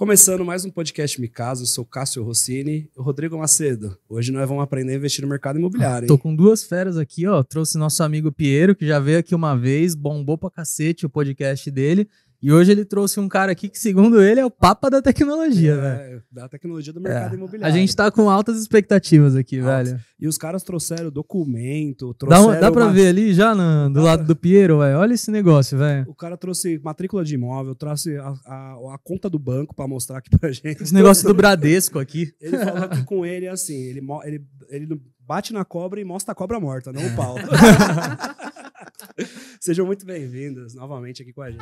Começando mais um podcast Me Caso, eu sou Cássio Rossini e Rodrigo Macedo. Hoje nós vamos aprender a investir no mercado imobiliário. Tô com duas feras aqui, ó. Trouxe nosso amigo Piero, que já veio aqui uma vez, bombou pra cacete o podcast dele. E hoje ele trouxe um cara aqui que, segundo ele, é o papa da tecnologia, é, velho. Da tecnologia do mercado É. imobiliário. A gente tá com altas expectativas aqui, Altas. velho. E os caras trouxeram documento, Dá, trouxeram. um- dá pra uma- ver ali já no- do Dá lado do Piero, velho? Olha esse negócio, velho. O cara trouxe matrícula de imóvel, trouxe a, a- a conta do banco pra mostrar aqui pra gente. Esse negócio do Bradesco aqui. Ele falou que com ele é assim: ele, ele, ele bate na cobra e mostra a cobra morta, não o pau. Sejam muito bem-vindos novamente aqui com a gente.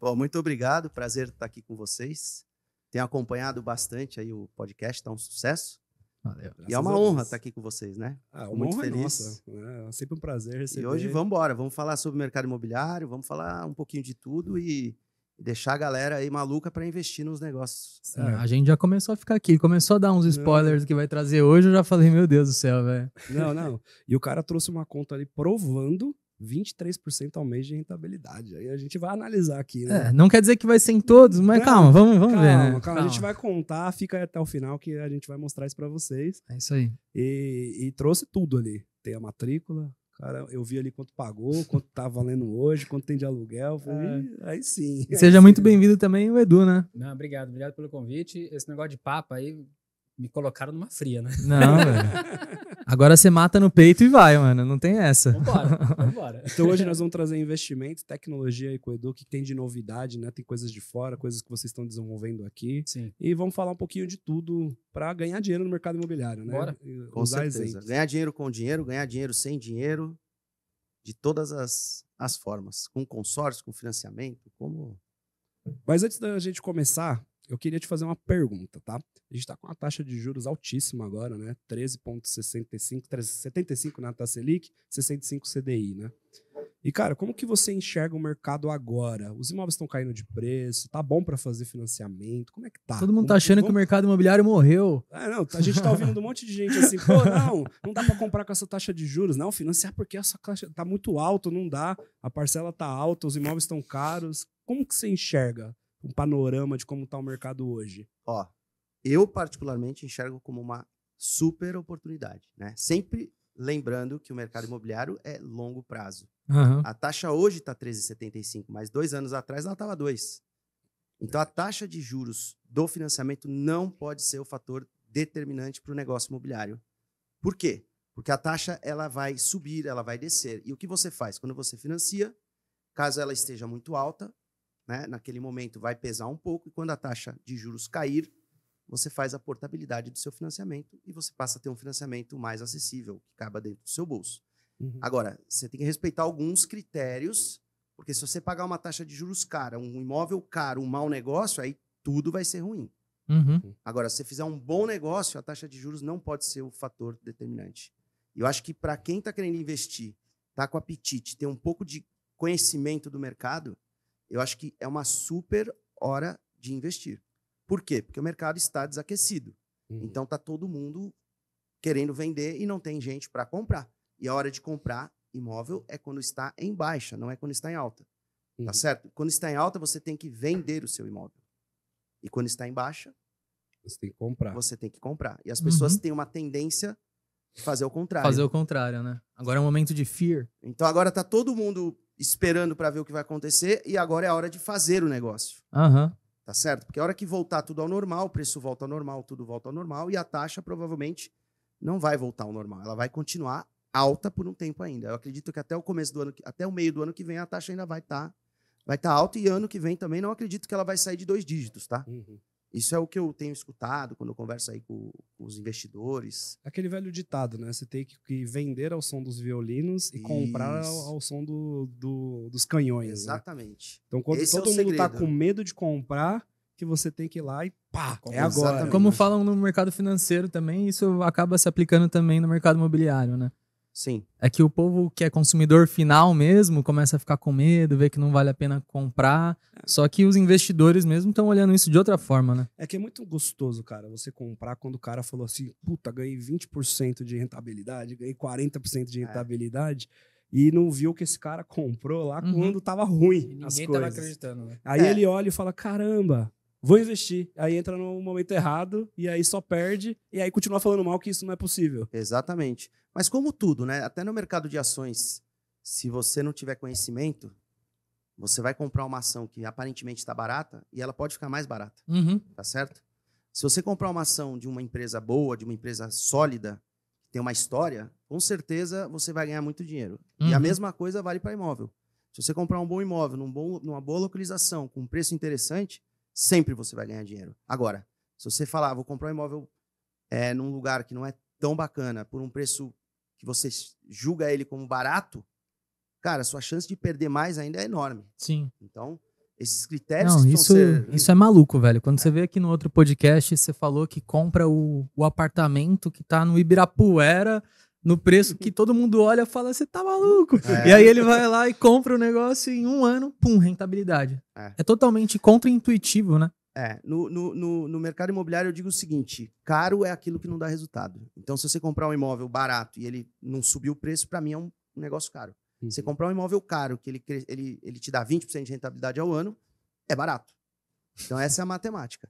Bom, muito obrigado, prazer estar aqui com vocês. Tenho acompanhado bastante aí o podcast, tá um sucesso. Valeu. e é uma honra estar aqui com vocês, né? Ah, uma muito honra é feliz. nossa, né? É sempre um prazer receber. E hoje vamos embora, vamos falar sobre o mercado imobiliário, vamos falar um pouquinho de tudo e, e deixar a galera aí maluca para investir nos negócios. Sim, É. A gente já começou a ficar aqui, começou a dar uns spoilers que vai trazer hoje. Eu já falei, meu Deus do céu, velho. Não, não. E o cara trouxe uma conta ali provando 23% ao mês de rentabilidade. Aí a gente vai analisar aqui, né? É, não quer dizer que vai ser em todos, mas Não, calma, vamos, vamos calma, ver, né? calma, A gente vai contar, fica aí até o final que a gente vai mostrar isso pra vocês. É isso aí. E, e trouxe tudo ali. Tem a matrícula. Cara, eu vi ali quanto pagou, quanto tá valendo hoje, quanto tem de aluguel. Falei, "Ih, aí sim. aí Seja sim." muito bem-vindo também o Edu, né? Não, obrigado, obrigado pelo convite. Esse negócio de papo aí me colocaram numa fria, né? Não, velho. Agora você mata no peito e vai, mano. Não tem essa. Vambora, vambora. Então hoje nós vamos trazer investimento, tecnologia aí com o Edu, o que tem de novidade, né? Tem coisas de fora, coisas que vocês estão desenvolvendo aqui. Sim. E vamos falar um pouquinho de tudo para ganhar dinheiro no mercado imobiliário, né? Bora. E Com Usar certeza. exemplos. Ganhar dinheiro com dinheiro, ganhar dinheiro sem dinheiro, de todas as, as formas. Com consórcio, com financiamento, como. Mas antes da gente começar, eu queria te fazer uma pergunta, tá? A gente está com uma taxa de juros altíssima agora, né? 13,65, 75 na taxa Selic, 65 CDI, né? E, cara, como que você enxerga o mercado agora? Os imóveis estão caindo de preço, tá bom para fazer financiamento? Como é que tá? Todo mundo tá Vamos- achando que o mercado imobiliário morreu. Ah, não, a gente tá ouvindo um monte de gente assim, pô, não, não dá para comprar com essa taxa de juros, não, financiar porque essa taxa tá muito alto, não dá, a parcela tá alta, os imóveis estão caros. Como que você enxerga um panorama de como tá o mercado hoje? Ó, eu particularmente enxergo como uma super oportunidade, né? Sempre lembrando que o mercado imobiliário é longo prazo. Aham. A taxa hoje está 13,75, mas dois anos atrás ela estava 2. Então a taxa de juros do financiamento não pode ser o fator determinante para o negócio imobiliário. Por quê? Porque a taxa ela vai subir, ela vai descer. E o que você faz? Quando você financia, caso ela esteja muito alta, né, naquele momento vai pesar um pouco, e quando a taxa de juros cair, você faz a portabilidade do seu financiamento e você passa a ter um financiamento mais acessível, que caiba dentro do seu bolso. Agora, você tem que respeitar alguns critérios, porque se você pagar uma taxa de juros cara, um imóvel caro, um mau negócio, aí tudo vai ser ruim. Uhum. Agora, se você fizer um bom negócio, a taxa de juros não pode ser o fator determinante. E eu acho que para quem está querendo investir, tá com apetite, tem um pouco de conhecimento do mercado, eu acho que é uma super hora de investir. Por quê? Porque o mercado está desaquecido. Uhum. Então tá todo mundo querendo vender e não tem gente para comprar. E a hora de comprar imóvel é quando está em baixa, não é quando está em alta. Uhum. Tá certo? Quando está em alta, você tem que vender o seu imóvel. E quando está em baixa, Você tem que comprar. você tem que comprar. E as pessoas Uhum. têm uma tendência de fazer o contrário. Fazer o contrário, né? Agora é um momento de fear. Então agora tá todo mundo esperando para ver o que vai acontecer e agora é a hora de fazer o negócio. Aham. Tá certo? Porque a hora que voltar tudo ao normal, o preço volta ao normal, tudo volta ao normal e a taxa provavelmente não vai voltar ao normal. Ela vai continuar alta por um tempo ainda. Eu acredito que até o começo do ano, até o meio do ano que vem a taxa ainda vai estar vai estar alta e ano que vem também não acredito que ela vai sair de dois dígitos, tá? Uhum. Isso é o que eu tenho escutado quando eu converso aí com, com os investidores. Aquele velho ditado, né? Você tem que- vender ao som dos violinos e comprar ao, Isso. ao som do, do- dos canhões, né? Exatamente. Então, quando Esse é todo mundo tá segredo. com medo de comprar, que você tem que ir lá e pá, é agora. Exatamente. Como falam no mercado financeiro também, isso acaba se aplicando também no mercado imobiliário, né? Sim. É que o povo que é consumidor final mesmo começa a ficar com medo, vê que não vale a pena comprar. Só que os investidores mesmo estão olhando isso de outra forma, né? É que é muito gostoso, cara, você comprar quando o cara falou assim, puta, ganhei 20% de rentabilidade, ganhei 40% de É. rentabilidade, e não viu que esse cara comprou lá Uhum. quando tava E ruim as ninguém tava coisas. acreditando, né? Aí É. ele olha e fala, caramba, vou investir. Aí entra no momento errado, e aí só perde, e aí continua falando mal que isso não é possível. Exatamente. Mas como tudo, né? Até no mercado de ações, se você não tiver conhecimento, você vai comprar uma ação que aparentemente está barata e ela pode ficar mais barata, Uhum. tá certo? Se você comprar uma ação de uma empresa boa, de uma empresa sólida, que tem uma história, com certeza você vai ganhar muito dinheiro. E a Uhum. mesma coisa vale para imóvel. Se você comprar um bom imóvel, num bom, numa boa localização, com um preço interessante, sempre você vai ganhar dinheiro. Agora, se você falar, "Ah, vou comprar um imóvel é, num lugar que não é tão bacana, por um preço que você julga ele como barato, cara, sua chance de perder mais ainda é enorme. Sim. Então, esses critérios Não, que isso, ser... isso é maluco, velho. Quando você vê aqui no outro podcast, você falou que compra o, o apartamento que tá no Ibirapuera no preço que todo mundo olha e fala, você tá maluco. É. E aí ele vai lá e compra o negócio e em um ano, pum, rentabilidade. É. É, totalmente contra-intuitivo, né? É, no, no, no, no mercado imobiliário eu digo o seguinte: caro é aquilo que não dá resultado. Então, se você comprar um imóvel barato e ele não subiu o preço, para mim é um negócio caro. Você comprar um imóvel caro, que ele, ele, ele te dá 20% de rentabilidade ao ano, é barato. Então, essa é a matemática.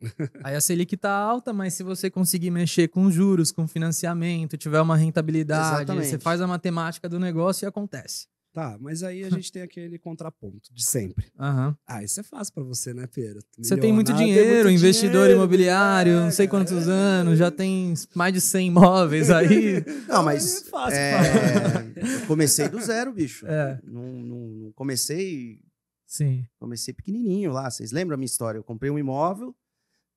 Aí a Selic tá alta, mas se você conseguir mexer com juros, com financiamento, tiver uma rentabilidade, Exatamente. você faz a matemática do negócio e acontece. Tá, mas aí a gente tem aquele contraponto de sempre. Aham. Ah, isso é fácil pra você, né, Pedro? Você tem muito dinheiro, muito investidor dinheiro, imobiliário, é, não sei quantos é. anos, já tem mais de 100 imóveis aí. Não, mas. É fácil. É, eu comecei do zero, bicho. É. Não, não, não comecei Sim. comecei pequenininho lá. Vocês lembram a minha história? Eu comprei um imóvel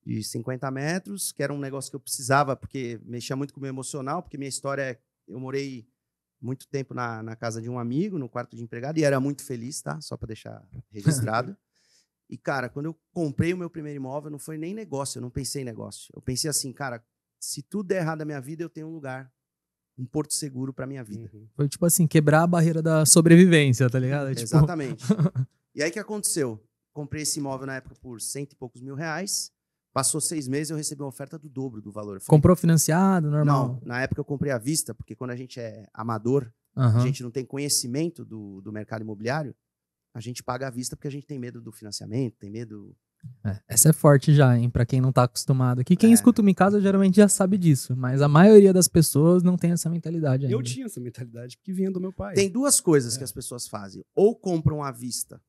de 50 metros, que era um negócio que eu precisava, porque mexia muito com o meu emocional, porque minha história é. Eu morei muito tempo na, na casa de um amigo, no quarto de empregado, e era muito feliz, tá? Só para deixar registrado. e, cara, quando eu comprei o meu primeiro imóvel, não foi nem negócio, eu não pensei em negócio. Eu pensei assim, cara, se tudo der errado na minha vida, eu tenho um lugar, um porto seguro para minha vida. Uhum. Foi tipo assim, quebrar a barreira da sobrevivência, tá ligado? É, tipo, Exatamente. e aí o que aconteceu? Comprei esse imóvel na época por cento e poucos mil reais. Passou seis meses eu recebi uma oferta do dobro do valor. Falei, comprou financiado, não, normal. na época eu comprei à vista, porque quando a gente é amador, Aham. a gente não tem conhecimento do, do mercado imobiliário, a gente paga à vista porque a gente tem medo do financiamento, tem medo. É, essa é forte já, hein, pra quem não tá acostumado. Aqui quem É. escuta o Mikasa geralmente já sabe disso, mas a maioria das pessoas não tem essa mentalidade ainda. Eu tinha essa mentalidade porque vinha do meu pai. Tem duas coisas É. que as pessoas fazem. Ou compram à vista,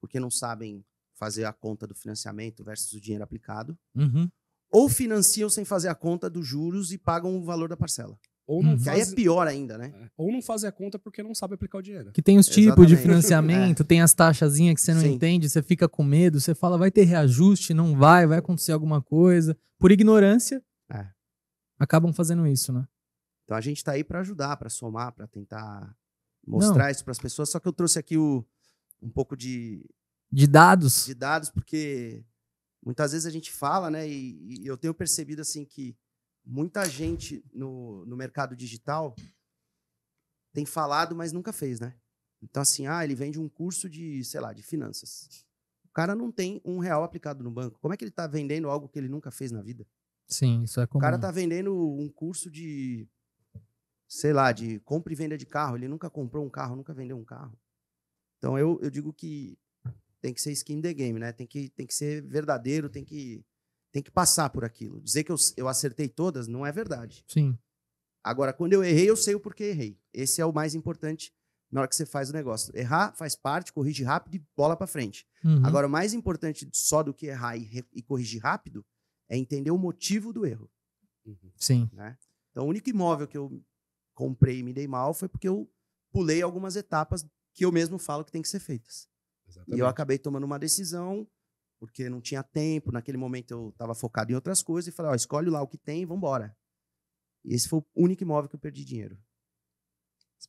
porque não sabem fazer a conta do financiamento versus o dinheiro aplicado. Uhum. Ou financiam sem fazer a conta dos juros e pagam o valor da parcela. Ou não. Que aí é faz, pior ainda, né? é, ou não fazem a conta porque não sabe aplicar o dinheiro. Que tem os tipos de Exatamente. financiamento, tem as taxazinhas que você não Sim. entende, você fica com medo, você fala, vai ter reajuste, não vai, vai acontecer alguma coisa. Por ignorância, É. acabam fazendo isso, né? Então a gente está aí para ajudar, para somar, para tentar mostrar isso para as pessoas. Só que eu trouxe aqui o, um pouco de, De dados. de dados, porque muitas vezes a gente fala, né? E, e eu tenho percebido assim que muita gente no, no mercado digital tem falado, mas nunca fez, né? Então, assim, ah, ele vende um curso de, sei lá, de finanças. O cara não tem um real aplicado no banco. Como é que ele está vendendo algo que ele nunca fez na vida? Sim, isso é O comum. cara tá vendendo um curso de, sei lá, de compra e venda de carro. Ele nunca comprou um carro, nunca vendeu um carro. Então eu, eu digo que tem que ser skin in the game, né? Tem que, tem que ser verdadeiro, tem que, tem que passar por aquilo. Dizer que eu, eu acertei todas não é verdade. Sim. Agora, quando eu errei, eu sei o porquê errei. Esse é o mais importante na hora que você faz o negócio. Errar faz parte, corrige rápido e bola para frente. Uhum. Agora, o mais importante só do que errar e, re- e corrigir rápido é entender o motivo do erro Sim. né? Então, o único imóvel que eu comprei e me dei mal foi porque eu pulei algumas etapas que eu mesmo falo que tem que ser feitas. E eu acabei tomando uma decisão, porque não tinha tempo, naquele momento eu estava focado em outras coisas, e falei, ó, escolhe lá o que tem e vambora. E esse foi o único imóvel que eu perdi dinheiro.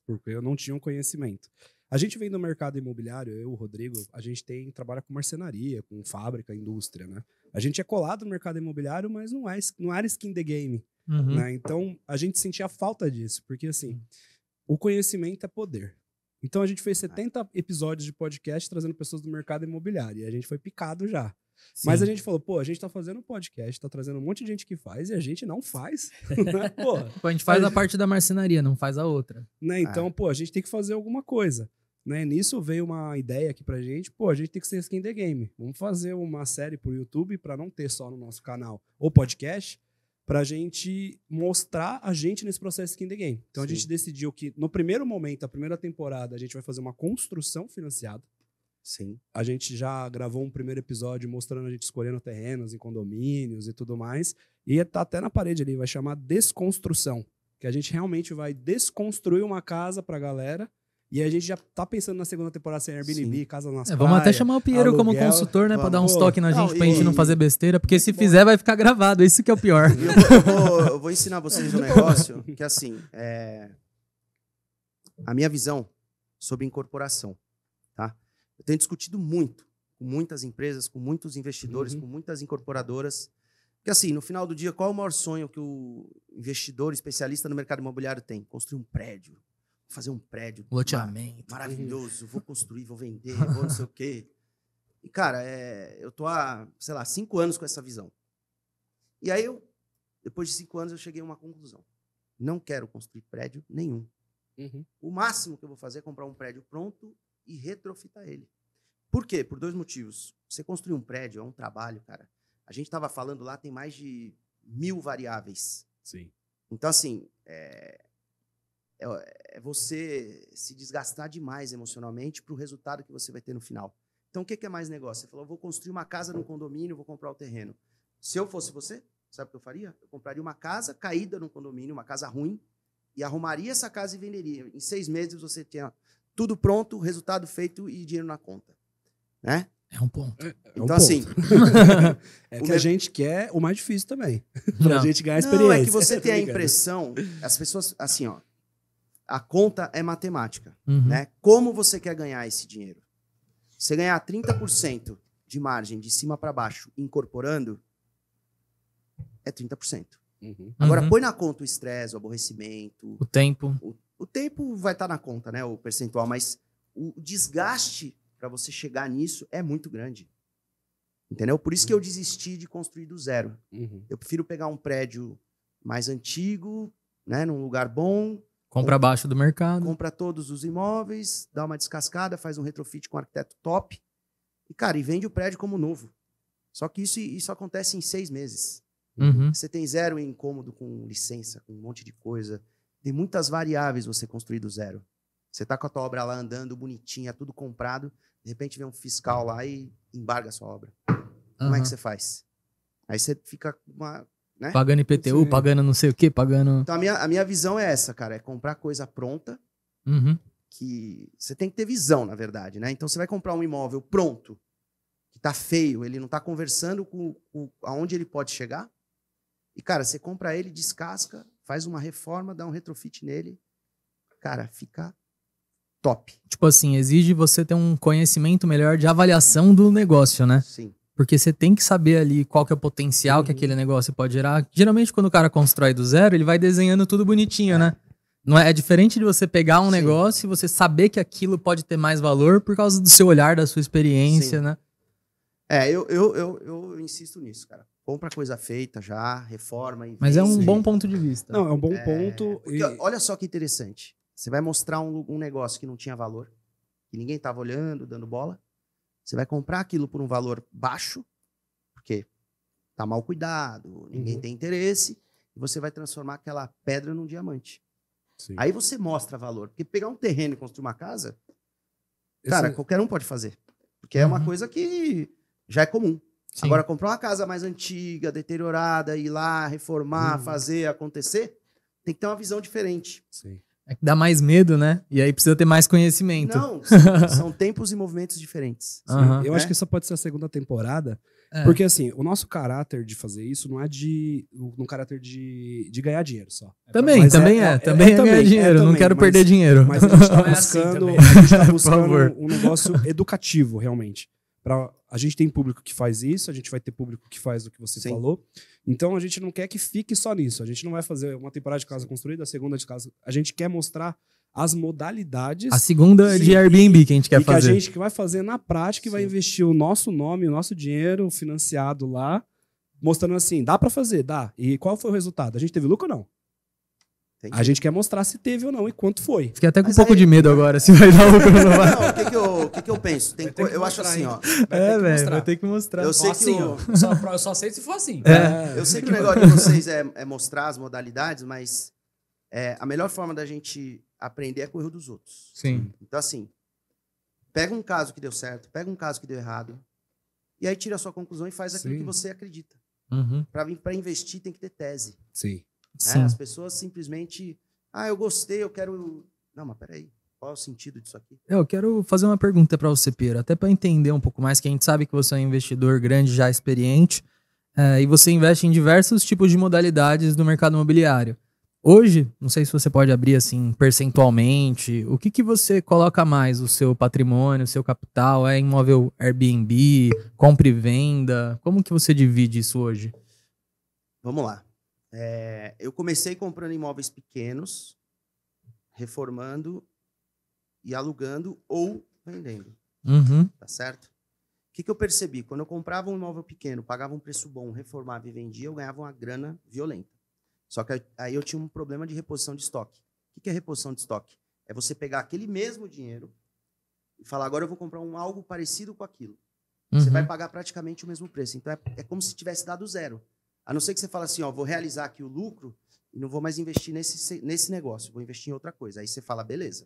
porque eu não tinha um conhecimento. A gente vem do mercado imobiliário, eu, o Rodrigo, a gente tem trabalha com marcenaria, com fábrica, indústria, né? A gente é colado no mercado imobiliário, mas não, é, não era skin the game. Uhum. né? Então, a gente sentia falta disso, porque assim, o conhecimento é poder. Então, a gente fez 70 episódios de podcast trazendo pessoas do mercado imobiliário, e a gente foi picado já. Mas Sim. a gente falou, pô, a gente tá fazendo podcast, tá trazendo um monte de gente que faz, e a gente não faz. né? Pô, a gente faz a a parte da marcenaria, não faz a outra. Né? Então, pô, a gente tem que fazer alguma coisa. Né? Nisso veio uma ideia aqui pra gente, pô, a gente tem que ser skin the game. Vamos fazer uma série pro YouTube pra não ter só no nosso canal ou podcast, pra gente mostrar a gente nesse processo skin the game. Então a Sim. gente decidiu que no primeiro momento, a primeira temporada, a gente vai fazer uma construção financiada. Sim. A gente já gravou um primeiro episódio mostrando a gente escolhendo terrenos em condomínios e tudo mais. E tá até na parede ali, vai chamar desconstrução. Que a gente realmente vai desconstruir uma casa pra galera. E a gente já tá pensando na segunda temporada sem Airbnb, Sim. casa nas É, vamos até praias. chamar o Pinheiro como consultor, né? Pra dar uns vamos. toques na Não, gente, pra gente não e- fazer besteira. Porque se fizer, vai ficar gravado. Isso que é o pior. E eu, vou, eu vou- eu vou ensinar vocês um negócio que, assim, é... a minha visão sobre incorporação, tá? Eu tenho discutido muito com muitas empresas, com muitos investidores, Uhum. com muitas incorporadoras, que, assim, no final do dia, qual é o maior sonho que o investidor, especialista no mercado imobiliário tem? Construir um prédio, fazer um prédio Loteamento. maravilhoso, vou construir, vou vender, vou não sei o quê. E, cara, é, eu tô há, sei lá, cinco anos com essa visão. E aí, eu, depois de cinco anos, eu cheguei a uma conclusão. Não quero construir prédio nenhum. Uhum. O máximo que eu vou fazer é comprar um prédio pronto e retrofitar ele. Por quê? Por dois motivos. Você construir um prédio é um trabalho, cara. A gente estava falando lá, tem mais de mil variáveis. Sim. Então, assim, é, é- é você se desgastar demais emocionalmente para o resultado que você vai ter no final. Então, o que, que é mais negócio? Você falou, vou construir uma casa num condomínio, vou comprar o terreno. Se eu fosse você, sabe o que eu faria? Eu compraria uma casa caída num condomínio, uma casa ruim, e arrumaria essa casa e venderia. Em seis meses você tinha tudo pronto, resultado feito e dinheiro na conta. Né? É um ponto. É um então, ponto. assim, É o que a gente quer o mais difícil também. pra Não. gente ganhar Não, experiência. é que você tem a impressão, as pessoas, assim, ó, a conta é matemática. Uhum. né? Como você quer ganhar esse dinheiro? Você ganhar 30% de margem de cima para baixo incorporando é 30%. Uhum. Agora Uhum. põe na conta o estresse, o aborrecimento, O tempo. o, o tempo vai estar na conta, né, o percentual, mas o desgaste para você chegar nisso é muito grande. Entendeu? Por isso que eu desisti de construir do zero. Uhum. Eu prefiro pegar um prédio mais antigo, né, num lugar bom, Compra abaixo do mercado. compra todos os imóveis, dá uma descascada, faz um retrofit com um arquiteto top e, cara, e vende o prédio como novo. Só que isso, isso acontece em seis meses. Uhum. Você tem zero incômodo com licença, com um monte de coisa. Tem muitas variáveis você construir do zero. Você tá com a tua obra lá andando, bonitinha, tudo comprado, de repente vem um fiscal lá e embarga a sua obra. Como é que você faz? Aí você fica com uma. Né? Pagando IPTU, Sim. pagando não sei o que, pagando. Então a minha, a minha visão é essa, cara: é comprar coisa pronta Uhum. que você tem que ter visão, na verdade, né? Então você vai comprar um imóvel pronto, que tá feio, ele não tá conversando com, com aonde ele pode chegar. E cara, você compra ele, descasca, faz uma reforma, dá um retrofit nele, cara, fica top. Tipo assim, exige você ter um conhecimento melhor de avaliação do negócio, né? Sim. Porque você tem que saber ali qual que é o potencial que Uhum. aquele negócio pode gerar. Geralmente, quando o cara constrói do zero, ele vai desenhando tudo bonitinho, né? Não é, é diferente de você pegar um Sim. negócio e você saber que aquilo pode ter mais valor por causa do seu olhar, da sua experiência, Sim. né? É, eu, eu, eu, eu insisto nisso, cara. Compra coisa feita já, reforma e Mas é um bom ponto de vista. Não, é um bom É, ponto. porque, e- Olha só que interessante. Você vai mostrar um, um negócio que não tinha valor, que ninguém estava olhando, dando bola. Você vai comprar aquilo por um valor baixo, porque tá mal cuidado, ninguém Uhum. tem interesse, e você vai transformar aquela pedra num diamante. Sim. Aí você mostra valor. Porque pegar um terreno e construir uma casa, Esse- cara, qualquer um pode fazer. Porque é uma Uhum. coisa que já é comum. Sim. Agora, comprar uma casa mais antiga, deteriorada, ir lá, reformar, Uhum. fazer acontecer, tem que ter uma visão diferente. Sim. É que dá mais medo, né? E aí precisa ter mais conhecimento. Não, são, tempos e movimentos diferentes. Eu acho É? que essa pode ser a segunda temporada. É. Porque, assim, o nosso caráter de fazer isso não é de. no caráter de, de ganhar dinheiro só. Também, Mas é- também é. é- é- também é, é também, ganhar é dinheiro. não também, quero mas- perder dinheiro. Mas a gente tá Não é assim buscando, também. a gente tá buscando um negócio educativo, realmente. Pra, a gente tem público que faz isso, a gente vai ter público que faz o que você Sim. falou. Então a gente não quer que fique só nisso. A gente não vai fazer uma temporada de casa construída, a segunda de casa. A gente quer mostrar as modalidades A segunda é de Sim. Airbnb que a gente quer e que a fazer. gente que vai fazer na prática e vai Sim. investir o nosso nome, o nosso dinheiro financiado lá, mostrando assim, dá pra fazer, dá. E qual foi o resultado? A gente teve lucro ou não? Tem A gente quer mostrar se teve ou não e quanto foi. Fiquei até com Mas um pouco aí- de medo agora, se vai dar lucro ou não vai. Não, o que que eu, o que que eu penso? Tem co- que eu acho assim, ó. É, que velho, mostrar. vai ter que mostrar. Eu sei que assim, o- ó. Eu só, eu só sei se for assim. É. Eu sei que o negócio de vocês é, é mostrar as modalidades, mas é, a melhor forma da gente aprender é com o erro dos outros. Sim. Então, assim, pega um caso que deu certo, pega um caso que deu errado, e aí tira a sua conclusão e faz aquilo Sim. que você acredita. Uhum. Para investir tem que ter tese. Sim. Né? As pessoas simplesmente, ah, eu gostei, eu quero. Não, mas peraí, qual é o sentido disso aqui? Eu quero fazer uma pergunta para você, Piero, até para entender um pouco mais, que a gente sabe que você é um investidor grande, já experiente, é, e você investe em diversos tipos de modalidades do mercado imobiliário. Hoje, não sei se você pode abrir assim percentualmente, o que, que você coloca mais? O seu patrimônio, o seu capital? É imóvel Airbnb, compra e venda? Como que você divide isso hoje? Vamos lá. É, eu comecei comprando imóveis pequenos, reformando e alugando ou vendendo. Uhum, tá certo? O que, que eu percebi? Quando eu comprava um imóvel pequeno, pagava um preço bom, reformava e vendia, eu ganhava uma grana violenta. Só que aí- eu tinha um problema de reposição de estoque. O que, que é reposição de estoque? É você pegar aquele mesmo dinheiro e falar, agora eu vou comprar um algo parecido com aquilo. Você uhum. vai pagar praticamente o mesmo preço. Então é, é como se tivesse dado zero. A não ser que você fale assim, ó, vou realizar aqui o lucro e não vou mais investir nesse, se- nesse negócio, vou investir em outra coisa. Aí você fala, beleza.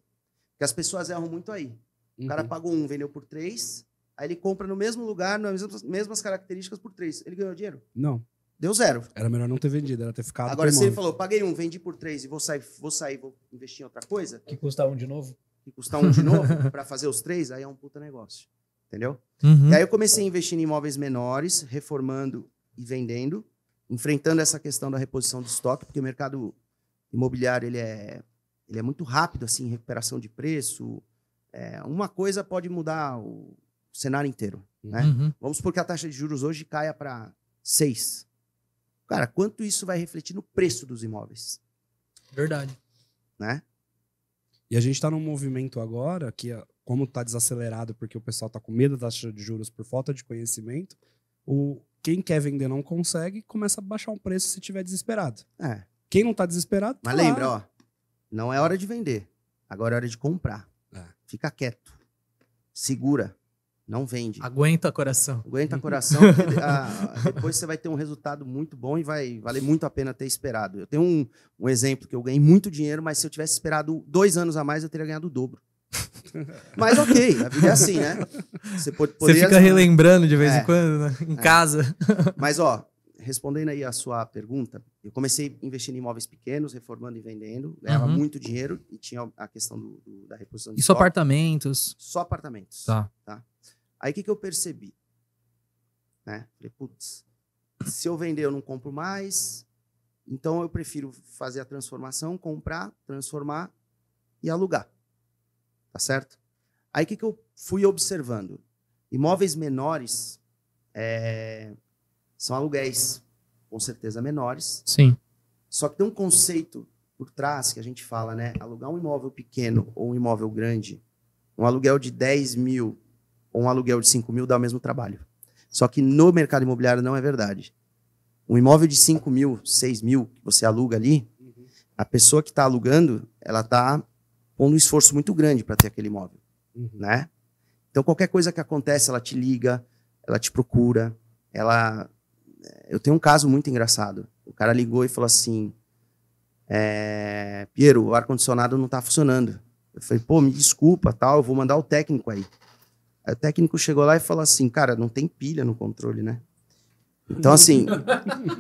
Porque as pessoas erram muito aí. O cara Uhum. pagou um, vendeu por três, aí ele compra no mesmo lugar, nas mesmas, mesmas características por três. Ele ganhou dinheiro? Não, Deu zero. era melhor não ter vendido, era ter ficado Agora, se ele falou, paguei um, vendi por três e vou sair, vou sair, vou investir em outra coisa, Que custa um de novo. e custar um de novo para fazer os três, aí é um puta negócio. Entendeu? Uhum. E aí eu comecei a investir em imóveis menores, reformando e vendendo, enfrentando essa questão da reposição de estoque, porque o mercado imobiliário ele é, ele é muito rápido assim, em recuperação de preço. É, uma coisa pode mudar o cenário inteiro. Né? Uhum. Vamos supor que a taxa de juros hoje caia para 6. Cara, quanto isso vai refletir no preço dos imóveis? Verdade. Né? E a gente tá num movimento agora que, ah, como tá desacelerado porque o pessoal tá com medo da taxa de juros por falta de conhecimento, o quem quer vender não consegue, começa a baixar um preço se tiver desesperado. É. Quem não tá desesperado, Mas tá lá. lembra, ó, não é hora de vender. Agora é hora de comprar. É. Fica quieto. Segura. Não vende. Aguenta coração. Aguenta coração, porque ah, depois você vai ter um resultado muito bom e vai valer muito a pena ter esperado. Eu tenho um, um exemplo que eu ganhei muito dinheiro, mas se eu tivesse esperado dois anos a mais, eu teria ganhado o dobro. Mas ok, a vida é assim, né? Você, pode, Você fica relembrando de vez É. em quando, né? em casa. Mas, ó, respondendo aí a sua pergunta, eu comecei investindo em imóveis pequenos, reformando e vendendo, ganhava Uhum. muito dinheiro e tinha a questão do, do- da reposição de Isso estoque. apartamentos. Só apartamentos. Tá. Aí o que, que eu percebi? Né? Falei, putz, se eu vender eu não compro mais, então eu prefiro fazer a transformação, comprar, transformar e alugar. Tá certo? Aí o que, que eu fui observando? Imóveis menores é, são aluguéis com certeza menores, Sim. só que tem um conceito por trás que a gente fala, né? Alugar um imóvel pequeno ou um imóvel grande, um aluguel de 10 mil ou um aluguel de 5 mil dá o mesmo trabalho. Só que no mercado imobiliário não é verdade. Um imóvel de 5 mil, 6 mil que você aluga ali, a pessoa que está alugando, ela está pondo um esforço muito grande para ter aquele imóvel, Uhum. né? Então qualquer coisa que acontece, ela te liga, ela te procura, ela eu tenho um caso muito engraçado. O cara ligou e falou assim: é, Piero, o ar-condicionado não tá funcionando. Eu falei, pô, me desculpa, tal, eu vou mandar o técnico aí. Aí o técnico chegou lá e falou assim: cara, não tem pilha no controle, né? Então, assim,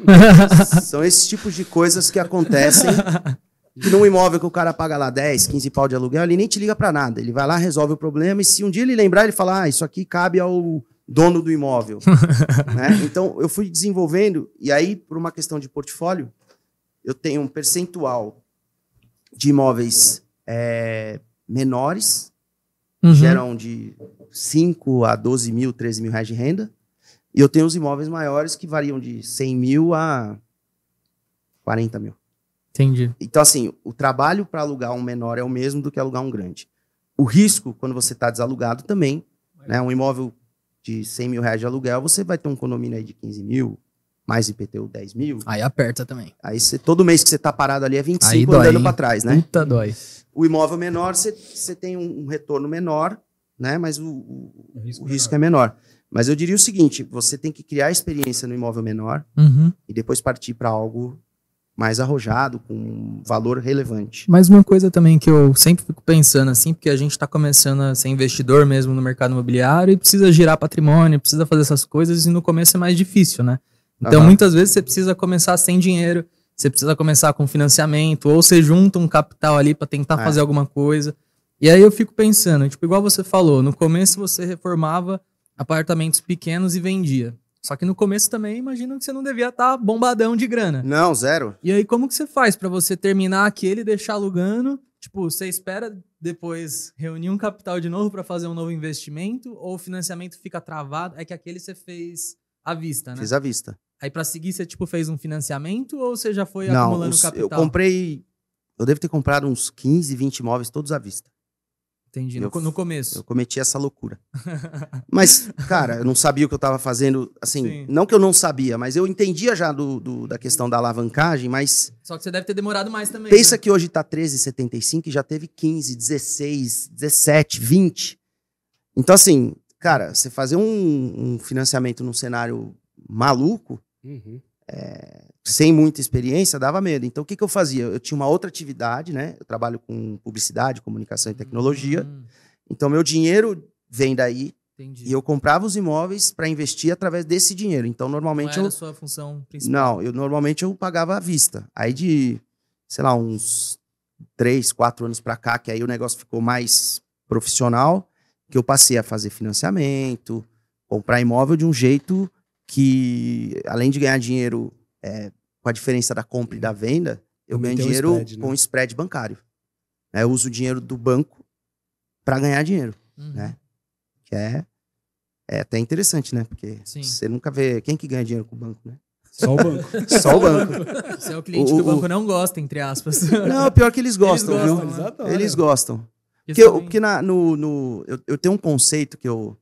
são esses tipos de coisas que acontecem. Num imóvel que o cara paga lá 10, 15 pau de aluguel, ele nem te liga pra nada. Ele vai lá, resolve o problema, e se um dia ele lembrar, ele fala: Ah, isso aqui cabe ao dono do imóvel. né? Então, eu fui desenvolvendo, e aí, por uma questão de portfólio, eu tenho um percentual de imóveis é, menores, Uhum. geram de 5 a 12 mil, 13 mil reais de renda. E eu tenho os imóveis maiores que variam de 100 mil a 40 mil. Entendi. Então, assim, o trabalho para alugar um menor é o mesmo do que alugar um grande. O risco, quando você está desalugado, também. Né? Um imóvel de 100 mil reais de aluguel, você vai ter um condomínio aí de 15 mil, mais IPTU 10 mil. Aí aperta também. Aí você, todo mês que você tá parado ali é 25 Aí dói, andando para trás, né? Puta dói. O imóvel menor, você, você tem um, um retorno menor, né? Mas o, o- O risco o risco é menor. Mas eu diria o seguinte: você tem que criar experiência no imóvel menor Uhum. e depois partir para algo mais arrojado, com um valor relevante. Mas uma coisa também que eu sempre fico pensando assim, porque a gente tá começando a ser investidor mesmo no mercado imobiliário e precisa girar patrimônio, precisa fazer essas coisas e no começo é mais difícil, né? Então Aham. muitas vezes você precisa começar sem dinheiro, você precisa começar com financiamento, ou você junta um capital ali pra tentar É. fazer alguma coisa. E aí eu fico pensando, tipo, igual você falou, no começo você reformava apartamentos pequenos e vendia. Só que no começo também imagino que você não devia estar bombadão de grana. Não, zero. E aí, como que você faz pra você terminar aquele e deixar alugando? Tipo, você espera depois reunir um capital de novo pra fazer um novo investimento? Ou o financiamento fica travado? É que aquele você fez à vista, né? Fiz à vista. Aí pra seguir, você tipo fez um financiamento ou você já foi Não, acumulando os- capital? eu comprei. Eu devo ter comprado uns 15, 20 imóveis todos à vista. Entendi, no, eu- no começo. Eu cometi essa loucura. Mas, cara, eu não sabia o que eu tava fazendo. Assim, Sim. não que eu não sabia, mas eu entendia já do, do- da questão da alavancagem, mas Só que você deve ter demorado mais também. pensa né? que hoje tá 13,75 e já teve 15, 16, 17, 20. Então, assim, cara, você fazer um, um financiamento num cenário maluco, Uhum. Sem muita experiência, dava medo. Então, o que, que eu fazia? Eu tinha uma outra atividade, né? Eu trabalho com publicidade, comunicação e tecnologia. Hum, Então, meu dinheiro vem daí entendi. e eu comprava os imóveis para investir através desse dinheiro. Então, Não normalmente era eu a sua função principal. não, eu normalmente eu pagava à vista. Aí de, sei lá, uns três, quatro anos para cá, que aí o negócio ficou mais profissional, que eu passei a fazer financiamento, comprar imóvel de um jeito que, além de ganhar dinheiro é, com a diferença da compra e da venda, eu Também ganho dinheiro spread, né? com spread bancário. Né, Eu uso o dinheiro do banco para ganhar dinheiro Uhum. né? que é, é até interessante, né? Porque Sim. você nunca vê quem que ganha dinheiro com o banco, né? Só o banco. Só o banco. Você é o cliente O- que o o- banco não gosta, entre aspas. Não, pior que eles gostam, gostam, viu? Eles né? adoram. Eles gostam. Porque Porque, eu, porque na- no, no- eu, eu tenho um conceito que eu.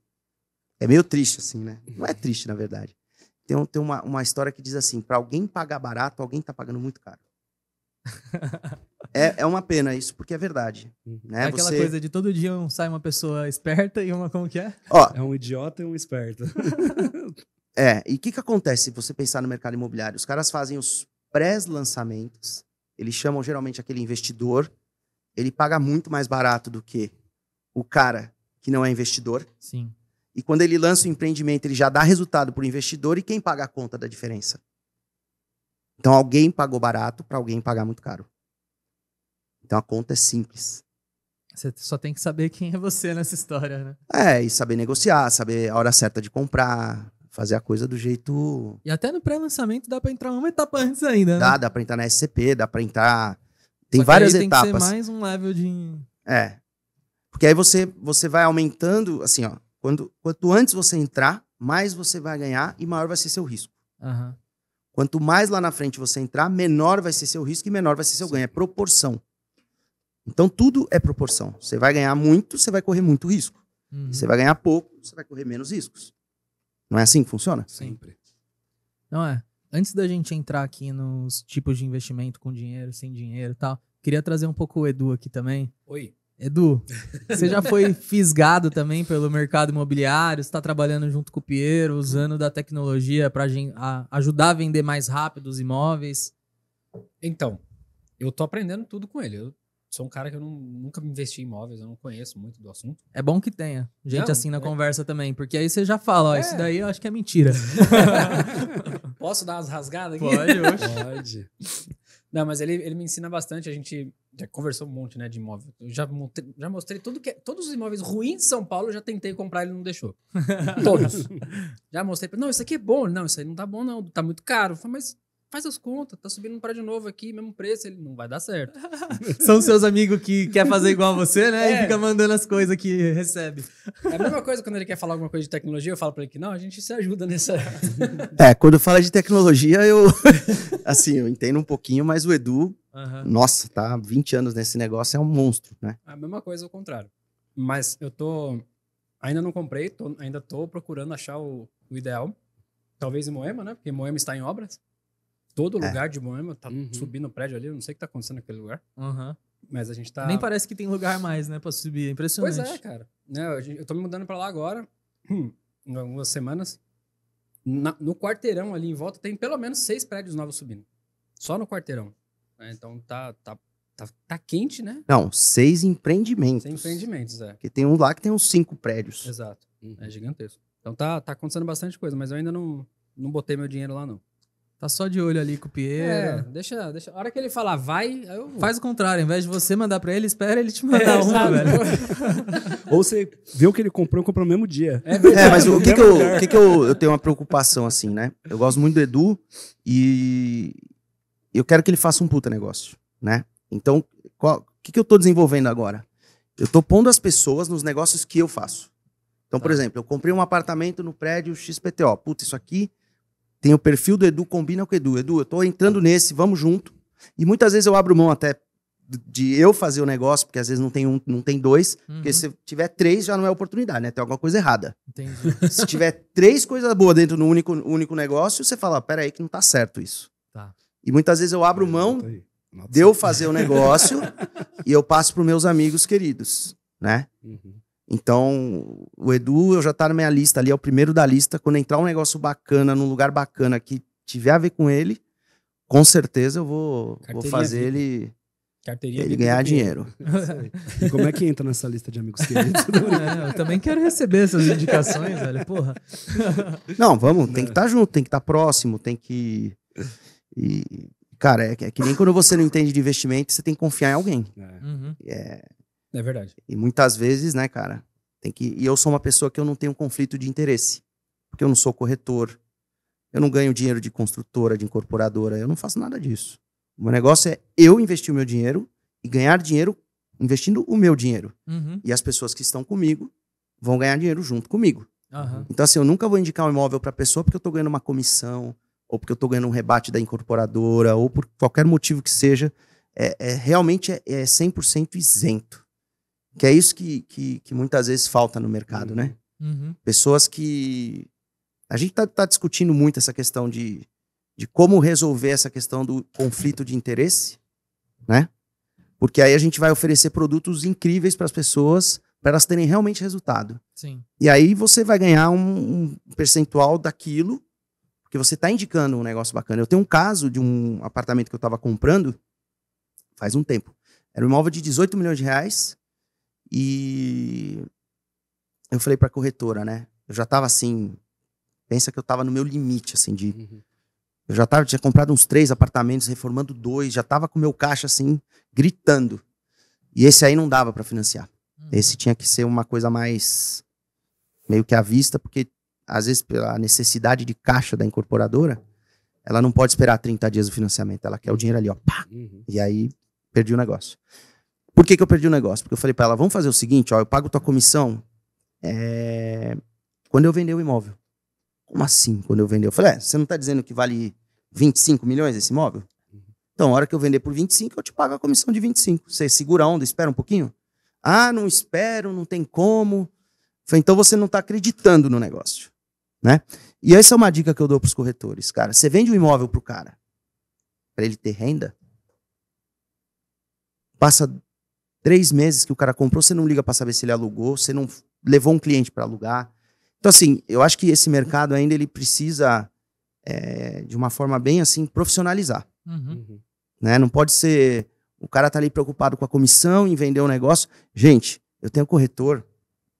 É meio triste, assim, né? Não é triste, na verdade. Tem, tem uma, uma história que diz assim: para alguém pagar barato, alguém tá pagando muito caro. é, é uma pena isso, porque é verdade. Né? É aquela Você- coisa de todo dia sai uma pessoa esperta e uma como que é? Ó, É um idiota e um esperto. É, e o que, que acontece se você pensar no mercado imobiliário? Os caras fazem os pré-lançamentos, eles chamam geralmente aquele investidor, ele paga muito mais barato do que o cara que não é investidor. Sim. E quando ele lança o empreendimento, ele já dá resultado para o investidor e quem paga a conta da diferença? Então alguém pagou barato para alguém pagar muito caro. Então a conta é simples. Você só tem que saber quem é você nessa história, né? É, e saber negociar, saber a hora certa de comprar, fazer a coisa do jeito E até no pré-lançamento dá pra entrar uma etapa antes ainda, né? Dá, dá pra entrar na SCP, dá pra entrar. Tem que várias aí Tem que etapas. ser mais um level de. É. Porque aí você, você vai aumentando, assim, ó. Quando, quanto antes você entrar, mais você vai ganhar e maior vai ser seu risco. Aham. Quanto mais lá na frente você entrar, menor vai ser seu risco e menor vai ser seu ganho. É proporção. Então tudo é proporção. Você vai ganhar muito, você vai correr muito risco. Uhum. Você vai ganhar pouco, você vai correr menos riscos. Não é assim que funciona? Sempre. Não é. Antes da gente entrar aqui nos tipos de investimento com dinheiro, sem dinheiro e tal, queria trazer um pouco o Edu aqui também. Oi. Edu, você já foi fisgado também pelo mercado imobiliário? Você está trabalhando junto com o Piero, usando da tecnologia para ajudar a vender mais rápido os imóveis? Então, eu tô aprendendo tudo com ele. Eu sou um cara que eu não- nunca investi em imóveis, eu não conheço muito do assunto. É bom que tenha gente Não, assim na é- conversa também, porque aí você já fala, ó, É. isso daí eu acho que é mentira. Posso dar umas rasgadas aqui? Pode, oxe. Pode. Não, mas ele, ele me ensina bastante. A gente já conversou um monte, né, de imóvel. Eu já, mostrei, já mostrei tudo que, todos os imóveis ruins de São Paulo, eu já tentei comprar, ele não deixou. Todos. já mostrei. Não, isso aqui é bom. Não, isso aí não tá bom, não. Tá muito caro. Falei, mas faz as contas, tá subindo um prédio novo aqui, mesmo preço, ele não vai dar certo. São seus amigos que quer fazer igual você, né? E É. fica mandando as coisas que recebe. É a mesma coisa quando ele quer falar alguma coisa de tecnologia, eu falo pra ele que não, a gente se ajuda nessa. É, quando fala de tecnologia, eu. assim, eu entendo um pouquinho, mas o Edu, Aham. nossa, tá há 20 anos nesse negócio, é um monstro, né? A mesma coisa ao contrário. Mas eu tô. Ainda não comprei, tô- ainda tô procurando achar o, o ideal. Talvez em Moema, né? Porque Moema está em obras. Todo É. lugar de Moema tá Uhum. subindo o prédio ali, eu não sei o que tá acontecendo naquele lugar. Aham. Mas a gente tá. Nem parece que tem lugar mais, né? Pra subir. É impressionante. Pois é, cara. Né, eu, eu tô me mudando pra lá agora, hum, em algumas semanas. Na- no quarteirão ali em volta tem pelo menos seis prédios novos subindo. Só no quarteirão. né, então tá, tá, tá, tá quente, né? Não, seis empreendimentos. Sem empreendimentos, é. Porque tem um lá que tem uns cinco prédios. Exato. Uhum. É gigantesco. Então tá, tá acontecendo bastante coisa, mas eu ainda não, não botei meu dinheiro lá, não. Tá só de olho ali com o É, Pierre. deixa, deixa. A hora que ele falar vai, eu vou. Faz o contrário, ao invés de você mandar pra ele, espera ele te mandar um, exato. velho. Ou você vê o que ele comprou e comprou no mesmo dia. É verdade. É, mas o que que eu, o que que eu, eu tenho uma preocupação assim, né? Eu gosto muito do Edu e eu quero que ele faça um puta negócio, né? Então, qual- o que que eu tô desenvolvendo agora? Eu tô pondo as pessoas nos negócios que eu faço. Então, por Tá. exemplo, eu comprei um apartamento no prédio XPTO. Puta, isso aqui tem o perfil do Edu, combina com o Edu. Edu, eu tô entrando nesse, vamos junto. E muitas vezes eu abro mão até de eu fazer o negócio, porque às vezes não tem um, não tem dois. Porque Uhum, se tiver três, já não é oportunidade, né? Tem alguma coisa errada. Entendi. Se tiver três coisas boas dentro do único, único negócio, você fala, pera aí que não tá certo isso. Tá. E muitas vezes eu abro mão de eu fazer o negócio e eu passo para meus amigos queridos, né? Uhum. Então, o Edu, eu já tá na minha lista ali, é o primeiro da lista. Quando entrar um negócio bacana, num lugar bacana que tiver a ver com ele, com certeza eu vou, vou fazer ele, Carteirinha ele ganhar dinheiro. E como é que entra nessa lista de amigos queridos? É, eu também quero receber essas indicações, velho. Porra. Não, vamos, tem que estar junto, tem que estar próximo, tem que. E, cara, é, que- é que nem quando você não entende de investimento, você tem que confiar em alguém. É. Uhum. É verdade. E muitas vezes, né, cara, tem que. E eu sou uma pessoa que eu não tenho conflito de interesse. Porque eu não sou corretor. Eu não ganho dinheiro de construtora, de incorporadora. Eu não faço nada disso. O meu negócio é eu investir o meu dinheiro e ganhar dinheiro investindo o meu dinheiro. Uhum. E as pessoas que estão comigo vão ganhar dinheiro junto comigo. Aham. Então, assim, eu nunca vou indicar um imóvel para pessoa porque eu tô ganhando uma comissão, ou porque eu tô ganhando um rebate da incorporadora, ou por qualquer motivo que seja. É, é- realmente é, é 100% isento. Que é isso que, que, que muitas vezes falta no mercado, né? Uhum. Pessoas que. A gente tá, tá discutindo muito essa questão de, de como resolver essa questão do conflito de interesse, né? Porque aí a gente vai oferecer produtos incríveis para as pessoas, para elas terem realmente resultado. Sim. E aí você vai ganhar um, um percentual daquilo, porque você está indicando um negócio bacana. Eu tenho um caso de um apartamento que eu estava comprando faz um tempo. Era um imóvel de 18 milhões de reais e eu falei para a corretora, né? Eu já estava assim, pensa que eu estava no meu limite, assim, de Uhum. eu já tava, tinha comprado uns três apartamentos, reformando dois, já tava com o meu caixa assim, gritando. E esse aí não dava para financiar. Uhum. Esse tinha que ser uma coisa mais meio que à vista, porque às vezes pela necessidade de caixa da incorporadora, ela não pode esperar 30 dias do financiamento, ela quer o dinheiro ali, ó, pá. Uhum. E aí perdi o negócio. Por que, que eu perdi o negócio? Porque eu falei para ela, vamos fazer o seguinte, ó, eu pago tua comissão é, quando eu vender o imóvel. Como assim, quando eu vender? Eu falei, é, você não tá dizendo que vale 25 milhões esse imóvel? Então, a hora que eu vender por 25, eu te pago a comissão de 25. Você segura a onda, espera um pouquinho? Ah, não espero, não tem como. Falei, então você não está acreditando no negócio, né? E essa é uma dica que eu dou para os corretores, cara. Você vende um imóvel pro cara para ele ter renda, passa três meses que o cara comprou, você não liga para saber se ele alugou, você não levou um cliente para alugar. Então, assim, eu acho que esse mercado ainda ele precisa é, de uma forma bem assim profissionalizar Uhum. Uhum. né? Não pode ser o cara tá ali preocupado com a comissão em vender um negócio. Gente, eu tenho corretor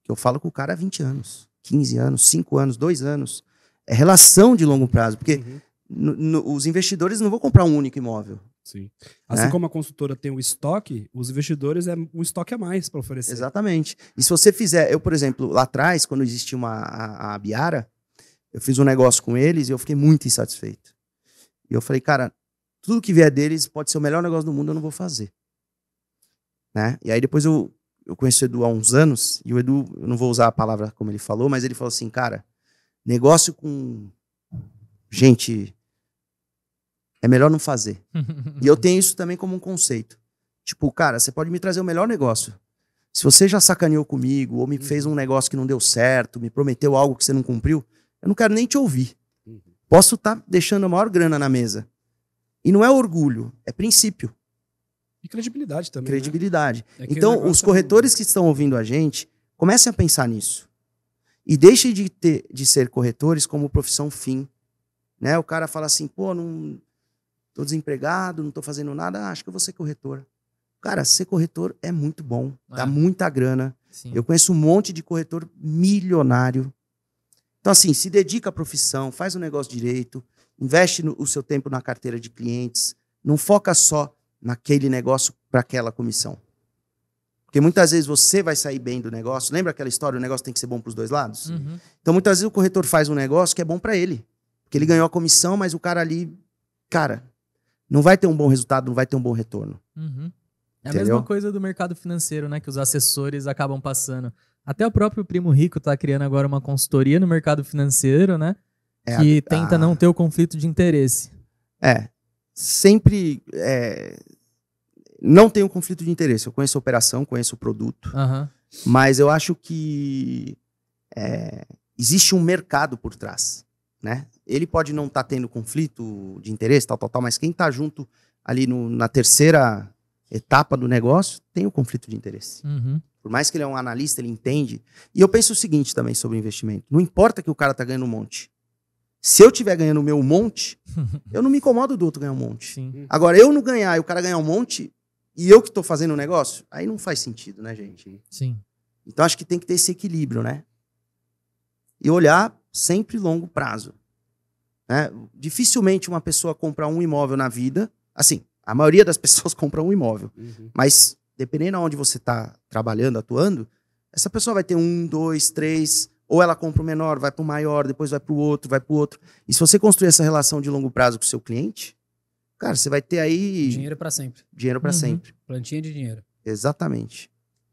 que eu falo com o cara há 20 anos, 15 anos, 5 anos, 2 anos. É relação de longo prazo, porque Uhum. no- no- os investidores não vão comprar um único imóvel. Sim. Assim Né? como a consultora tem o estoque, os investidores é um estoque a mais para oferecer. Exatamente. E se você fizer, eu, por exemplo, lá atrás, quando existia uma, a, a Biara, eu fiz um negócio com eles e eu fiquei muito insatisfeito. E eu falei, cara, tudo que vier deles pode ser o melhor negócio do mundo, eu não vou fazer. Né? E aí depois eu, eu conheço o Edu há uns anos, e o Edu, eu não vou usar a palavra como ele falou, mas ele falou assim, cara, negócio com gente é melhor não fazer. E eu tenho isso também como um conceito. Tipo, cara, você pode me trazer o melhor negócio. Se você já sacaneou comigo, ou me fez um negócio que não deu certo, me prometeu algo que você não cumpriu, eu não quero nem te ouvir. Uhum. Posso estar deixando a maior grana na mesa. E não é orgulho, é princípio, E credibilidade também. né? credibilidade. É o Então, os é corretores que estão ouvindo a gente, comecem a pensar nisso. E deixem de, ter, de ser corretores como profissão fim. Né? O cara fala assim, pô, não tô desempregado, não tô fazendo nada, ah, acho que eu vou ser corretor. Cara, ser corretor é muito bom, dá É. muita grana. Sim. Eu conheço um monte de corretor milionário. Então, assim, se dedica à profissão, faz o negócio direito, investe no- o seu tempo na carteira de clientes, não foca só naquele negócio para aquela comissão. Porque muitas vezes você vai sair bem do negócio. Lembra aquela história? O negócio tem que ser bom para os dois lados? Uhum. Então, muitas vezes o corretor faz um negócio que é bom para ele. Porque ele ganhou a comissão, mas o cara ali, cara, não vai ter um bom resultado, não vai ter um bom retorno. Uhum. É a mesma coisa do mercado financeiro, né? Que os assessores acabam passando. Até o próprio Primo Rico tá criando agora uma consultoria no mercado financeiro, né? É, que a- tenta a- não ter o conflito de interesse. É. Sempre. é, não tem um conflito de interesse. Eu conheço a operação, conheço o produto, Aham. mas eu acho que é, existe um mercado por trás. Né? Ele pode não estar tendo conflito de interesse, tal, tal, tal, mas quem está junto ali no- na terceira etapa do negócio tem o conflito de interesse. Uhum. Por mais que ele é um analista, ele entende. E eu penso o seguinte também sobre investimento: não importa que o cara tá ganhando um monte. Se eu estiver ganhando o meu um monte, eu não me incomodo do outro ganhar um monte. Sim. Agora, eu não ganhar e o cara ganhar um monte, e eu que tô fazendo o negócio, aí não faz sentido, né, gente? Sim. Então acho que tem que ter esse equilíbrio, né? E olhar sempre longo prazo. Né? Dificilmente uma pessoa compra um imóvel na vida. Assim, a maioria das pessoas compra um imóvel. Uhum. Mas, dependendo aonde você está trabalhando, atuando, essa pessoa vai ter um, dois, três, ou ela compra o menor, vai para o maior, depois vai para o outro, vai para o outro. E se você construir essa relação de longo prazo com o seu cliente, cara, você vai ter aí Dinheiro pra sempre. dinheiro para Uhum. sempre. Plantinha de dinheiro. Exatamente.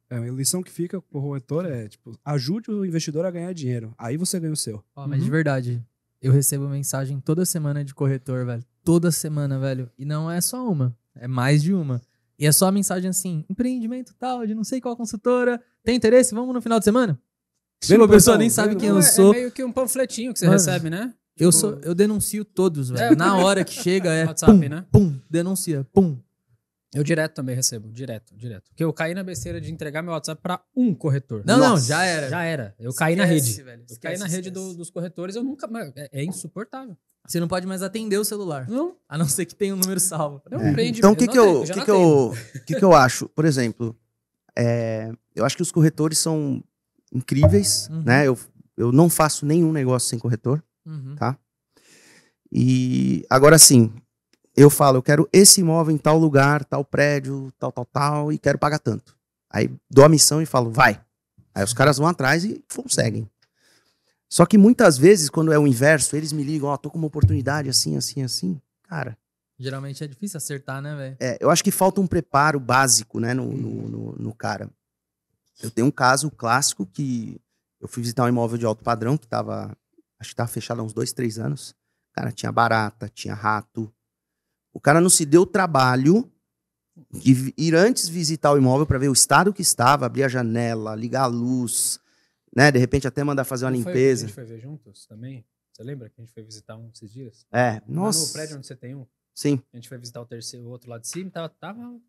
É, a lição que fica pro corretor é, tipo, ajude o investidor a ganhar dinheiro. Aí você ganha o seu. Ó, mas Uhum. de verdade, eu recebo mensagem toda semana de corretor, velho. Toda semana, velho. E não é só uma, é mais de uma. E é só a mensagem assim: empreendimento tal, de não sei qual consultora. Tem interesse? Vamos no final de semana? Mesmo a Sim, pessoa nem sabe vem- quem eu é, sou. é meio que um panfletinho que você Mano, recebe, né? Eu sou, eu denuncio todos, velho. É. Na hora que chega é WhatsApp, pum, né? pum, denuncia, pum. Eu direto também recebo, direto, direto. Porque eu caí na besteira de entregar meu WhatsApp pra um corretor. Não, não, Nossa, já era. Já era. Eu caí na Esquece, rede. velho, Eu caí esquece, na rede do- esquece. dos corretores, eu nunca. É, é insuportável. Você não pode mais atender o celular. Não, A não ser que tenha um número salvo. não É. empreende. Então, o que, não que, eu, que, não que, eu, que, que eu acho? Por exemplo, é, eu acho que os corretores são incríveis, Uhum. né? Eu, eu não faço nenhum negócio sem corretor. Uhum. Tá. E agora sim, eu falo, eu quero esse imóvel em tal lugar, tal prédio, tal, tal, tal, e quero pagar tanto. Aí dou a missão e falo, vai. Aí os caras vão atrás e conseguem. Só que muitas vezes, quando é o inverso, eles me ligam, ó, tô com uma oportunidade assim, assim, assim. Cara, Geralmente é difícil acertar, né, velho? é, eu acho que falta um preparo básico, né, no, no, no- no cara. Eu tenho um caso clássico que eu fui visitar um imóvel de alto padrão que tava, acho que tava fechado há uns dois, três anos. Cara, tinha barata, tinha rato. O cara não se deu o trabalho de ir antes visitar o imóvel para ver o estado que estava, abrir a janela, ligar a luz, né, de repente até mandar fazer uma Não foi- limpeza. a gente foi ver juntos também? Você lembra que a gente foi visitar um esses dias? É, Lá nossa. No prédio onde você tem um. Sim. A gente foi visitar o terceiro, o outro lá de cima, tava, tava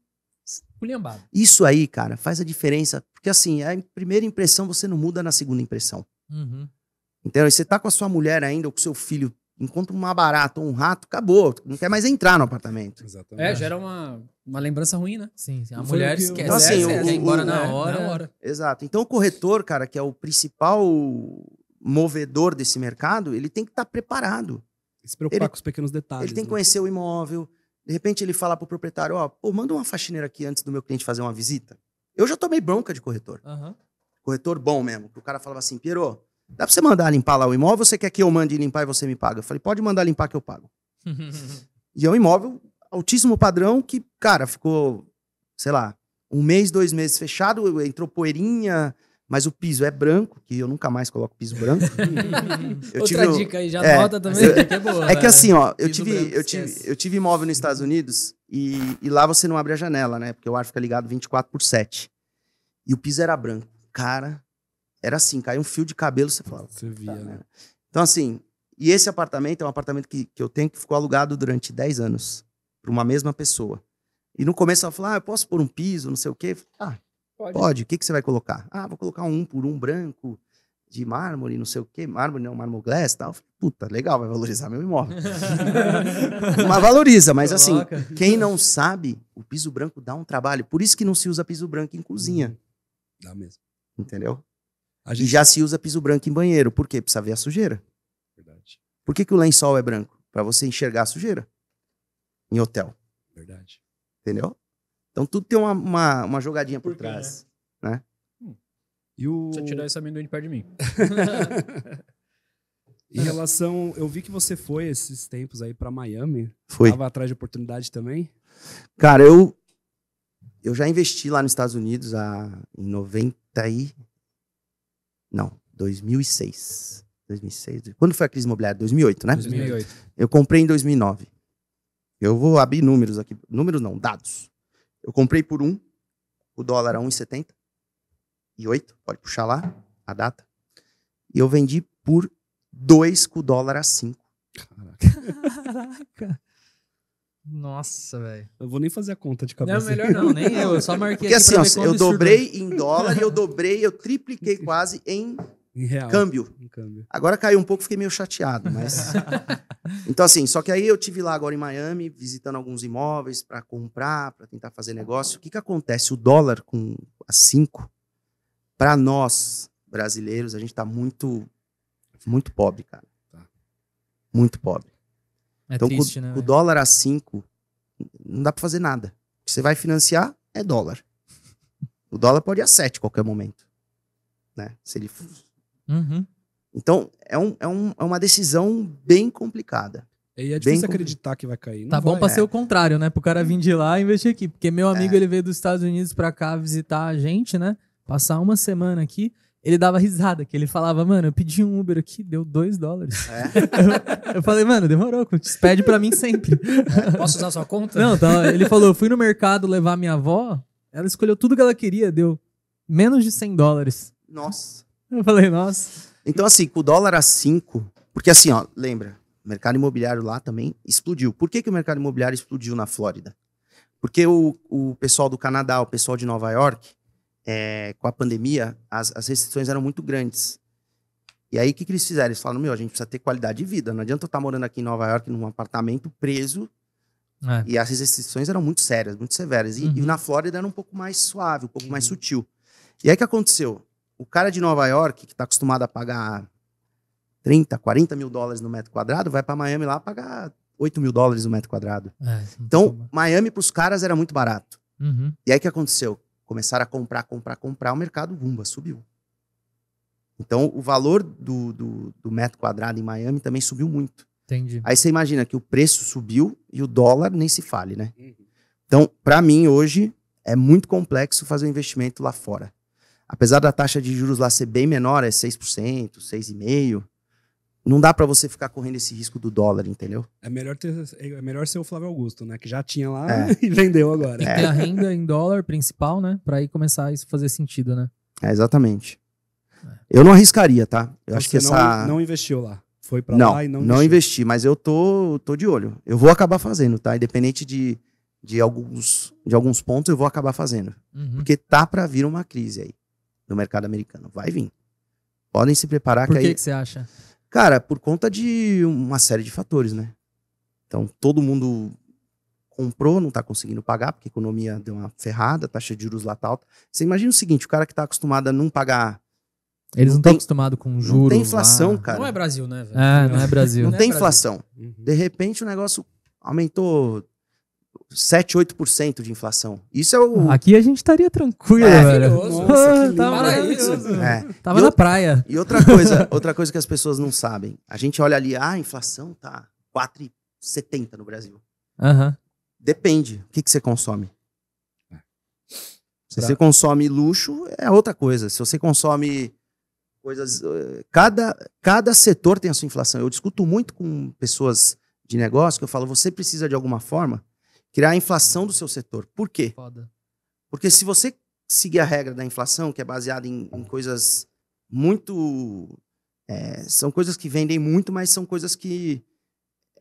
culhambado. Isso aí, cara, faz a diferença, porque assim, a primeira impressão você não muda na segunda impressão. Uhum. Entendeu? E você tá com a sua mulher ainda, ou com seu filho, encontra uma barata ou um rato, acabou. Não quer mais entrar no apartamento. Exatamente. É, gera uma, uma lembrança ruim, né? Sim, sim. A mulher que- esquece. Então, assim, quer o- ir embora o- na É, hora. Na hora. Exato. Então o corretor, cara, que é o principal movedor desse mercado, ele tem que estar preparado. Se preocupar Ele- com os pequenos detalhes. ele tem que né? conhecer o imóvel. De repente ele fala pro proprietário, ó, pô, manda uma faxineira aqui antes do meu cliente fazer uma visita. Eu já tomei bronca de corretor. Aham. Corretor bom mesmo. Que o cara falava assim, Piero, dá pra você mandar limpar lá o imóvel ou você quer que eu mande limpar e você me paga? Eu falei, pode mandar limpar que eu pago. E é um imóvel altíssimo padrão que, cara, ficou, sei lá, um mês, dois meses fechado, entrou poeirinha, mas o piso é branco, que eu nunca mais coloco piso branco. Eu Outra tive dica aí, já é, nota também. eu- que é boa. É que né? assim, ó, eu tive, branco, eu, tive, esquece. eu tive imóvel nos Estados Unidos e, e lá você não abre a janela, né? Porque o ar fica ligado 24 por 7. E o piso era branco. Cara, era assim, caiu um fio de cabelo, você falava. Você via, "Tá, né? né?" Então, assim, e esse apartamento é um apartamento que, que eu tenho que ficou alugado durante 10 anos para uma mesma pessoa. E no começo ela falou: ah, eu posso pôr um piso, não sei o quê. Ah, Pode. pode. O que, que você vai colocar? Ah, vou colocar um por um branco de mármore, não sei o quê. Mármore não, mármore glass e tal. Eu falei, Puta, legal, vai valorizar meu imóvel. mas valoriza, mas assim, Coloca. quem não sabe, o piso branco dá um trabalho. Por isso que não se usa piso branco em cozinha, Dá mesmo. entendeu? A E gente... já se usa piso branco em banheiro. Por quê? Precisa ver a sujeira. Verdade. Por que, que o lençol é branco? Para você enxergar a sujeira. Em hotel, Verdade. entendeu? Então tudo tem uma, uma, uma jogadinha por, Por quê, trás. E o... Deixa eu tirar esse amendoim de perto de mim. Em relação... Eu vi que você foi esses tempos aí pra Miami. Foi. Tava atrás de oportunidade também. Cara, eu, eu já investi lá nos Estados Unidos há, em 90 e... Não, 2006. 2006. Quando foi a crise imobiliária? 2008, né? 2008. Eu comprei em 2009. Eu vou abrir números aqui. Números não, dados. Eu comprei por um, o dólar a 1,70 e 8, pode puxar lá a data. E eu vendi por 2 com o dólar a 5. Caraca. Nossa, velho. Eu vou nem fazer a conta de Não, cabeça. melhor não. Não, nem eu. Eu só marquei Porque aqui assim, ó, eu dobrei em dólar e eu dobrei, eu tripliquei quase em Em real. câmbio. Em câmbio. Agora caiu um pouco, fiquei meio chateado, mas. então, assim, só que aí eu tive lá agora em Miami, visitando alguns imóveis para comprar, para tentar fazer negócio. O que, que acontece? O dólar com a 5, para nós brasileiros, a gente tá muito, muito pobre, cara. Tá. Muito pobre. É então, triste, com, né? com o velho? dólar a 5, não dá para fazer nada. O que você vai financiar é dólar. O dólar pode ir a 7 a qualquer momento. Né? Se ele Uhum. então, é, um, é, um, é uma decisão bem complicada. E é Bem difícil compli- acreditar que vai cair. Não Tá bom vai. pra ser o contrário, né? Pro cara vir de lá e investir aqui. Porque meu amigo, É. ele veio dos Estados Unidos pra cá visitar a gente, né? Passar uma semana aqui. Ele dava risada, que ele falava, mano, eu pedi um Uber aqui, deu dois dólares. É. Eu, eu falei, mano, demorou, pede pra mim sempre. Posso usar sua conta? Não, tá, ele falou, eu fui no mercado levar minha avó, ela escolheu tudo que ela queria, deu menos de 100 dólares. Nossa. Eu falei, nossa. Então, assim, com o dólar a 5, porque assim, ó, lembra, o mercado imobiliário lá também explodiu. Por que, que o mercado imobiliário explodiu na Flórida? Porque o, o pessoal do Canadá, o pessoal de Nova York, é, com a pandemia, as, as restrições eram muito grandes. E aí, o que, que eles fizeram? Eles falaram, meu, a gente precisa ter qualidade de vida. Não adianta eu estar morando aqui em Nova York, num apartamento preso, É. E as restrições eram muito sérias, muito severas. E, Uhum. e na Flórida era um pouco mais suave, um pouco mais sutil. E aí o que aconteceu? O cara de Nova York, que está acostumado a pagar 30, 40 mil dólares no metro quadrado, vai para Miami lá pagar 8 mil dólares no metro quadrado. É, Então, Miami para os caras era muito barato. Uhum. E aí o que aconteceu? Começaram a comprar, comprar, comprar, o mercado, bumba, subiu. Então, o valor do, do, do metro quadrado em Miami também subiu muito. Entendi. Aí você imagina que o preço subiu e o dólar nem se fale, né? Uhum. Então, para mim, hoje, é muito complexo fazer um investimento lá fora. Apesar da taxa de juros lá ser bem menor, é 6%, 6,5%, não dá para você ficar correndo esse risco do dólar, entendeu? É melhor, ter, é melhor ser o Flávio Augusto, né? Que já tinha lá É. e vendeu agora. É. Ter a renda em dólar principal, né? Pra aí começar a isso fazer sentido, né? É, exatamente. Eu não arriscaria, tá? Eu acho que essa... não, não investiu lá. Foi pra não, lá e não, não, investiu. investi, mas eu tô, tô de olho. Eu vou acabar fazendo, tá? Independente de, de, alguns, de alguns pontos, eu vou acabar fazendo. Uhum. Porque tá para vir uma crise aí no mercado americano. Vai vir. Podem se preparar Por que que, aí... que você acha? Cara, por conta de uma série de fatores, né? Então, todo mundo comprou, não tá conseguindo pagar, porque a economia deu uma ferrada, a taxa de juros lá tá alta. Você imagina o seguinte, o cara que tá acostumado a não pagar... Eles Não não estão acostumados com Não juros. tem inflação, lá. cara. Não é Brasil, né, velho? É, não é Brasil. Não Não é tem Brasil. inflação. Uhum. De repente, o negócio aumentou 7, 8% de inflação. Isso é o... Aqui a gente estaria tranquilo, É, maravilhoso. Nossa, que lindo. Tava Paraíso. maravilhoso. É. Tava E na outra- praia. E outra coisa, outra coisa que as pessoas não sabem. A gente olha ali, ah, a inflação tá 4,70 no Brasil. Depende. O que, que você consome? Se Pra- você consome luxo, é outra coisa. Se você consome coisas. eh, Cada, cada setor tem a sua inflação. Eu discuto muito com pessoas de negócio que eu falo, você precisa de alguma forma criar a inflação do seu setor. Por quê? Foda. Porque se você seguir a regra da inflação, que é baseada em, em coisas muito. é, são coisas que vendem muito, mas são coisas que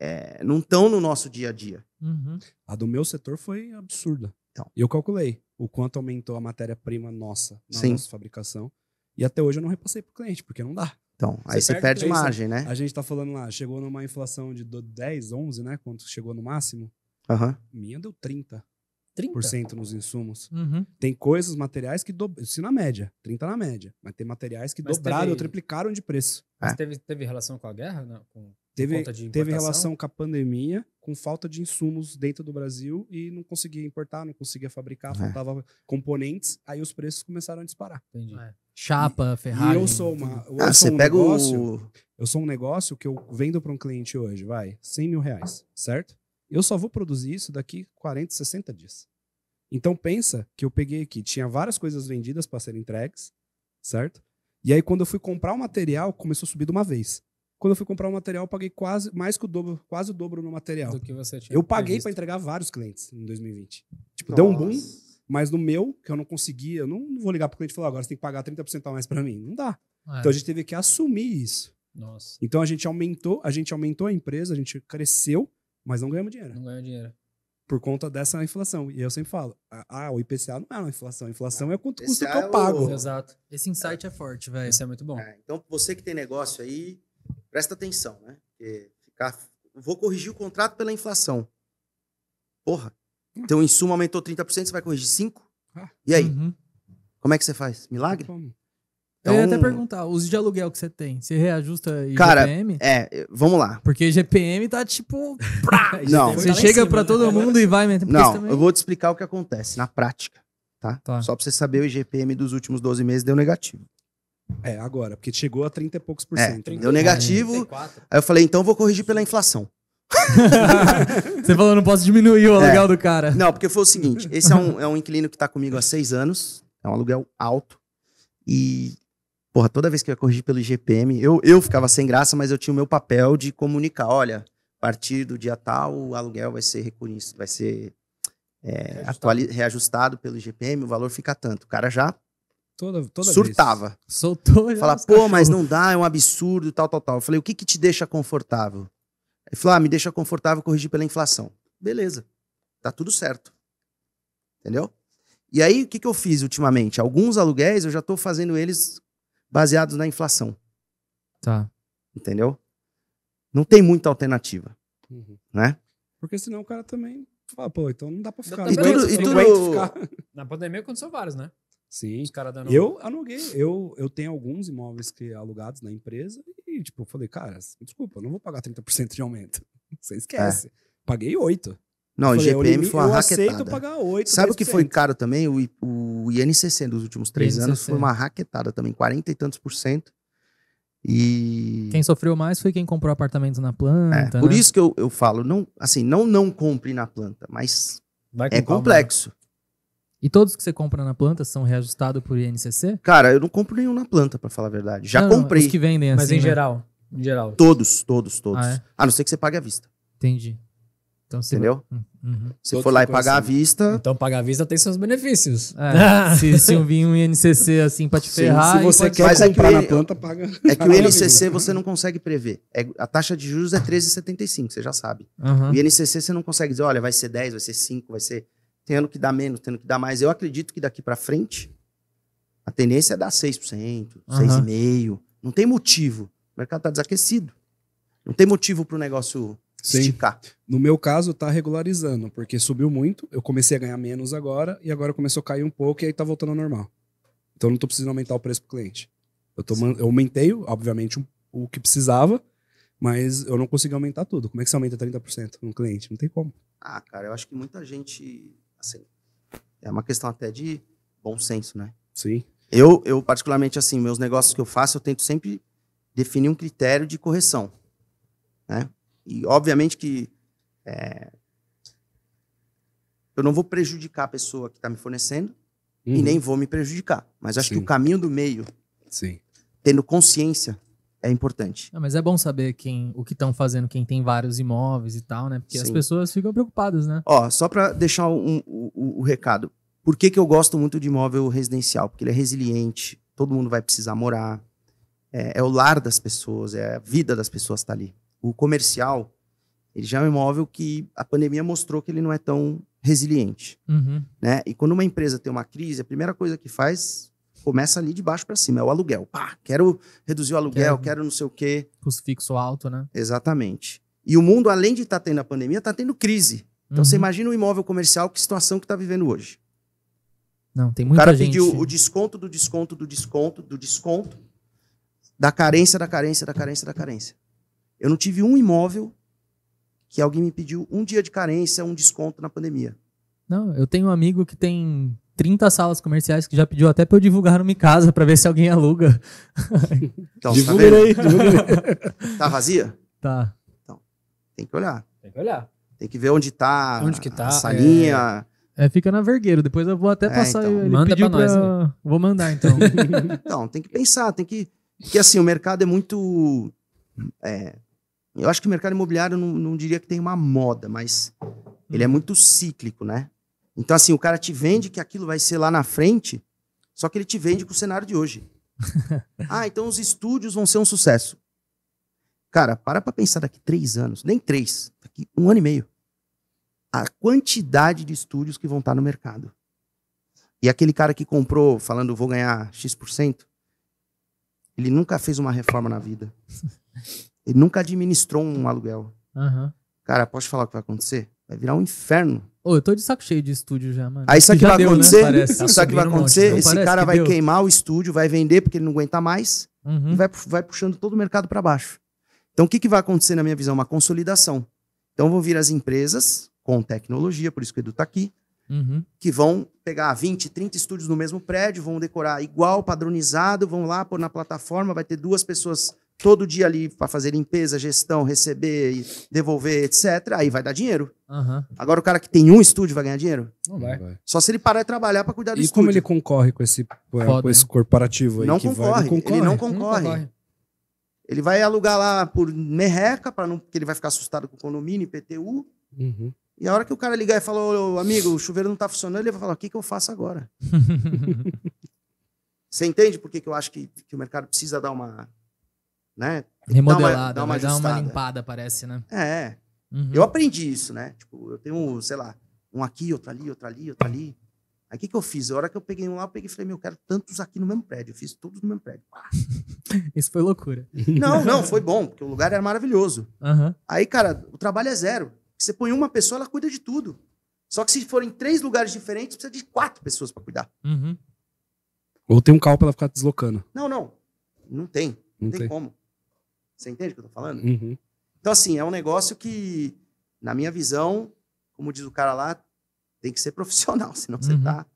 é, não estão no nosso dia a dia. Uhum. A do meu setor foi absurda. Então. E eu calculei o quanto aumentou a matéria-prima nossa na Sim. nossa fabricação. E até hoje eu não repassei pro cliente, porque não dá. Então, aí Você você perde perde três, margem, né? A gente tá falando lá, chegou numa inflação de do- 10, 11, né? Quanto chegou no máximo? Aham. Minha deu 30% 30? nos insumos. Uhum. Tem coisas, materiais que dobraram. Se na média, 30 na média. Mas tem materiais que Mas dobraram teve- ou triplicaram de preço. Mas É. teve, teve relação com a guerra? Não, com, Teve, teve relação com a pandemia, com falta de insumos dentro do Brasil e não conseguia importar, não conseguia fabricar, É. faltava componentes, aí os preços começaram a disparar. Entendi. É. Chapa, E ferragem. eu sou uma. Eu Ah, sou você um pega negócio, o. Eu sou um negócio que eu vendo para um cliente hoje, vai, 100 mil reais, certo? Eu só vou produzir isso daqui 40, 60 dias. Então pensa que eu peguei aqui, tinha várias coisas vendidas para serem entregues, certo? E aí quando eu fui comprar o material, começou a subir de uma vez. Quando eu fui comprar o material, eu paguei quase mais que o dobro, quase o dobro no material. Do que você tinha Eu paguei para entregar vários clientes em 2020. Tipo, deu um boom, Nossa. mas no meu, que eu não conseguia, eu não, não vou ligar pro cliente e falar, agora você tem que pagar 30% a mais para mim. Não dá. É. Então a gente teve que assumir isso. Nossa, Então a gente aumentou, a gente aumentou a empresa, a gente cresceu, mas não ganhamos dinheiro não ganhou dinheiro. por conta dessa inflação. E eu sempre falo, ah, o IPCA não é uma inflação, a inflação é quanto custa que é eu o- pago. Exato. Esse insight é forte, velho. Esse é muito bom. É, então, você que tem negócio aí, presta atenção, né? Porque ficar. Vou corrigir o contrato pela inflação. Porra. Teu insumo aumentou 30%, você vai corrigir 5%? Ah. E aí? Uhum. Como é que você faz? Milagre? Como? Eu ia Então- até perguntar, os de aluguel que você tem, você reajusta Cara, IGPM? É, vamos lá. Porque IGPM tá tipo. Não. Você chega pra né? todo mundo e vai Não, você também- eu vou te explicar o que acontece na prática, tá? Tá. Só pra você saber, o IGPM dos últimos 12 meses deu negativo. É, agora, porque chegou a 30 e poucos por É, cento. né? deu negativo. 34. Aí eu falei, então eu vou corrigir pela inflação. você falou, não posso diminuir o aluguel do cara. Não, porque foi o seguinte: esse é um, é um inquilino que tá comigo há seis anos, é um aluguel alto. E, porra, toda vez que eu ia corrigir pelo IGPM, eu, eu ficava sem graça, mas eu tinha o meu papel de comunicar: olha, a partir do dia tal, o aluguel vai ser reconhecido, vai ser é, Reajustado. reajustado pelo IGPM, o valor fica tanto. O cara já Toda, toda surtava. Soltou. já Fala, pô, mas não dá, é um absurdo, tal, tal, tal. Eu falei, o que que te deixa confortável? Ele falou, ah, me deixa confortável corrigir pela inflação. Beleza, tá tudo certo. Entendeu? E aí, o que que eu fiz ultimamente? Alguns aluguéis eu já tô fazendo eles baseados na inflação, Tá. entendeu? Não tem muita alternativa. Uhum. né? Porque senão o cara também fala, pô, então não dá pra ficar. E não tudo- aguento- e tudo- ficar. Na pandemia aconteceu vários, né? Sim. Os caras dando. Eu aluguei, eu, eu tenho alguns imóveis que alugados na empresa e, tipo, eu falei, cara, desculpa, eu não vou pagar 30% de aumento. Você esquece. Paguei 8. Não, o Falei, IGPM foi uma eu aceito raquetada. pagar 8. Sabe o que foi 10%. caro também? O, o INCC dos últimos três anos INCC. foi uma raquetada também, 40 e tantos por cento. E... Quem sofreu mais foi quem comprou apartamento na É, planta. por né? isso que eu, eu falo, não, assim, não não compre na planta, mas Vai com é calma, complexo. E todos que você compra na planta são reajustados por INCC? Cara, eu não compro nenhum na planta, pra falar a verdade. Já Não, não, comprei Os que vendem né? Mas assim. em né? geral. Em geral. todos, todos, todos. Ah, é? A não ser que você pague à vista, Entendi. Então, você entendeu? Uhum, uhum. Se Todos for lá e pagar à vista, Então pagar à vista tem seus benefícios. É, se, se um vir um INCC assim pra te Sim, ferrar. Se aí você quer Mas é que comprar o na planta, paga. é que o INCC você não consegue prever. É- a taxa de juros é 13,75, você já sabe. Aham. O INCC você não consegue dizer, olha, vai ser 10, vai ser 5, vai ser... Tem ano que dá menos, tem ano que dá mais. Eu acredito que daqui pra frente, a tendência é dar 6%, Aham. 6,5%. Não tem motivo. O mercado tá desaquecido. Não tem motivo pro negócio Sim. esticar. No meu caso, tá regularizando, porque subiu muito, eu comecei a ganhar menos agora, e agora começou a cair um pouco, e aí tá voltando ao normal. Então eu não tô precisando aumentar o preço pro cliente. Eu, tô, eu aumentei, obviamente, um- o que precisava, mas eu não consegui aumentar tudo. Como é que você aumenta 30% no cliente? Não tem como. Ah, cara, eu acho que muita gente, assim, é uma questão até de bom senso, né? Sim. Eu, eu particularmente, assim, meus negócios que eu faço, eu tento sempre definir um critério de correção, né? E, obviamente que é, eu não vou prejudicar a pessoa que está me fornecendo e Uhum. nem vou me prejudicar. Mas acho que Sim. o caminho do meio, Sim. tendo consciência, é importante. Ah, mas é bom saber quem, o que estão fazendo, quem tem vários imóveis e tal, né? Porque as Sim. pessoas ficam preocupadas, né? Ó, só para deixar um- o, o- o recado. Por que, que eu gosto muito de imóvel residencial? Porque ele é resiliente, todo mundo vai precisar morar. É, é o lar das pessoas, é a vida das pessoas tá ali. O comercial, ele já é um imóvel que a pandemia mostrou que ele não é tão resiliente. Uhum. né? E quando uma empresa tem uma crise, a primeira coisa que faz começa ali de baixo para cima, é o aluguel. Pá, quero reduzir o aluguel, Quero. quero não sei o quê. Custo fixo alto, né? Exatamente. E o mundo, além de estar tendo a pandemia, está tendo crise. Então você Uhum. imagina o imóvel comercial, que situação que está vivendo hoje. Não, tem O muita cara gente. pediu o desconto do desconto do desconto do desconto da carência, da carência, da carência, da carência. Eu não tive um imóvel que alguém me pediu um dia de carência, um desconto na pandemia. Não, eu tenho um amigo que tem 30 salas comerciais que já pediu até pra eu divulgar no Mi Casa pra ver se alguém aluga. Então, tá, Divulga aí, divulga aí. tá vazia? Tá. Tem que olhar. Tem que olhar. Tem que ver onde tá, Onde que tá, a salinha. É, fica na Vergueiro. Depois eu vou até É, passar. então. ele Manda pediu pra nós, pra- Vou mandar então. Então, tem que pensar, tem que. Porque assim, o mercado é muito. é, eu acho que o mercado imobiliário não, não diria que tem uma moda, mas ele é muito cíclico, né? Então, assim, o cara te vende que aquilo vai ser lá na frente, só que ele te vende com o cenário de hoje. ah, então os estúdios vão ser um sucesso. Cara, para pra pensar daqui três anos, nem três, daqui um ano e meio. A quantidade de estúdios que vão estar no mercado. E aquele cara que comprou falando vou ganhar X%, ele nunca fez uma reforma na vida. Ele nunca administrou um aluguel. Aham. Cara, posso falar o que vai acontecer? Vai virar um inferno. Ô, eu tô de saco cheio de estúdio já, mano. Aí sabe o que vai deu, né? acontecer? Parece. Sabe o que vai um monte. acontecer? Não Esse parece cara vai deu? queimar o estúdio, vai vender porque ele não aguenta mais Uhum. e vai, vai puxando todo o mercado para baixo. Então, o que, que vai acontecer na minha visão? Uma consolidação. Então, vão vir as empresas com tecnologia, por isso que o Edu está aqui, Uhum. que vão pegar 20, 30 estúdios no mesmo prédio, vão decorar igual, padronizado, vão lá pôr na plataforma, vai ter duas pessoas todo dia ali para fazer limpeza, gestão, receber, e devolver, etc. Aí vai dar dinheiro. Aham. Agora, o cara que tem um estúdio vai ganhar dinheiro? Não vai. Só se ele parar de trabalhar para cuidar do E estúdio. como ele concorre com esse, com Foda, esse corporativo aí? Não que vai- concorre, ele não Não concorre. Ele vai alugar lá por merreca, para não, porque ele vai ficar assustado com o condomínio, IPTU. Uhum. E a hora que o cara ligar e falar, ô amigo, o chuveiro não tá funcionando, ele vai falar, o que, que eu faço agora? Você entende por que, que eu acho que, que o mercado precisa dar uma. Né? Remodelada, dá uma vai dar uma ajustada. limpada, parece, né? É. Uhum. Eu aprendi isso, né? Tipo, eu tenho, sei lá, um aqui, outro ali, outro ali, outro ali. Aí o que, que eu fiz? A hora que eu peguei um lá, eu peguei e falei, meu, eu quero tantos aqui no mesmo prédio. Eu fiz todos no mesmo prédio. Isso foi loucura. Não, não, foi bom, porque o lugar era maravilhoso. Aham. Aí, cara, o trabalho é zero. Você põe uma pessoa, ela cuida de tudo. Só que se forem três lugares diferentes, precisa de quatro pessoas para cuidar. Uhum. Ou tem um carro pra ela ficar deslocando. Não, não. Não tem. Não, Não tem, tem. como. Você entende o que eu tô falando? Uhum. Então, assim, é um negócio que, na minha visão, como diz o cara lá, tem que ser profissional, senão você Uhum. tá.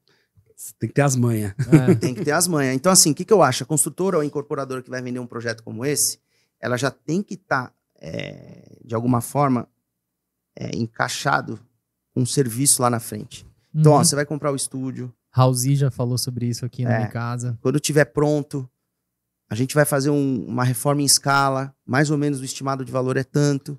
Tem que ter as manhas. É. Tem que ter as manhas. Então, assim, o que, que eu acho? A construtora ou a incorporadora que vai vender um projeto como esse, ela já tem que estar, de alguma forma, é, encaixado com um serviço lá na frente. Então, Uhum. ó, você vai comprar o estúdio, Raulzi já falou sobre isso aqui na É. minha casa. Quando tiver pronto, a gente vai fazer um- uma reforma em escala, mais ou menos o estimado de valor é tanto.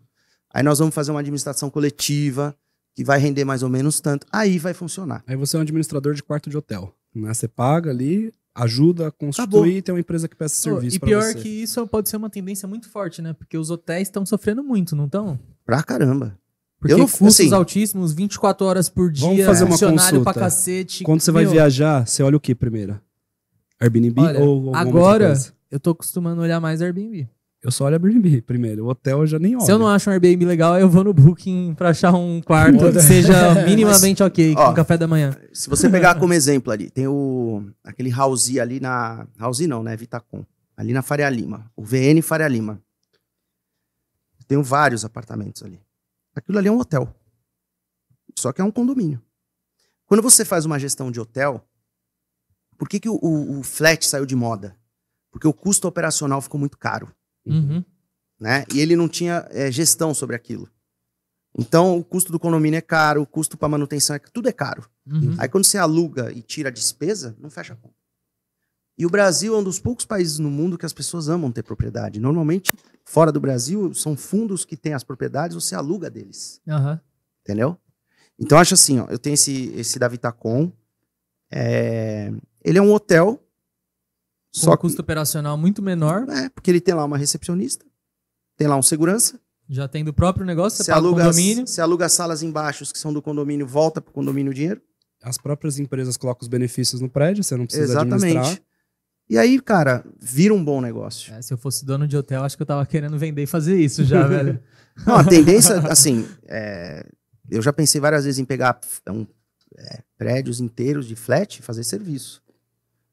Aí nós vamos fazer uma administração coletiva, que vai render mais ou menos tanto. Aí vai funcionar. Aí você é um administrador de quarto de hotel. Né? Você paga ali, ajuda a e tem uma empresa que peça serviço e pra pior você. que isso pode ser uma tendência muito forte, né? Porque os hotéis estão sofrendo muito, não estão? Pra caramba. Porque Eu não- custos assim, altíssimos, 24 horas por dia, Vamos fazer uma funcionário pra consulta. cacete. Quando você vai Meu, viajar, você olha o que primeiro? Airbnb Olha, ou alguma Agora, coisa? Eu tô acostumando a olhar mais Airbnb. Eu só olho Airbnb primeiro. O hotel eu já nem olho. Se eu não acho um Airbnb legal, eu vou no Booking pra achar um quarto que seja minimamente ok, Ó, com café da manhã. Se você pegar como exemplo ali, tem o aquele House ali na. House não, né? Vitacom. Ali na Faria Lima. O VN Faria Lima. Tenho vários apartamentos ali. Aquilo ali é um hotel. Só que é um condomínio. Quando você faz uma gestão de hotel, por que, que o, o- o flat saiu de moda? Porque o custo operacional ficou muito caro. Uhum. né? E ele não tinha é, gestão sobre aquilo. Então, o custo do condomínio é caro, o custo para manutenção é tudo é caro. Uhum. Aí, quando você aluga e tira a despesa, não fecha a conta. E o Brasil é um dos poucos países no mundo que as pessoas amam ter propriedade. Normalmente, fora do Brasil, são fundos que têm as propriedades, você aluga deles. Aham. Entendeu? Então, acho assim, ó, eu tenho esse, esse da Vitacom. é, ele é um hotel. Com Só um que, custo operacional muito menor, é, porque ele tem lá uma recepcionista, tem lá um segurança, já tem do próprio negócio, você você paga o aluga, condomínio. as, você aluga as salas embaixo que são do condomínio, volta pro condomínio o dinheiro. As próprias empresas colocam os benefícios no prédio, você não precisa administrar. Exatamente. E aí, cara, vira um bom negócio. É, se eu fosse dono de hotel, acho que eu tava querendo vender e fazer isso já, velho. Não, a tendência, assim, é, eu já pensei várias vezes em pegar um, é, prédios inteiros de flat e fazer serviço.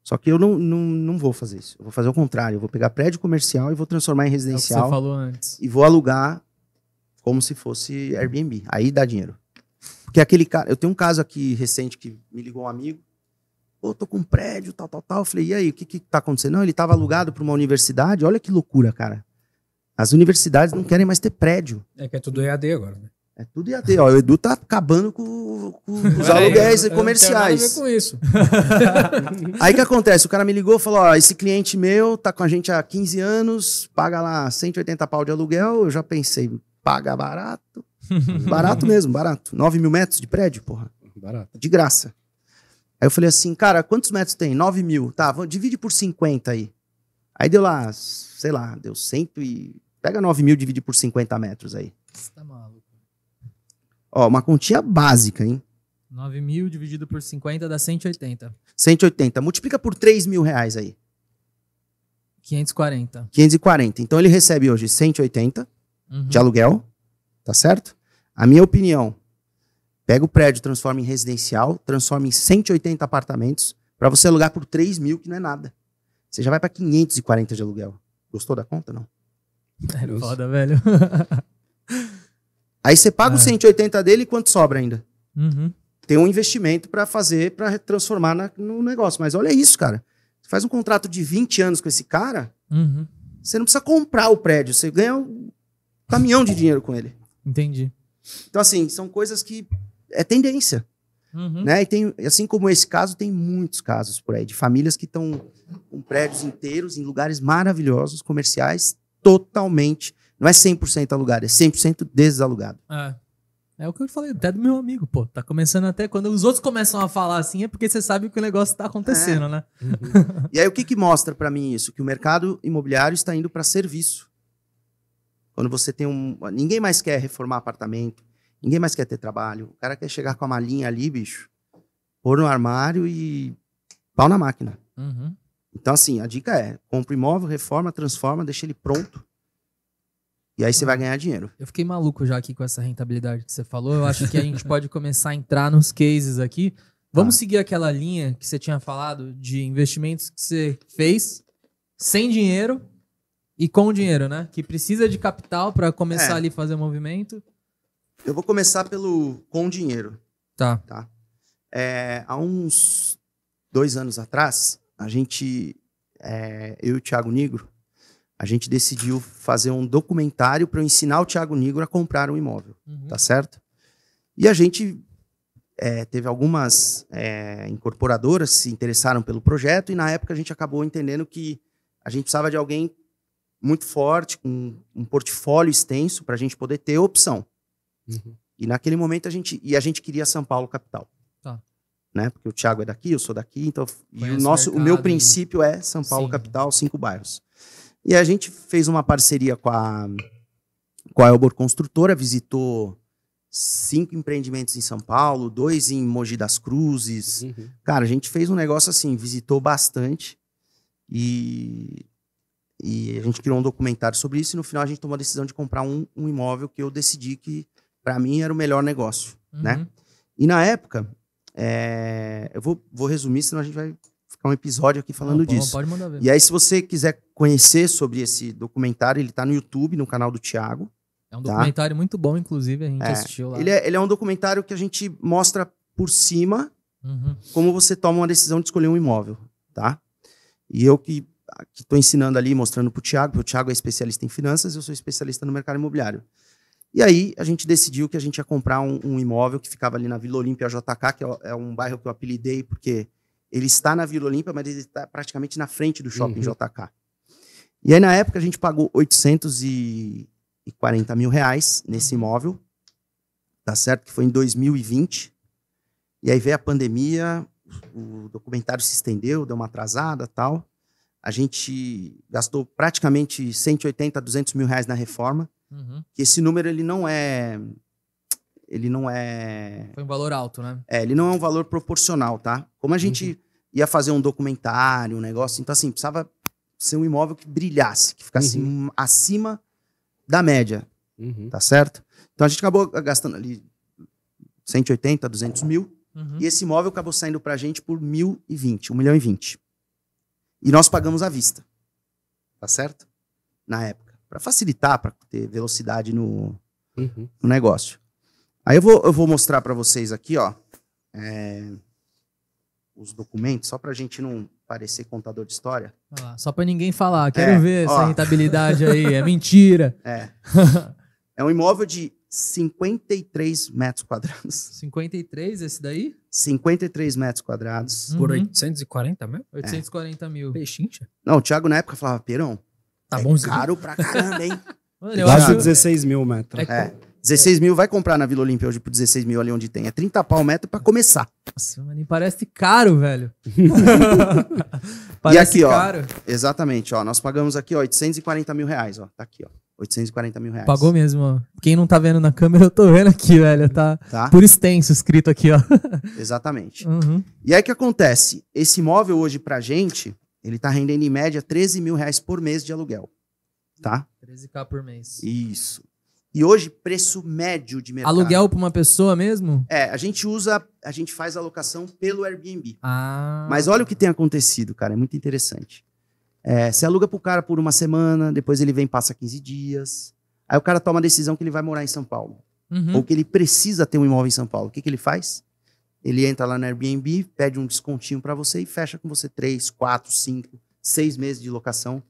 Só que eu não, não, não vou fazer isso. Eu vou fazer o contrário. Eu vou pegar prédio comercial e vou transformar em É o que você residencial falou antes. e vou alugar como se fosse Airbnb. Aí dá dinheiro. Porque aquele cara. Eu tenho um caso aqui recente que me ligou um amigo. Pô, tô com um prédio, tal, tal, tal. Eu falei, e aí, o que que tá acontecendo? Não, ele tava alugado para uma universidade. Olha que loucura, cara. As universidades não querem mais ter prédio. É que é tudo EAD agora, né? É tudo IAD. Ó, o Edu tá acabando com, com os É, aluguéis eu- eu não tenho nada a ver comerciais. com isso. Aí o que acontece? O cara me ligou e falou: Ó, esse cliente meu tá com a gente há 15 anos, paga lá 180 pau de aluguel. Eu já pensei, paga barato. Barato mesmo, barato. 9 mil metros de prédio, porra. Barato. De graça. Aí eu falei assim, cara, quantos metros tem? 9 mil. Tá, vamos- divide por 50 aí. Aí deu lá, sei lá, deu 100 e. Pega 9 mil, divide por 50 metros aí. Você tá maluco. Ó, uma continha básica, hein? 9 mil dividido por 50 dá 180. 180. Multiplica por 3 mil reais aí. 540. 540. Então ele recebe hoje 180 Uhum. de aluguel, tá certo? A minha opinião, pega o prédio, transforma em residencial, transforma em 180 apartamentos para você alugar por 3 mil, que não é nada. Você já vai para 540 de aluguel. Gostou da conta, não? É foda, velho. Aí você paga É. os 180 dele e quanto sobra ainda? Uhum. Tem um investimento para fazer, para transformar na- no negócio. Mas olha isso, cara. Você faz um contrato de 20 anos com esse cara, Uhum. você não precisa comprar o prédio, você ganha um caminhão de dinheiro com ele. Entendi. Então, assim, são coisas que é tendência, Uhum. né? E tem, assim como esse caso, tem muitos casos por aí de famílias que estão com prédios inteiros em lugares maravilhosos, comerciais, totalmente. Não é 100% alugado, é 100% desalugado. É. É o que eu falei, até do meu amigo, pô. Tá começando até. Quando os outros começam a falar assim, é porque você sabe que o negócio tá acontecendo, né? E aí, o que, que mostra para mim isso? Que o mercado imobiliário está indo para serviço. Quando você tem um. Ninguém mais quer reformar apartamento, ninguém mais quer ter trabalho. O cara quer chegar com a malinha ali, bicho, pôr no armário e pau na máquina. Uhum. Então, assim, a dica é: compra o imóvel, reforma, transforma, deixa ele pronto. E aí você vai ganhar dinheiro. Eu fiquei maluco já aqui com essa rentabilidade que você falou. Eu acho que a gente pode começar a entrar nos cases aqui. Vamos Tá. seguir aquela linha que você tinha falado de investimentos que você fez sem dinheiro e com dinheiro, né? Que precisa de capital para começar É. ali a fazer movimento. Eu vou começar pelo com dinheiro. Tá. É, há uns dois anos atrás, a gente, é, eu e o Thiago Nigro, a gente decidiu fazer um documentário para eu ensinar o Thiago Nigro a comprar um imóvel, Uhum. tá certo? E a gente é, teve algumas é, incorporadoras que se interessaram pelo projeto e na época a gente acabou entendendo que a gente precisava de alguém muito forte, com um portfólio extenso para a gente poder ter opção. Uhum. E naquele momento a gente e a gente queria São Paulo capital. Tá. Né? Porque o Thiago é daqui, eu sou daqui, então e o nosso o meu mercado e- princípio é São Paulo Sim. capital, cinco bairros. E a gente fez uma parceria com a com a Elbor Construtora, visitou cinco empreendimentos em São Paulo, dois em Mogi das Cruzes. Uhum. Cara, a gente fez um negócio assim, visitou bastante e, e a gente criou um documentário sobre isso e no final a gente tomou a decisão de comprar um, um imóvel que eu decidi que para mim era o melhor negócio, né? Uhum. E na época, é, eu vou, vou resumir, senão a gente vai ficar um episódio aqui falando Não, disso. Pode mandar ver. E aí, se você quiser conhecer sobre esse documentário, ele tá no YouTube, no canal do Thiago. É um tá. documentário muito bom, inclusive. A gente É, assistiu lá. Ele é, ele é um documentário que a gente mostra por cima Uhum. como você toma uma decisão de escolher um imóvel, tá? E eu que estou ensinando ali, mostrando para o Thiago, porque o Thiago é especialista em finanças, eu sou especialista no mercado imobiliário. E aí a gente decidiu que a gente ia comprar um, um imóvel que ficava ali na Vila Olímpia JK, que é, é um bairro que eu apelidei porque ele está na Vila Olímpia, mas ele está praticamente na frente do shopping Uhum. JK. E aí na época a gente pagou 840 mil reais nesse imóvel, tá certo? Que foi em 2020. E aí veio a pandemia, o documentário se estendeu, deu uma atrasada tal. A gente gastou praticamente 180, 200 mil reais na reforma. Uhum. Que esse número ele não é, ele não é, Foi um valor alto, né? é, ele não é um valor proporcional, tá? Como a gente ia fazer um documentário, um negócio, então assim precisava ser um imóvel que brilhasse, que ficasse Uhum. acima da média, Uhum. tá certo? Então a gente acabou gastando ali 180, 200 mil. Uhum. E esse imóvel acabou saindo pra gente por 1.020, 1 milhão e 20. E nós pagamos à vista. Tá certo? Na época. Pra facilitar, pra ter velocidade no, Uhum. no negócio. Aí eu vou, eu vou mostrar pra vocês aqui, ó, é, os documentos, só pra gente não parecer contador de história. Lá, Só pra ninguém falar. Quero É, ver essa ó. rentabilidade aí. É mentira. É. é um imóvel de 53 metros quadrados. 53 esse daí? 53 metros quadrados. Por Uhum. 840 mil? 840 mil. Peixincha. Não, o Thiago na época falava, Perão, Tá é bom caro pra caramba, hein? Mano, eu Quase acho... 16 mil metros. É, É. 16 mil vai comprar na Vila Olímpia hoje por 16 mil ali onde tem. É 30 pau o metro pra começar. Nossa, mano, e parece caro, velho. parece aqui, ó, caro. Exatamente, ó. Nós pagamos aqui, ó, 840 mil reais, ó. Tá aqui, ó. 840 mil reais. Pagou mesmo, ó. Quem não tá vendo na câmera, eu tô vendo aqui, velho. Tá Tá? por extenso escrito aqui, ó. Exatamente. Uhum. E aí o que acontece? Esse imóvel hoje pra gente, ele tá rendendo em média 13 mil reais por mês de aluguel. Tá? 13k por mês. Isso. E hoje, preço médio de mercado. Aluguel pra uma pessoa mesmo? É, a gente usa, a gente faz a alocação pelo Airbnb. Ah. Mas olha o que tem acontecido, cara, é muito interessante. É, você aluga pro cara por uma semana, depois ele vem e passa 15 dias. Aí o cara toma a decisão que ele vai morar em São Paulo. Uhum. Ou que ele precisa ter um imóvel em São Paulo. O que, que ele faz? Ele entra lá no Airbnb, pede um descontinho pra você e fecha com você 3, 4, 5, 6 meses de locação.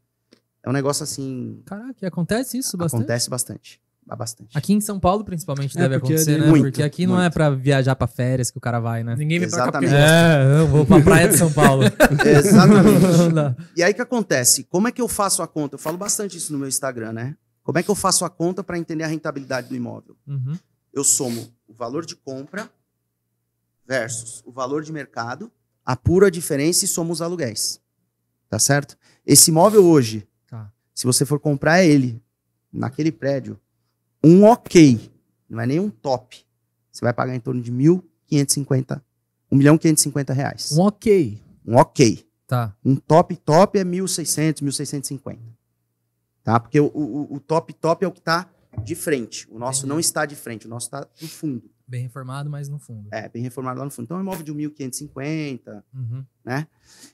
É um negócio assim. Caraca, acontece isso bastante? Acontece bastante. Há bastante. Aqui em São Paulo, principalmente, É, deve porque acontecer, né? Muito, porque aqui não é muito. pra viajar pra férias que o cara vai, né? Ninguém vem pra Exatamente. gosta. É, eu vou pra praia de São Paulo. Exatamente. E aí o que acontece? Como é que eu faço a conta? Eu falo bastante isso no meu Instagram, né? Como é que eu faço a conta para entender a rentabilidade do imóvel? Uhum. Eu somo o valor de compra versus o valor de mercado, apuro a diferença e somo os aluguéis. Tá certo? Esse imóvel hoje, Tá. se você for comprar ele naquele prédio, um ok, não é nem um top, você vai pagar em torno de 1.550, 1 milhão e 550 reais. Um ok. Um ok. Tá. Um top top é 1.600, 1.650. Tá? Porque o, o, o top top é o que está de frente. O nosso Entendi. não está de frente, o nosso está no fundo. Bem reformado, mas no fundo. É, bem reformado lá no fundo. Então é um imóvel de 1.550, Uhum. né?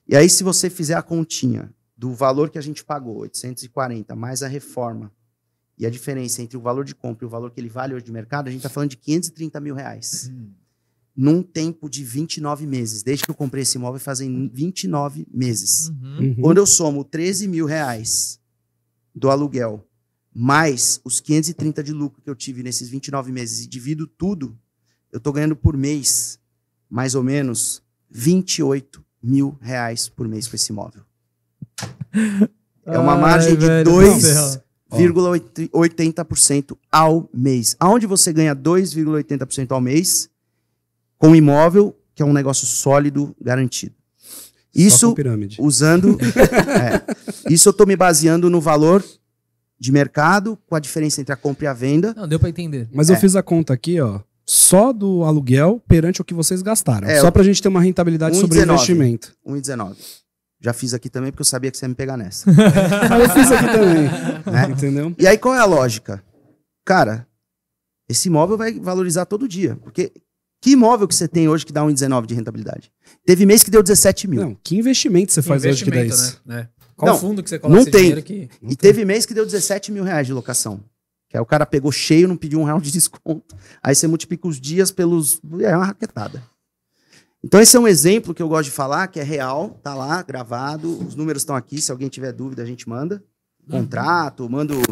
E aí se você fizer a continha do valor que a gente pagou, 840, mais a reforma, e a diferença entre o valor de compra e o valor que ele vale hoje de mercado, a gente está falando de 530 mil reais. Num tempo de 29 meses. Desde que eu comprei esse imóvel, fazem 29 meses. Uhum. Uhum. Quando eu somo 13 mil reais do aluguel, mais os 530 de lucro que eu tive nesses 29 meses e divido tudo, eu tô ganhando por mês, mais ou menos, 28 mil reais por mês com esse imóvel. É uma Ai, margem de velho, dois- não. 2,80% ao mês. Aonde você ganha 2,80% ao mês com imóvel, que é um negócio sólido, garantido. Só Isso com pirâmide. usando. é, isso eu tô me baseando no valor de mercado, com a diferença entre a compra e a venda. Não, deu pra entender. Mas eu É. fiz a conta aqui, ó. Só do aluguel perante o que vocês gastaram. É, só eu- pra gente ter uma rentabilidade sobre o 1,19. investimento. 1,19. Já fiz aqui também, porque eu sabia que você ia me pegar nessa. Mas eu fiz aqui também. Né? Entendeu? E aí, qual é a lógica? Cara, esse imóvel vai valorizar todo dia. Porque que imóvel que você tem hoje que dá 1,19 de rentabilidade? Teve mês que deu 17 mil. Não, que investimento você faz hoje que dá Investimento, isso? né? É. Qual Não, fundo que você coloca não esse tem. dinheiro que... E teve mês que deu 17 mil reais de locação. Que aí o cara pegou cheio, não pediu um real de desconto. Aí você multiplica os dias pelos. É uma raquetada. Então, esse é um exemplo que eu gosto de falar, que é real, tá lá, gravado. Os números estão aqui. Se alguém tiver dúvida, a gente manda. Contrato, manda o,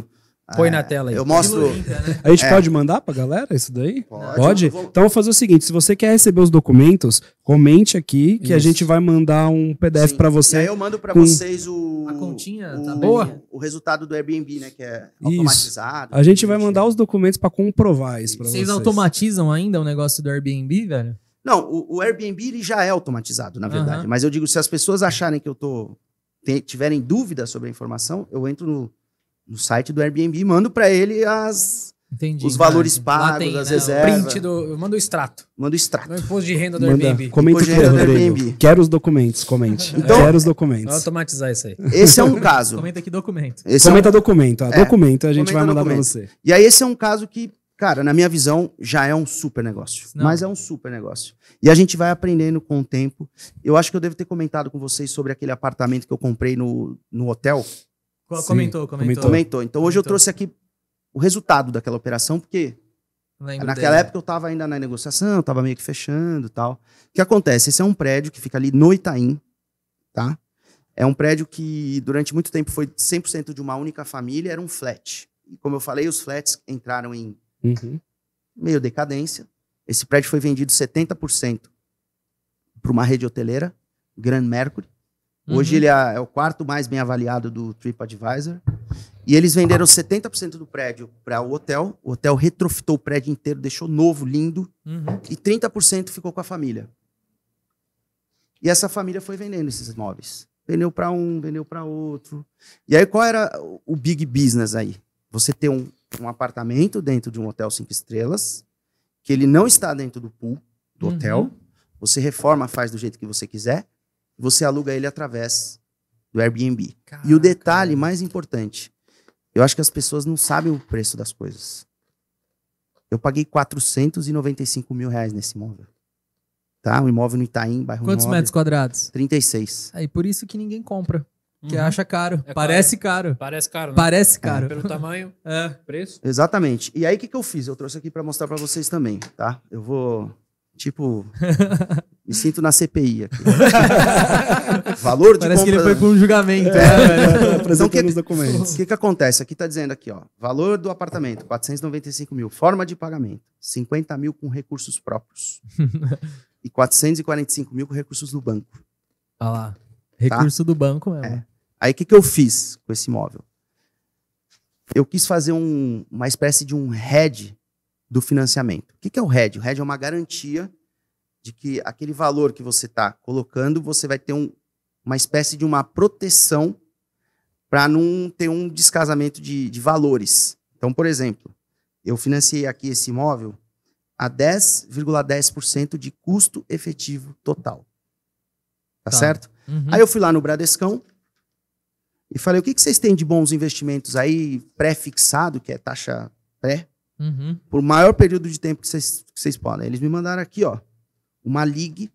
Põe É, na tela aí. Eu mostro. Né? A gente É. pode mandar pra galera isso daí? Pode. Pode? Eu vou- Então vamos fazer o seguinte: se você quer receber os documentos, comente aqui que a Isso. gente vai mandar um PDF Sim. pra E aí você. eu mando pra com- vocês o. A continha, o, tá boa? O resultado do Airbnb, né? Que é Isso. automatizado. A gente vai mandar os documentos pra comprovar isso pra Vocês vocês. automatizam ainda o negócio do Airbnb, velho? Não, o, o Airbnb ele já é automatizado, na verdade. Aham. Mas eu digo, se as pessoas acharem que eu tô. tiverem dúvida sobre a informação, eu entro no, no site do Airbnb e mando pra ele as. Entendi. Os valores Lá pagos, tem, as né, o reservas. Print do. Eu mando o extrato. Mando o extrato. No imposto de renda do Manda, Airbnb. comenta aqui, de renda do Rodrigo. Airbnb. Quero os documentos, comente. Então- Quero os documentos. automatizar isso aí. Esse é um caso. Comenta aqui documento. Esse é um- Comenta documento. ó. É, documento a gente vai mandar documento. pra você. E aí, esse é um caso que, cara, na minha visão, já é um super negócio. Não. Mas é um super negócio. E a gente vai aprendendo com o tempo. Eu acho que eu devo ter comentado com vocês sobre aquele apartamento que eu comprei no, no hotel. Co- Sim, comentou, comentou. comentou. Então, hoje eu Comentou. trouxe aqui o resultado daquela operação, porque Lembro naquela dele. época eu estava ainda na negociação, estava meio que fechando e tal. O que acontece? Esse é um prédio que fica ali no Itaim, tá? É um prédio que durante muito tempo foi 100% de uma única família, era um flat. E como eu falei, os flats entraram em Uhum. meio decadência. Esse prédio foi vendido 70% para uma rede hoteleira, Grand Mercury. Hoje Uhum. ele é, é o quarto mais bem avaliado do TripAdvisor. E eles venderam 70% do prédio para o hotel. O hotel retrofitou o prédio inteiro, deixou novo, lindo. Uhum. E 30% ficou com a família. E essa família foi vendendo esses imóveis. Vendeu para um, vendeu para outro. E aí qual era o- o big business aí? Você ter um, um apartamento dentro de um hotel cinco estrelas, que ele não está dentro do pool do Uhum. hotel. Você reforma, faz do jeito que você quiser. Você aluga ele através do Airbnb. e o Caraca, detalhe mais importante, eu acho que as pessoas não sabem o preço das coisas. Eu paguei 495 mil reais nesse imóvel. Tá? Um imóvel no Itaim, bairro Quantos Nobre, metros quadrados? 36. Aí por isso que ninguém compra. Que Uhum. acha caro. É Parece caro. Parece caro, né? Parece caro. Pelo tamanho, É. preço. Exatamente. E aí o que, que eu fiz? Eu trouxe aqui para mostrar para vocês também, tá? Eu vou, tipo, me sinto na CPI aqui. Valor de Parece que compra... ele foi pra um julgamento, É. né? Apresentando que- os documentos. O que, que acontece? Aqui tá dizendo aqui, ó. Valor do apartamento, 495 mil. Forma de pagamento, 50 mil com recursos próprios. e 445 mil com recursos do banco. Olha lá. Recurso do banco mesmo. É. Aí o que, que eu fiz com esse imóvel? Eu quis fazer um- uma espécie de um hedge do financiamento. O que, que é o hedge? O hedge é uma garantia de que aquele valor que você está colocando, você vai ter um- uma espécie de uma proteção para não ter um descasamento de, de valores. Então, por exemplo, eu financiei aqui esse imóvel a 10,10% de custo efetivo total. Tá, Tá. certo? Uhum. Aí eu fui lá no Bradescão e falei: o que, que vocês têm de bons investimentos aí pré-fixado, que é taxa pré, Uhum. por maior período de tempo que vocês, que vocês podem? Eles me mandaram aqui, ó, uma ligue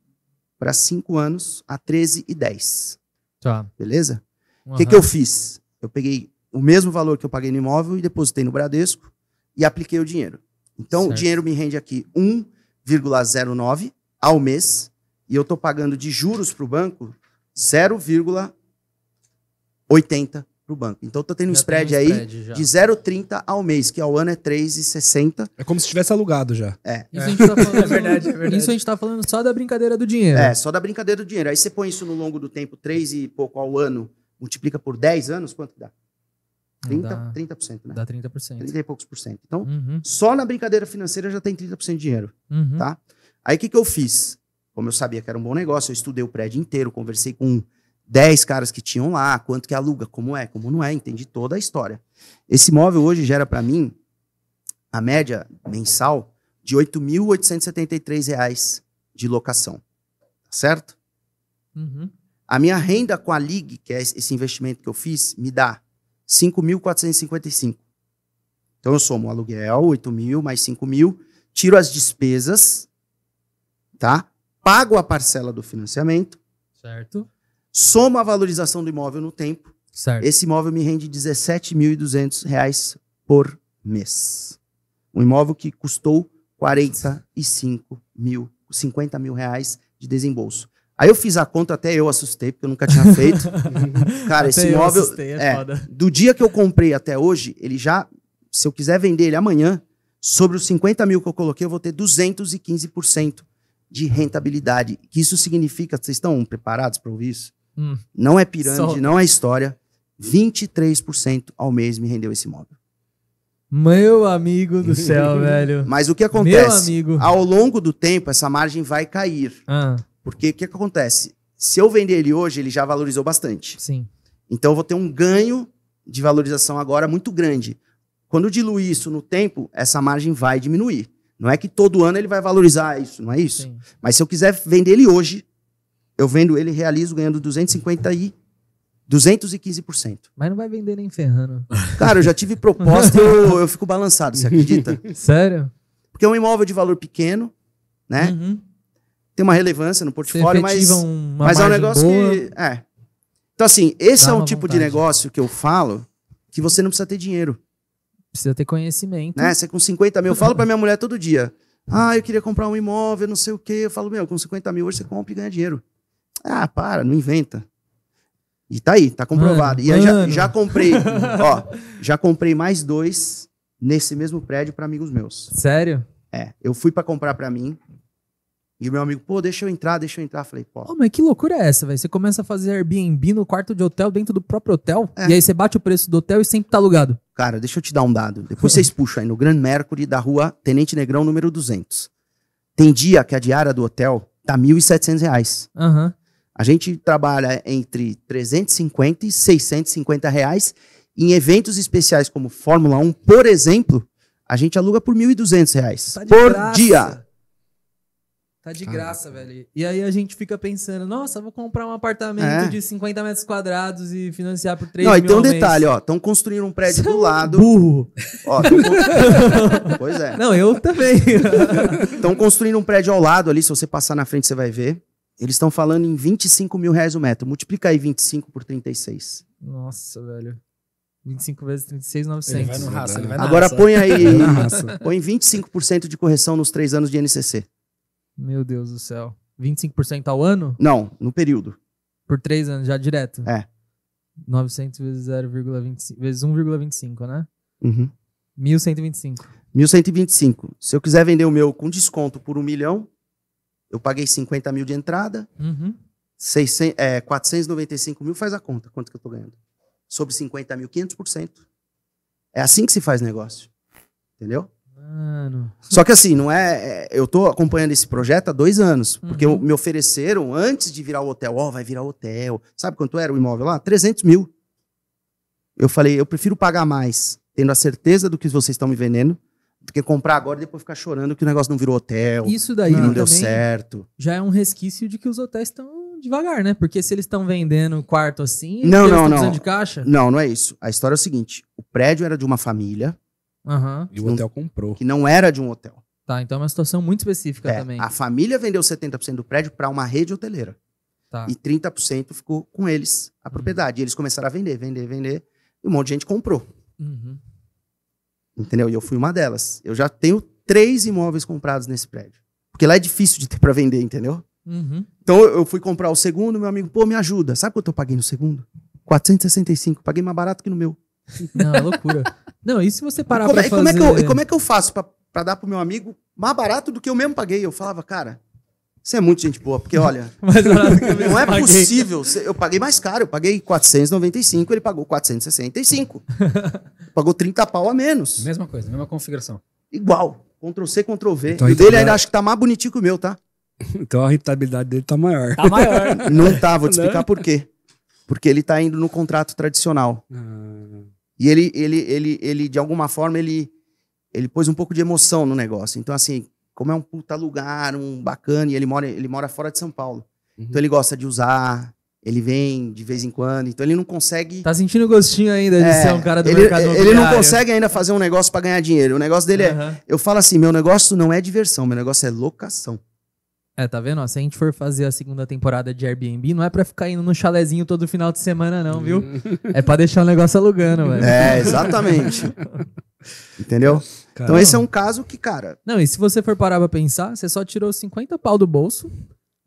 para 5 anos a 13 e 10. Tá. Beleza? O Uhum. que, que eu fiz? Eu peguei o mesmo valor que eu paguei no imóvel e depositei no Bradesco e apliquei o dinheiro. Então, o Certo. dinheiro me rende aqui 1,09 ao mês e eu estou pagando de juros para o banco 0,80 para o banco. Então, eu estou tendo um spread um aí spread já. de 0,30 ao mês, que ao ano é 3,60. É como se tivesse alugado já. Isso a gente tá falando. É verdade, é verdade. Isso a gente tá falando só da brincadeira do dinheiro. É, só da brincadeira do dinheiro. Aí você põe isso no longo do tempo, 3 e pouco ao ano, multiplica por 10 anos, quanto que dá? 30%, Dá, 30% né? dá 30%. 30 e poucos por cento. Então, Uhum. só na brincadeira financeira já tem 30% de dinheiro. Uhum. Tá? Aí o que, que eu fiz? Como eu sabia que era um bom negócio, eu estudei o prédio inteiro, conversei com 10 caras que tinham lá, quanto que aluga, como é, como não é, entendi toda a história. Esse imóvel hoje gera para mim a média mensal de 8.873 reais de locação. Certo? Uhum. A minha renda com a Lig, que é esse esse investimento que eu fiz, me dá 5.455. Então eu somo o aluguel, 8 mil mais 5 mil, tiro as despesas, tá? Pago a parcela do financiamento, Certo. Somo a valorização do imóvel no tempo. Certo. Esse imóvel me rende 17.200 reais por mês. Um imóvel que custou 45 mil, 50 mil reais de desembolso. Aí eu fiz a conta, até eu assustei, porque eu nunca tinha feito. Cara, esse Até eu imóvel. assustei, é é, foda. do dia que eu comprei até hoje, ele já se eu quiser vender ele amanhã, sobre os 50 mil que eu coloquei, eu vou ter 215% de rentabilidade. Que isso significa, vocês estão preparados para ouvir isso? Hum. Não é pirâmide, Solta. não é história. 23% ao mês me rendeu esse imóvel. Meu amigo do céu, velho. Mas o que acontece? amigo. Ao longo do tempo, essa margem vai cair. Ah, Porque o que, que acontece? Se eu vender ele hoje, ele já valorizou bastante. sim. Então eu vou ter um ganho de valorização agora muito grande. Quando eu diluir isso no tempo, essa margem vai diminuir. Não é que todo ano ele vai valorizar isso, não é isso? sim. Mas se eu quiser vender ele hoje, eu vendo ele e realizo ganhando 250 e 215%. Mas não vai vender nem ferrando. Cara, eu já tive proposta e eu, eu fico balançado, você acredita? Sério? Porque é um imóvel de valor pequeno, né? Uhum. Tem uma relevância no portfólio, mas, mas é um negócio boa. que. É. Então, assim, esse Dá é um tipo de vontade. negócio que eu falo que você não precisa ter dinheiro. Precisa ter conhecimento. né? Você com 50 mil, eu falo pra minha mulher todo dia. Ah, eu queria comprar um imóvel, não sei o quê. Eu falo, meu, com 50 mil hoje você compra e ganha dinheiro. Ah, para, não inventa. E tá aí, tá comprovado. Mano, e aí já, já comprei, ó, já comprei mais dois nesse mesmo prédio pra amigos meus. Sério? É, eu fui pra comprar pra mim. E o meu amigo, pô, deixa eu entrar, deixa eu entrar. Falei, pô, Ô, mas que loucura é essa, velho? Você começa a fazer Airbnb no quarto de hotel dentro do próprio hotel, É. e aí você bate o preço do hotel e sempre tá alugado. cara, deixa eu te dar um dado. Depois vocês puxam aí no Grand Mercury da rua Tenente Negrão, número 200. Tem dia que a diária do hotel tá 1.700 reais. Aham. A gente trabalha entre 350 e 650 reais. Em eventos especiais como Fórmula 1, por exemplo, a gente aluga por 1.200 reais Tá por graça. dia. Tá de Caraca. graça, velho. E aí a gente fica pensando, nossa, vou comprar um apartamento É. de 50 metros quadrados e financiar por 3 Não, e mil tem um ao mês. detalhe, ó. Estão construindo um prédio Você é do um lado. Burro. Ó, tão con- pois é. Não, eu também. Estão construindo um prédio ao lado ali. Se você passar na frente, você vai ver. Eles estão falando em 25 mil reais o metro. Multiplica aí 25 por 36. nossa, velho. 25 vezes 36, Ele 900. vai no raça, ele vai na Agora raça. põe aí. Na raça. põe 25% de correção nos três anos de NCC. Meu Deus do céu. 25% ao ano? Não, no período. Por 3 anos, já direto? É. 900 vezes 0,25 vezes 1,25, né? Uhum. 1125. 1.125. Se eu quiser vender o meu com desconto por um milhão, eu paguei 50 mil de entrada, Uhum. 600, é, 495 mil, faz a conta, quanto que eu tô ganhando. Sobre 50 mil, 500%. É assim que se faz negócio. Entendeu? Mano. Só que assim, não é, é- Eu tô acompanhando esse projeto há dois anos. Porque Uhum. me ofereceram, antes de virar o hotel, ó, vai virar hotel. Sabe quanto era o imóvel lá? 300 mil. Eu falei, eu prefiro pagar mais, tendo a certeza do que vocês estão me vendendo, do que comprar agora e depois ficar chorando que o negócio não virou hotel, Isso daí que não deu certo. já é um resquício de que os hotéis estão devagar, né? Porque se eles estão vendendo quarto assim, Não, eles não, não. precisando de caixa. Não, não é isso. A história é o seguinte: o prédio era de uma família Aham. E o hotel comprou. que não era de um hotel. Tá, então é uma situação muito específica É, também. a família vendeu 70% do prédio para uma rede hoteleira. Tá. E 30% ficou com eles, a propriedade. E eles começaram a vender, vender, vender. E um monte de gente comprou. Uhum. Entendeu? E eu fui uma delas. Eu já tenho três imóveis comprados nesse prédio. Porque lá é difícil de ter para vender, entendeu? Uhum. Então eu fui comprar o segundo, meu amigo, pô, me ajuda. Sabe quanto eu paguei no segundo? 465. Paguei mais barato que no meu. Não, é loucura. não, e se você parar como, pra é, fazer... como é que eu, e como é que eu faço pra dar pro meu amigo mais barato do que eu mesmo paguei? Eu falava, cara, você é muito gente boa, porque olha, não é paguei. possível. Eu paguei mais caro, eu paguei 495, ele pagou 465. Pagou 30 pau a menos. Mesma coisa, mesma configuração. Igual. Ctrl C, Ctrl V. Então, e o dele ainda acho que tá mais bonitinho que o meu, tá? Então a rentabilidade dele tá maior. Tá maior. Não tá, vou te explicar por quê. Porque ele tá indo no contrato tradicional. Ah, E ele, ele, ele, ele de alguma forma, ele, ele pôs um pouco de emoção no negócio. Então, assim, como é um puta lugar, um bacana, e ele mora, ele mora fora de São Paulo. Uhum. Então ele gosta de usar, ele vem de vez em quando, então ele não consegue. Tá sentindo gostinho ainda de É, ser um cara do ele, mercado ele não consegue ainda fazer um negócio pra ganhar dinheiro. O negócio dele é. Aham. Eu falo assim: meu negócio não é diversão, meu negócio é locação. É, tá vendo? ó? Se a gente for fazer a segunda temporada de Airbnb, não é pra ficar indo no chalezinho todo final de semana, não, viu? É pra deixar o negócio alugando, velho. É, exatamente. Entendeu? Então Caramba. esse é um caso que, cara, Não, e se você for parar pra pensar, você só tirou 50 pau do bolso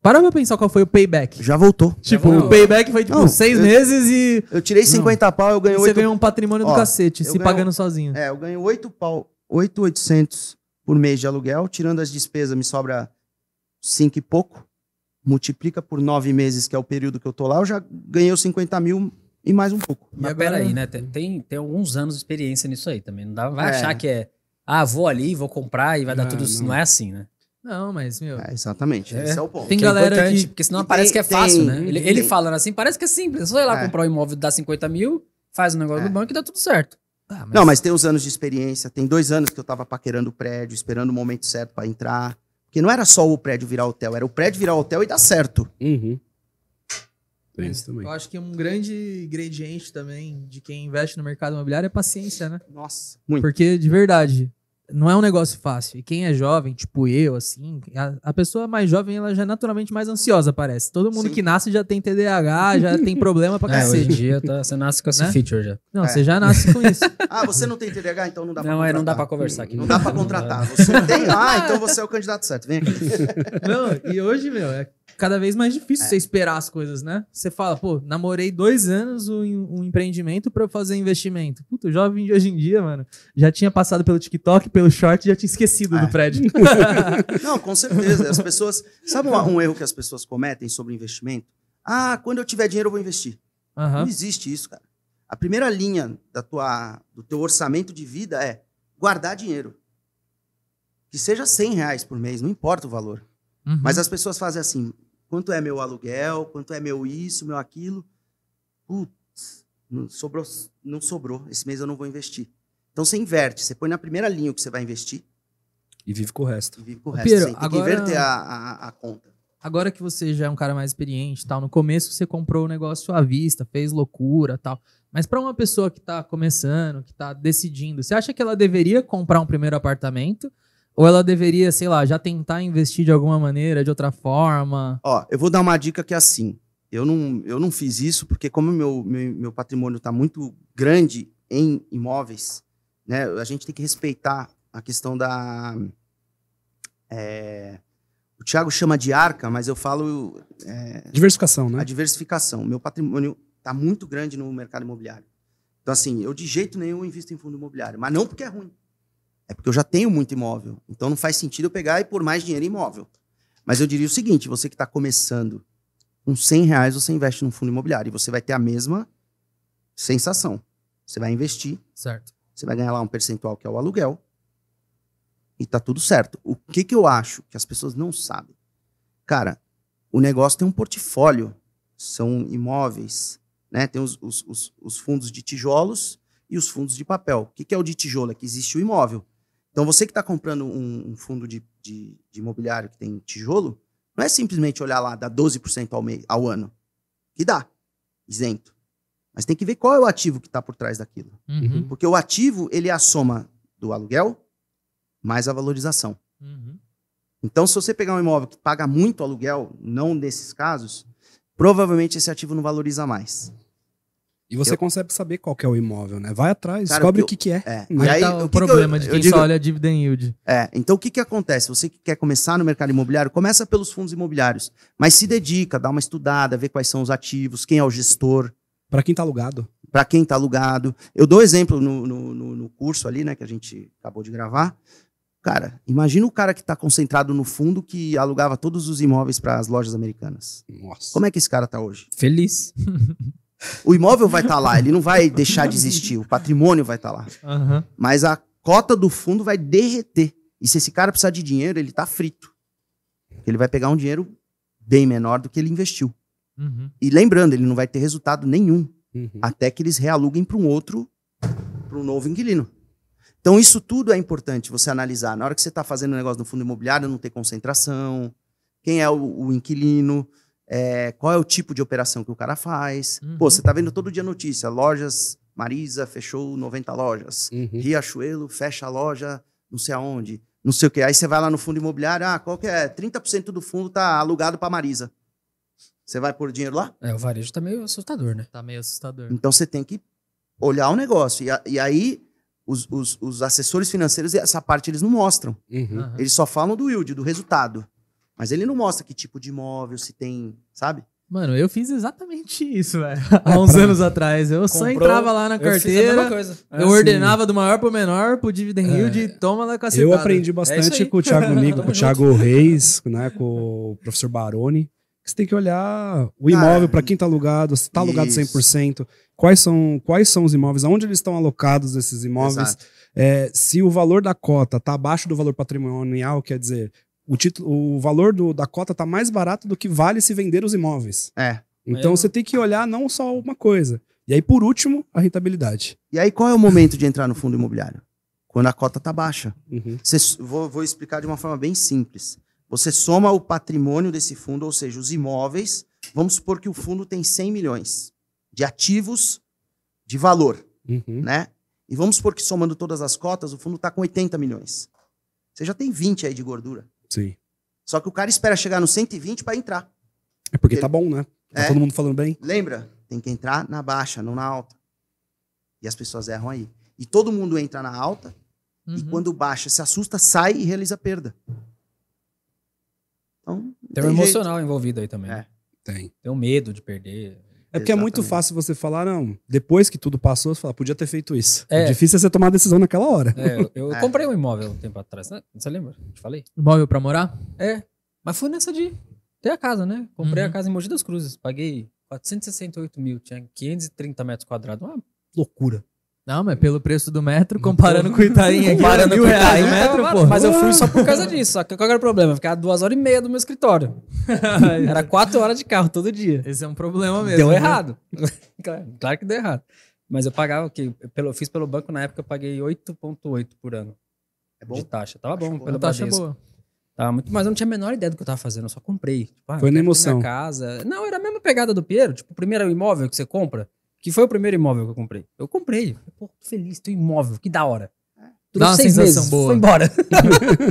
Para pra pensar qual foi o payback. Já voltou. Tipo, voltou. o payback foi tipo Não, seis eu- meses e Eu tirei 50 pau, eu ganhei você 8 ganhou um patrimônio do Ó, cacete, eu se ganho- pagando sozinho. É, eu ganho 8 pau, 8,800 por mês de aluguel, tirando as despesas, me sobra 5 e pouco. Multiplica por 9 meses, que é o período que eu tô lá, eu já ganhei os 50 mil e mais um pouco. Mas peraí, né? Tem, tem, tem alguns anos de experiência nisso aí também. Não dá, vai É. achar que é, ah, vou ali, vou comprar e vai dar Não, tudo isso. não. Não é assim, né? Não, mas, meu. É, exatamente, É. esse é o ponto. Tem Que é galera importante, que- Porque senão e parece tem- que é fácil, tem- né? Ele, ele falando assim, parece que é simples. É só ir lá É. comprar um imóvel, dá 50 mil, faz o negócio É. do banco e dá tudo certo. Ah, Não, mas tem uns anos de experiência, tem dois anos que eu tava paquerando o prédio, esperando o momento certo pra entrar. Porque não era só o prédio virar hotel, era o prédio virar hotel e dar certo. Uhum. Tem isso também. Eu acho que um grande ingrediente também de quem investe no mercado imobiliário é paciência, né? Nossa, muito. Porque, de verdade, não é um negócio fácil. E quem é jovem, tipo eu, assim, a, a pessoa mais jovem, ela já é naturalmente mais ansiosa, parece. Todo mundo Sim. que nasce já tem TDAH, já tem problema pra É, hoje em cacete. dia tá, você nasce com esse Né? feature já. Não, É. você já nasce com isso. Ah, você não tem TDAH, então não dá pra Não, é, não dá contratar. pra conversar aqui. Não dá pra contratar. Você tem? Ah, então você é o candidato certo. Vem aqui. Não, e hoje, meu, é cada vez mais difícil você esperar as coisas, né? Você fala, pô, namorei dois anos um, um empreendimento pra eu fazer investimento. Puta, o jovem de hoje em dia, mano, já tinha passado pelo TikTok, pelo short, já tinha esquecido É. do prédio. Não, com certeza. As pessoas. Sabe um, um erro que as pessoas cometem sobre investimento? Ah, quando eu tiver dinheiro, eu vou investir. Aham. Não existe isso, cara. A primeira linha da tua, do teu orçamento de vida é guardar dinheiro. Que seja 100 reais por mês, não importa o valor. Uhum. Mas as pessoas fazem assim: quanto é meu aluguel, quanto é meu isso, meu aquilo. Putz, não sobrou, não sobrou. Esse mês eu não vou investir. Então você inverte, você põe na primeira linha o que você vai investir E vive com o resto. e vive com o resto. Piero, Você tem agora- que inverter a, a, a conta. Agora que você já é um cara mais experiente e tal, no começo você comprou o negócio à vista, fez loucura tal. Mas pra uma pessoa que tá começando, que tá decidindo, você acha que ela deveria comprar um primeiro apartamento? Ou ela deveria, sei lá, já tentar investir de alguma maneira, de outra forma? Ó, eu vou dar uma dica que é assim. Eu não, eu não fiz isso porque como meu, meu, meu patrimônio está muito grande em imóveis, né? A gente tem que respeitar a questão da... é, o Thiago chama de arca, mas eu falo é, Diversificação, né? a diversificação. Meu patrimônio está muito grande no mercado imobiliário. Então, assim, eu de jeito nenhum invisto em fundo imobiliário. Mas não porque é ruim. É porque eu já tenho muito imóvel. Então não faz sentido eu pegar e pôr mais dinheiro em imóvel. Mas eu diria o seguinte: você que está começando, com 100 reais você investe num fundo imobiliário e você vai ter a mesma sensação. Você vai investir, Certo. você vai ganhar lá um percentual que é o aluguel e tá tudo certo. O que, que eu acho que as pessoas não sabem? Cara, o negócio tem um portfólio, são imóveis, né? Tem os, os, os, os fundos de tijolos e os fundos de papel. O que, que é o de tijolo? É que existe o imóvel. Então você que está comprando um, um fundo de, de, de imobiliário que tem tijolo, não é simplesmente olhar lá, dá 12% ao, mês, ao ano. Que dá, isento. Mas tem que ver qual é o ativo que está por trás daquilo. Uhum. Porque o ativo, ele é a soma do aluguel mais a valorização. Uhum. Então, se você pegar um imóvel que paga muito aluguel, não nesses casos, provavelmente esse ativo não valoriza mais. E você Eu- consegue saber qual que é o imóvel, né? Vai atrás, Cara, descobre eu- o que, que é. É. Aí aí, tá o o que que eu- problema de eu quem digo- só olha dividend yield. É, então o que, que acontece? Você que quer começar no mercado imobiliário, começa pelos fundos imobiliários, mas se dedica, dá uma estudada, vê quais são os ativos, quem é o gestor, Pra quem tá alugado. para quem está alugado. Eu dou exemplo no, no, no- no curso ali, né, que a gente acabou de gravar. Cara, imagina o cara que está concentrado no fundo que alugava todos os imóveis para as lojas americanas. Nossa. Como é que esse cara está hoje? Feliz. O imóvel vai estar lá, ele não vai deixar de existir, o patrimônio vai estar lá. Aham. Mas a cota do fundo vai derreter. E se esse cara precisar de dinheiro, ele tá frito. Ele vai pegar um dinheiro bem menor do que ele investiu. Uhum. E lembrando, ele não vai ter resultado nenhum Uhum. até que eles realuguem para um outro, para um novo inquilino. Então, isso tudo é importante você analisar. Na hora que você está fazendo um negócio no fundo imobiliário, não ter concentração, quem é o, o inquilino, é, qual é o tipo de operação que o cara faz. Uhum. Pô, você está vendo todo dia notícia, lojas, Marisa fechou 90 lojas. Uhum. Riachuelo fecha a loja não sei aonde, não sei o quê. Aí você vai lá no fundo imobiliário, ah, qual que é? 30% do fundo tá alugado para Marisa. Você vai pôr dinheiro lá? É, o varejo tá meio assustador, né? Tá meio assustador. Então você tem que olhar o negócio. E, a- e aí os, os- os assessores financeiros, essa parte eles não mostram. Uhum. Eles só falam do yield, do resultado. Mas ele não mostra que tipo de imóvel, se tem, sabe? Mano, eu fiz exatamente isso, velho. Há uns anos atrás. Eu só Comprou, entrava lá na Eu carteira, mesma coisa. eu É. ordenava do maior pro menor, pro dividend É. yield e toma lá com a É Eu aprendi bastante aí. com o Thiago Nigo, com o Thiago Reis, né, com o professor Baroni. que Você tem que olhar o imóvel para quem tá alugado, se tá alugado Isso. 100%, quais são, quais são os imóveis, aonde eles estão alocados esses imóveis, Exato. É, se o valor da cota tá abaixo do valor patrimonial, quer dizer, o, título, o valor do- da cota tá mais barato do que vale se vender os imóveis. É. Então Eu- você tem que olhar não só uma coisa. E aí, por último, a rentabilidade. E aí, qual é o momento de entrar no fundo imobiliário? Quando a cota tá baixa. Uhum. Você, vou, vou explicar de uma forma bem simples. Você soma o patrimônio desse fundo, ou seja, os imóveis. Vamos supor que o fundo tem 100 milhões de ativos de valor, Uhum. né? E vamos supor que somando todas as cotas, o fundo está com 80 milhões. Você já tem 20 aí de gordura. Sim. Só que o cara espera chegar no 120 para entrar. É porque tá bom, né? Tá É. todo mundo falando bem. Lembra? Tem que entrar na baixa, não na alta. E as pessoas erram aí. E todo mundo entra na alta Uhum. e quando baixa, se assusta, sai e realiza perda. Então, não Tem um jeito. emocional envolvido aí também. É. Tem. Tem um medo de perder. É porque é muito Exatamente. fácil você falar, não, depois que tudo passou, você fala, podia ter feito isso. É. O difícil é você tomar a decisão naquela hora. É, eu, eu É. comprei um imóvel um tempo atrás, né? Você lembra? Te falei? Imóvel pra morar? É. Mas fui nessa de ter a casa, né? Comprei Uhum. a casa em Mogi das Cruzes. Paguei 468 mil. Tinha 530 metros quadrados. Uma loucura. Não, mas pelo preço do metro, comparando com o Itaim aqui, Comparando mil com o reais o Itaim, metro, pô. Mas eu fui só por causa disso. Só que qual era o problema? Eu ficava duas horas e meia do meu escritório. Era quatro horas de carro todo dia. Esse é um problema mesmo. Deu né? errado. claro, claro que deu errado. Mas eu pagava o quê? Pelo, eu fiz pelo banco na época, eu paguei 8,8 por ano É bom? de taxa. Tava bom, bom. pelo Uma taxa Bradesco. boa. Tava muito, mas eu não tinha a menor ideia do que eu tava fazendo, eu só comprei. Tipo, ah, Foi na emoção. Minha casa. Não, era a mesma pegada do Piero. Tipo, o primeiro imóvel que você compra, que foi o primeiro imóvel que eu comprei. Eu comprei. Pô, tô feliz, tem um imóvel, que da hora. Dá uma seis sensação meses, boa. Foi embora.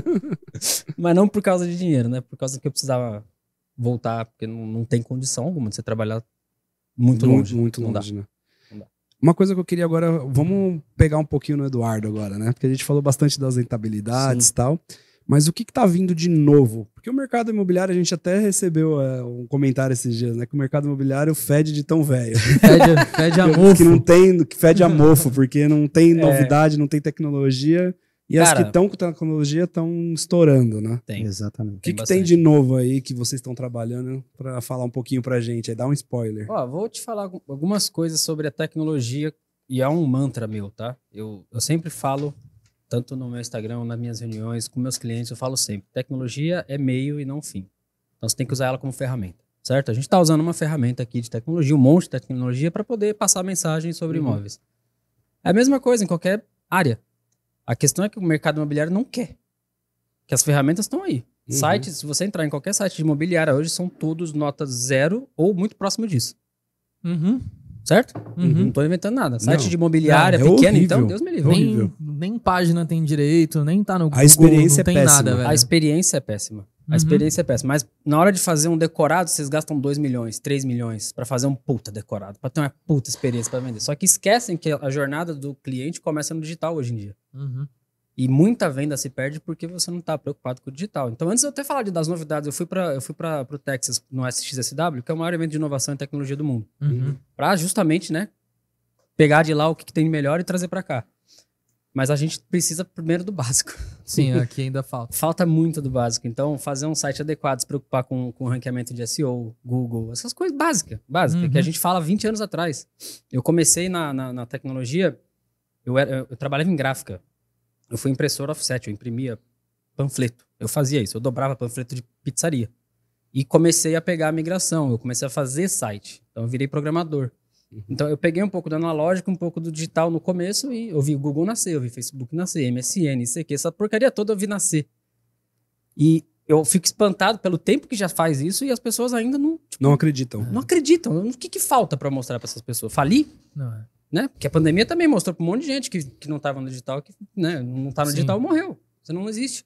mas não por causa de dinheiro, né? Por causa que eu precisava voltar, porque não, não tem condição alguma de você trabalhar muito longe. Muito Não dá. longe, né? Não dá. Uma coisa que eu queria agora, vamos pegar um pouquinho no Eduardo agora, né? Porque a gente falou bastante das rentabilidades e tal. Mas o que, que tá vindo de novo? Porque o mercado imobiliário, a gente até recebeu é, um comentário esses dias, né? Que o mercado imobiliário fede de tão velho. Fede, fede a que mofo. não tem, que fede a mofo, porque não tem novidade, não tem tecnologia. E as É. Cara- que estão com tecnologia estão estourando, né? Tem. Exatamente. O que, Tem que tem de novo aí que vocês estão trabalhando pra falar um pouquinho pra gente? Aí dá um spoiler. Ó, vou te falar algu- algumas coisas sobre a tecnologia e é um mantra meu, tá? Eu, eu sempre falo, tanto no meu Instagram, nas minhas reuniões, com meus clientes, eu falo sempre: tecnologia é meio e não fim. Então você tem que usar ela como ferramenta, certo? A gente está usando uma ferramenta aqui de tecnologia, um monte de tecnologia, para poder passar mensagem sobre Uhum. imóveis. É a mesma coisa em qualquer área. A questão é que o mercado imobiliário não quer. Que as ferramentas estão aí. Uhum. Sites, se você entrar em qualquer site de imobiliária hoje, são todos nota zero ou muito próximo disso. Uhum, Certo? uhum. Não tô inventando nada. Site Não. de imobiliária Não, é pequeno, horrível. então, Deus me livre. Nem- Nem, página tem direito, nem tá no Google, experiência não tem é péssima. nada, velho. A experiência é péssima. A Uhum. experiência é péssima. Mas na hora de fazer um decorado, vocês gastam 2 milhões, 3 milhões pra fazer um puta decorado, pra ter uma puta experiência pra vender. Só que esquecem que a jornada do cliente começa no digital hoje em dia. Uhum. E muita venda se perde porque você não tá preocupado com o digital. Então, antes de eu ter falado de- das novidades, eu fui para para pro Texas no SXSW, que é o maior evento de inovação e tecnologia do mundo. Uhum. Pra justamente, né, pegar de lá o que, que tem de melhor e trazer pra cá. Mas a gente precisa primeiro do básico. Sim, aqui ainda falta. Falta muito do básico. Então, fazer um site adequado, se preocupar com, com ranqueamento de SEO, Google, essas coisas básicas, básicas, Uhum. que a gente fala 20 anos atrás. Eu comecei na, na, na tecnologia, eu, era, eu trabalhava em gráfica. Eu fui impressor offset, eu imprimia panfleto. Eu fazia isso, eu dobrava panfleto de pizzaria. E comecei a pegar a migração, eu comecei a fazer site. Então, eu virei programador. Então, eu peguei um pouco do analógico, um pouco do digital no começo e eu vi o Google nascer, eu vi Facebook nascer, MSN, isso aqui, essa porcaria toda eu vi nascer. E eu fico espantado pelo tempo que já faz isso e as pessoas ainda não, tipo, Não acreditam. não acreditam. O que, que falta para mostrar para essas pessoas? Falir? Não, é. Né? Porque a pandemia também mostrou para um monte de gente que, que não estava no digital, que né, não tá no Sim. digital, morreu. Você não existe.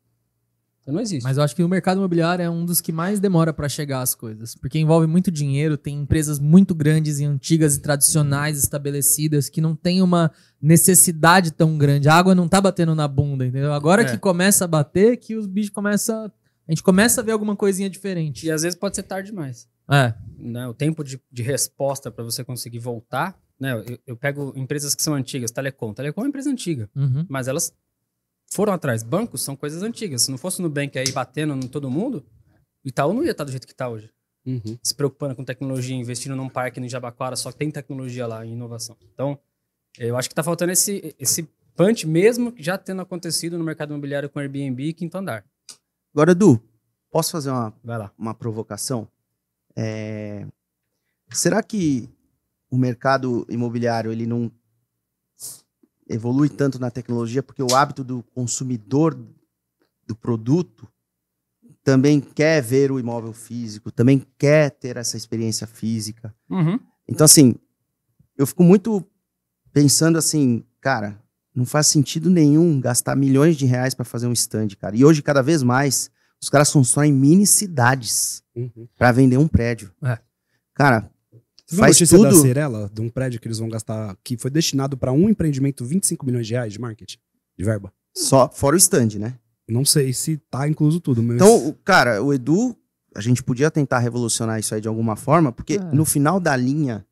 Você não existe. Mas eu acho que o mercado imobiliário é um dos que mais demora pra chegar às coisas, porque envolve muito dinheiro, tem empresas muito grandes e antigas e tradicionais estabelecidas que não tem uma necessidade tão grande. A água não tá batendo na bunda, entendeu? Agora É. que começa a bater, que os bichos começam a a gente começa a ver alguma coisinha diferente. E às vezes pode ser tarde demais. É. né? O tempo de, de resposta para você conseguir voltar. Né? Eu, eu pego empresas que são antigas, Telecom. Telecom é uma empresa antiga, Uhum. mas elas foram atrás. Bancos são coisas antigas. Se não fosse no Nubank aí batendo em todo mundo, o Itaú não ia estar do jeito que está hoje. Uhum. Se preocupando com tecnologia, investindo num parque no Jabaquara, só tem tecnologia lá em inovação. Então, eu acho que está faltando esse, esse punch mesmo já tendo acontecido no mercado imobiliário com Airbnb e Quinto Andar. Agora, Edu, posso fazer uma, Vai lá. uma provocação? É, Será que o mercado imobiliário ele não evolui tanto na tecnologia porque o hábito do consumidor do produto também quer ver o imóvel físico, também quer ter essa experiência física? Uhum. Então, assim, eu fico muito pensando assim, cara, não faz sentido nenhum gastar milhões de reais para fazer um stand, cara. E hoje, cada vez mais, os caras constroem mini cidades Uhum. para vender um prédio. É. Cara, Você viu a Faz notícia da tudo. Cirela, de um prédio que eles vão gastar, que foi destinado para um empreendimento 25 milhões de reais de marketing, de verba? só fora o stand, né? Não sei se tá incluso tudo, mas... Então, o- cara, o Edu, a gente podia tentar revolucionar isso aí de alguma forma, porque É. no final da linha,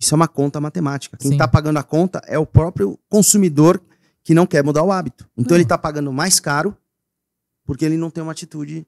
isso é uma conta matemática. Quem Sim. tá pagando a conta é o próprio consumidor que não quer mudar o hábito. Então Não. ele tá pagando mais caro porque ele não tem uma atitude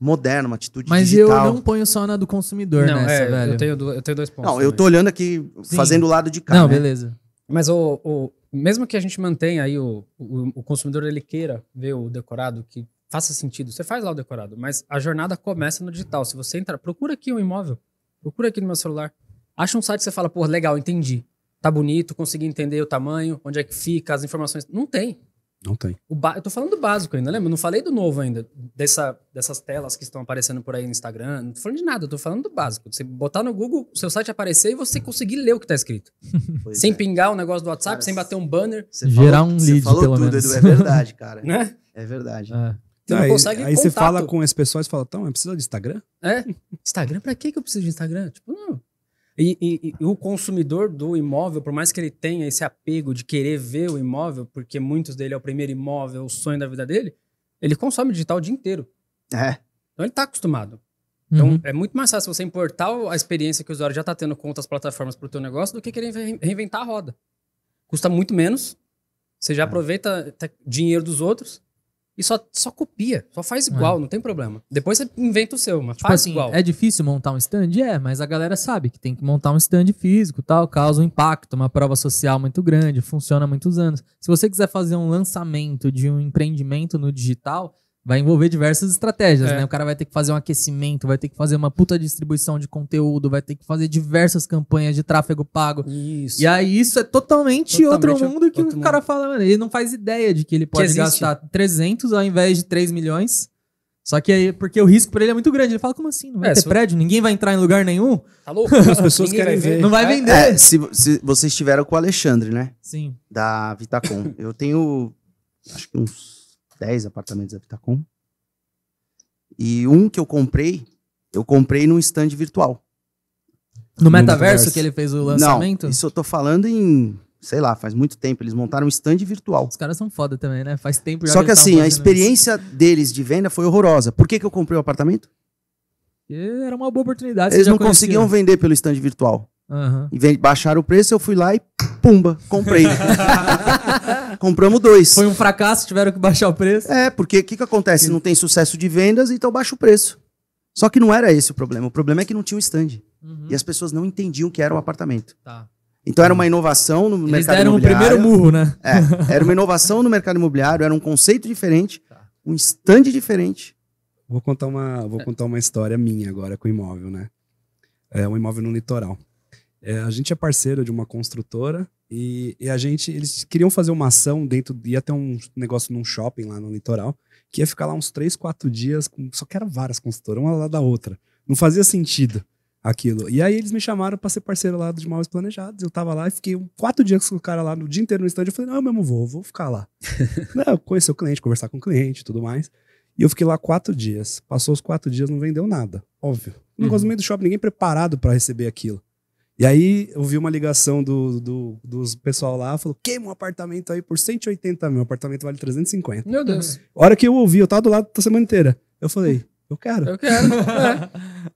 moderna, uma atitude Mas digital. eu não ponho só na do consumidor Não, nessa, é, velho. Eu, tenho, eu tenho dois pontos. Não, eu também. tô olhando aqui, Sim. fazendo o lado de cá. Não, né? beleza. Mas o, o- mesmo que a gente mantenha aí o, o, o consumidor ele queira ver o decorado, que faça sentido, você faz lá o decorado, mas a jornada começa no digital. Se você entrar, procura aqui um imóvel, procura aqui no meu celular, acha um site que você fala, pô, legal, entendi. Tá bonito, consegui entender o tamanho, onde é que fica, as informações. Não tem. Não tem. O ba- Eu tô falando do básico ainda, lembra? Eu não falei do novo ainda. Dessa, dessas telas que estão aparecendo por aí no Instagram. Não tô falando de nada, eu tô falando do básico. Você botar no Google, o seu site aparecer e você conseguir ler o que tá escrito. Pois sem é. pingar o negócio do Whatstsap, Cara, sem bater um banner, Você Gerar falou- um você lead, falou pelo tudo, menos. Edu, é verdade, cara. né? É verdade. É. Você não aí, consegue aí você contato. fala com as pessoas e fala, então, precisa de Instagram? É? Instagram, pra que que eu preciso de Instagram? Tipo, não. E, e- e o consumidor do imóvel, por mais que ele tenha esse apego de querer ver o imóvel, porque muitos dele é o primeiro imóvel, o sonho da vida dele, ele consome digital o dia inteiro. É. Então ele tá acostumado. Então Uhum. é muito mais fácil você importar o- a experiência que o usuário já tá tendo com outras plataformas pro teu negócio do que querer re- reinventar a roda. Custa muito menos, você É. já aproveita te- dinheiro dos outros e só, só copia, só faz igual, não tem problema. Depois você inventa o seu, mas Tipo faz assim, igual. é difícil montar um stand? É, mas a galera sabe que tem que montar um stand físico tal, causa um impacto, uma prova social muito grande, funciona há muitos anos. Se você quiser fazer um lançamento de um empreendimento no digital, vai envolver diversas estratégias, É. né? O cara vai ter que fazer um aquecimento, vai ter que fazer uma puta distribuição de conteúdo, vai ter que fazer diversas campanhas de tráfego pago. Isso. E aí isso é totalmente, Totalmente outro mundo que outro o cara fala, mano, ele não faz ideia de que ele pode existe. gastar 300 ao invés de 3 milhões. Só que aí, porque o risco pra ele é muito grande. Ele fala, como assim? Não vai É, ter prédio? Ninguém vai entrar em lugar nenhum? Tá louco? As pessoas Ninguém querem ver. Não vai É, vender. É, se, se vocês estiveram com o Alexandre, né? Sim. Da Vitacom. Eu tenho, acho que uns 10 apartamentos da Vitacom. E um que eu comprei, eu comprei num stand virtual. No, metaverso, que ele fez o lançamento, Não, isso eu tô falando em, sei lá, faz muito tempo. Eles montaram um stand virtual. os caras são foda também, né? Faz tempo já Só que assim, a experiência deles de venda foi horrorosa. Por que, que eu comprei o apartamento? isso. E Era uma boa oportunidade. Eles não conseguiam vender pelo stand virtual. Aham. Em vez de baixar o preço, eu fui lá e pumba, comprei. Compramos dois. Foi um fracasso, tiveram que baixar o preço. É, porque o que, que acontece? Não tem sucesso de vendas, então baixa o preço. Só que não era esse o problema. O problema é que não tinha um stand. Uhum. E as pessoas não entendiam o que era o apartamento. Tá. Então era uma inovação no Eles mercado deram o imobiliário. primeiro murro, né? É, era uma inovação no mercado imobiliário, era um conceito diferente, Tá. um stand diferente. Vou contar uma, vou contar uma história minha agora com o imóvel, né? É um imóvel no litoral. É, a gente é parceiro de uma construtora e, e a gente, eles queriam fazer uma ação dentro, ia ter um negócio num shopping lá no litoral, que ia ficar lá uns três, quatro dias, com, só que eram várias construtoras, uma lá da outra. Não fazia sentido aquilo. E aí eles me chamaram para ser parceiro lá de imóveis planejados. Eu tava lá e fiquei quatro dias com o cara lá no dia inteiro no stand. Eu falei, não, eu mesmo vou, vou ficar lá. não, conhecer o cliente, conversar com o cliente e tudo mais. E eu fiquei lá quatro dias. Passou os quatro dias, não vendeu nada. Óbvio. Um negócio no meio do shopping, ninguém preparado para receber aquilo. E aí eu vi uma ligação do, do, dos pessoal lá, falou: queima um apartamento aí por 180 mil. O apartamento vale 350. Meu Deus. A hora que eu ouvi, eu tava do lado da semana inteira. Eu falei, eu quero. Eu quero. É.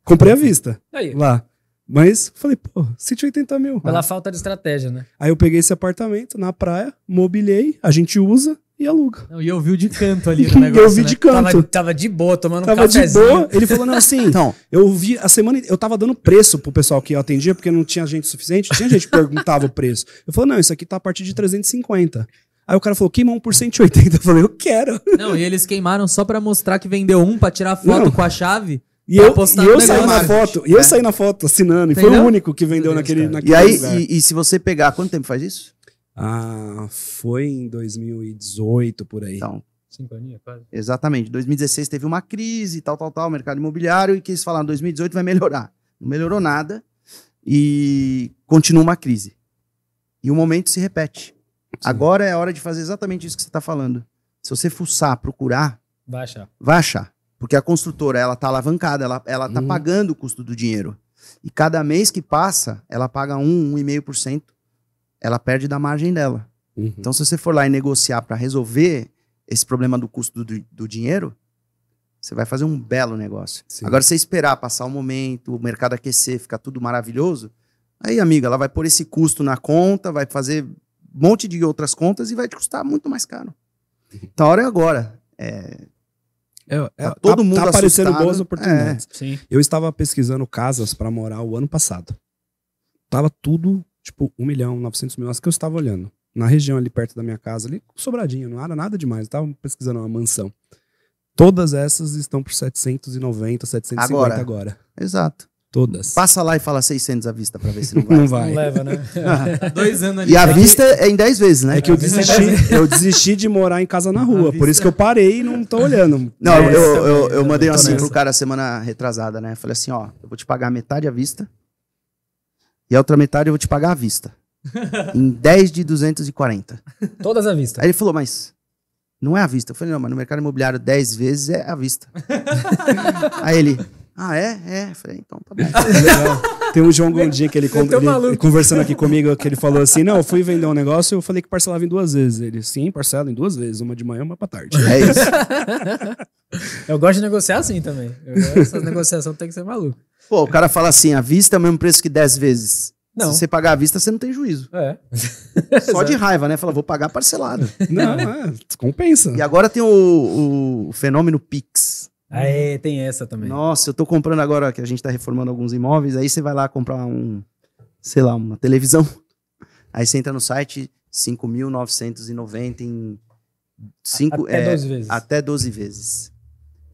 Comprei à vista Aí, lá. Mas falei, pô, 180 mil. pela falta de estratégia, né? Aí eu peguei esse apartamento na praia, mobilei, a gente usa e aluga. Não, e eu vi o de canto ali no negócio, eu vi né? de canto. Tava, tava de boa, tomando Tava um de cafezinho. boa. Ele falou, não, assim, Então, eu vi a semana, eu tava dando preço pro pessoal que eu atendia, porque não tinha gente suficiente. Tinha gente que perguntava o preço. Eu falei, não, isso aqui tá a partir de 350. Aí o cara falou, queima um por 180. Eu falei, eu quero. Não, e eles queimaram só pra mostrar que vendeu um, pra tirar foto Não. com a chave. E eu, e eu saí na foto, e eu saí na foto assinando, e foi Entendeu? o único que vendeu Deus, naquele, naquele e aí, lugar. e, e se você pegar, quanto tempo faz isso? Ah, foi em 2018, por aí. Então, Cinco aninhos, quase. exatamente. 2016 teve uma crise, tal, tal, tal, mercado imobiliário, e que eles falaram, 2018 vai melhorar. Não melhorou nada e continua uma crise. E o momento se repete. Agora é a hora de fazer exatamente isso que você está falando. Se você fuçar, procurar, Vai achar. vai achar. Porque a construtora, ela tá alavancada, ela, ela tá Uhum. pagando o custo do dinheiro. E cada mês que passa, ela paga 1, 1,5%. Ela perde da margem dela. Uhum. Então, se você for lá e negociar para resolver esse problema do custo do, do dinheiro, você vai fazer um belo negócio. Sim. Agora, se você esperar passar o momento, o mercado aquecer, ficar tudo maravilhoso, aí, amiga, ela vai pôr esse custo na conta, vai fazer um monte de outras contas e vai te custar muito mais caro. Então, a hora é agora. É, É, é, Tá todo tá- mundo tá aparecendo assustado. boas oportunidades. Sim. Eu estava pesquisando casas para morar o ano passado. Tava tudo, tipo, 1 milhão, 900 mil, as que eu estava olhando. Na região ali perto da minha casa, ali, sobradinho, não era nada demais. Eu tava pesquisando uma mansão. Todas essas estão por 790, 750 agora. Agora. exato. Todas. Passa lá e fala 600 à vista para ver se não vai. Não vai. Não leva, né? Dois anos ali. E a É que- vista é em 10 vezes, né? É que eu vezes desisti, eu desisti de morar em casa na rua, por isso que eu parei e não tô olhando. Não, eu, eu, eu, também, mandei eu assim pro cara semana retrasada, né? Falei assim, ó, eu vou te pagar metade à vista e a outra metade eu vou te pagar à vista. em 10 de 240. Todas à vista. Aí ele falou, mas não é à vista. Eu falei, não, mas no mercado imobiliário 10 vezes é à vista. Aí ele, ah, é? É. Eu falei, então tá bom. Legal. Tem o João Gondim que ele, con- ele- maluco. ele conversando aqui comigo, que ele falou assim: Não, eu fui vender um negócio eu falei que parcelava em duas vezes. Ele, sim, parcela em duas vezes, uma de manhã e uma pra tarde. É isso. Eu gosto de negociar assim também. Eu Essas negociações tem que ser maluco. Pô, o cara fala assim, à vista é o mesmo preço que 10 vezes. Não. Se você pagar à vista, você não tem juízo. É. Só de raiva, né? Fala, vou pagar parcelado. Não, é, compensa. E agora tem o, o fenômeno Pix. Aí tem essa também. Nossa, eu tô comprando agora que a gente tá reformando alguns imóveis, aí você vai lá comprar um, sei lá, uma televisão. Aí você entra no site 5.990 em cinco, Até é, 12 vezes. até 12 vezes.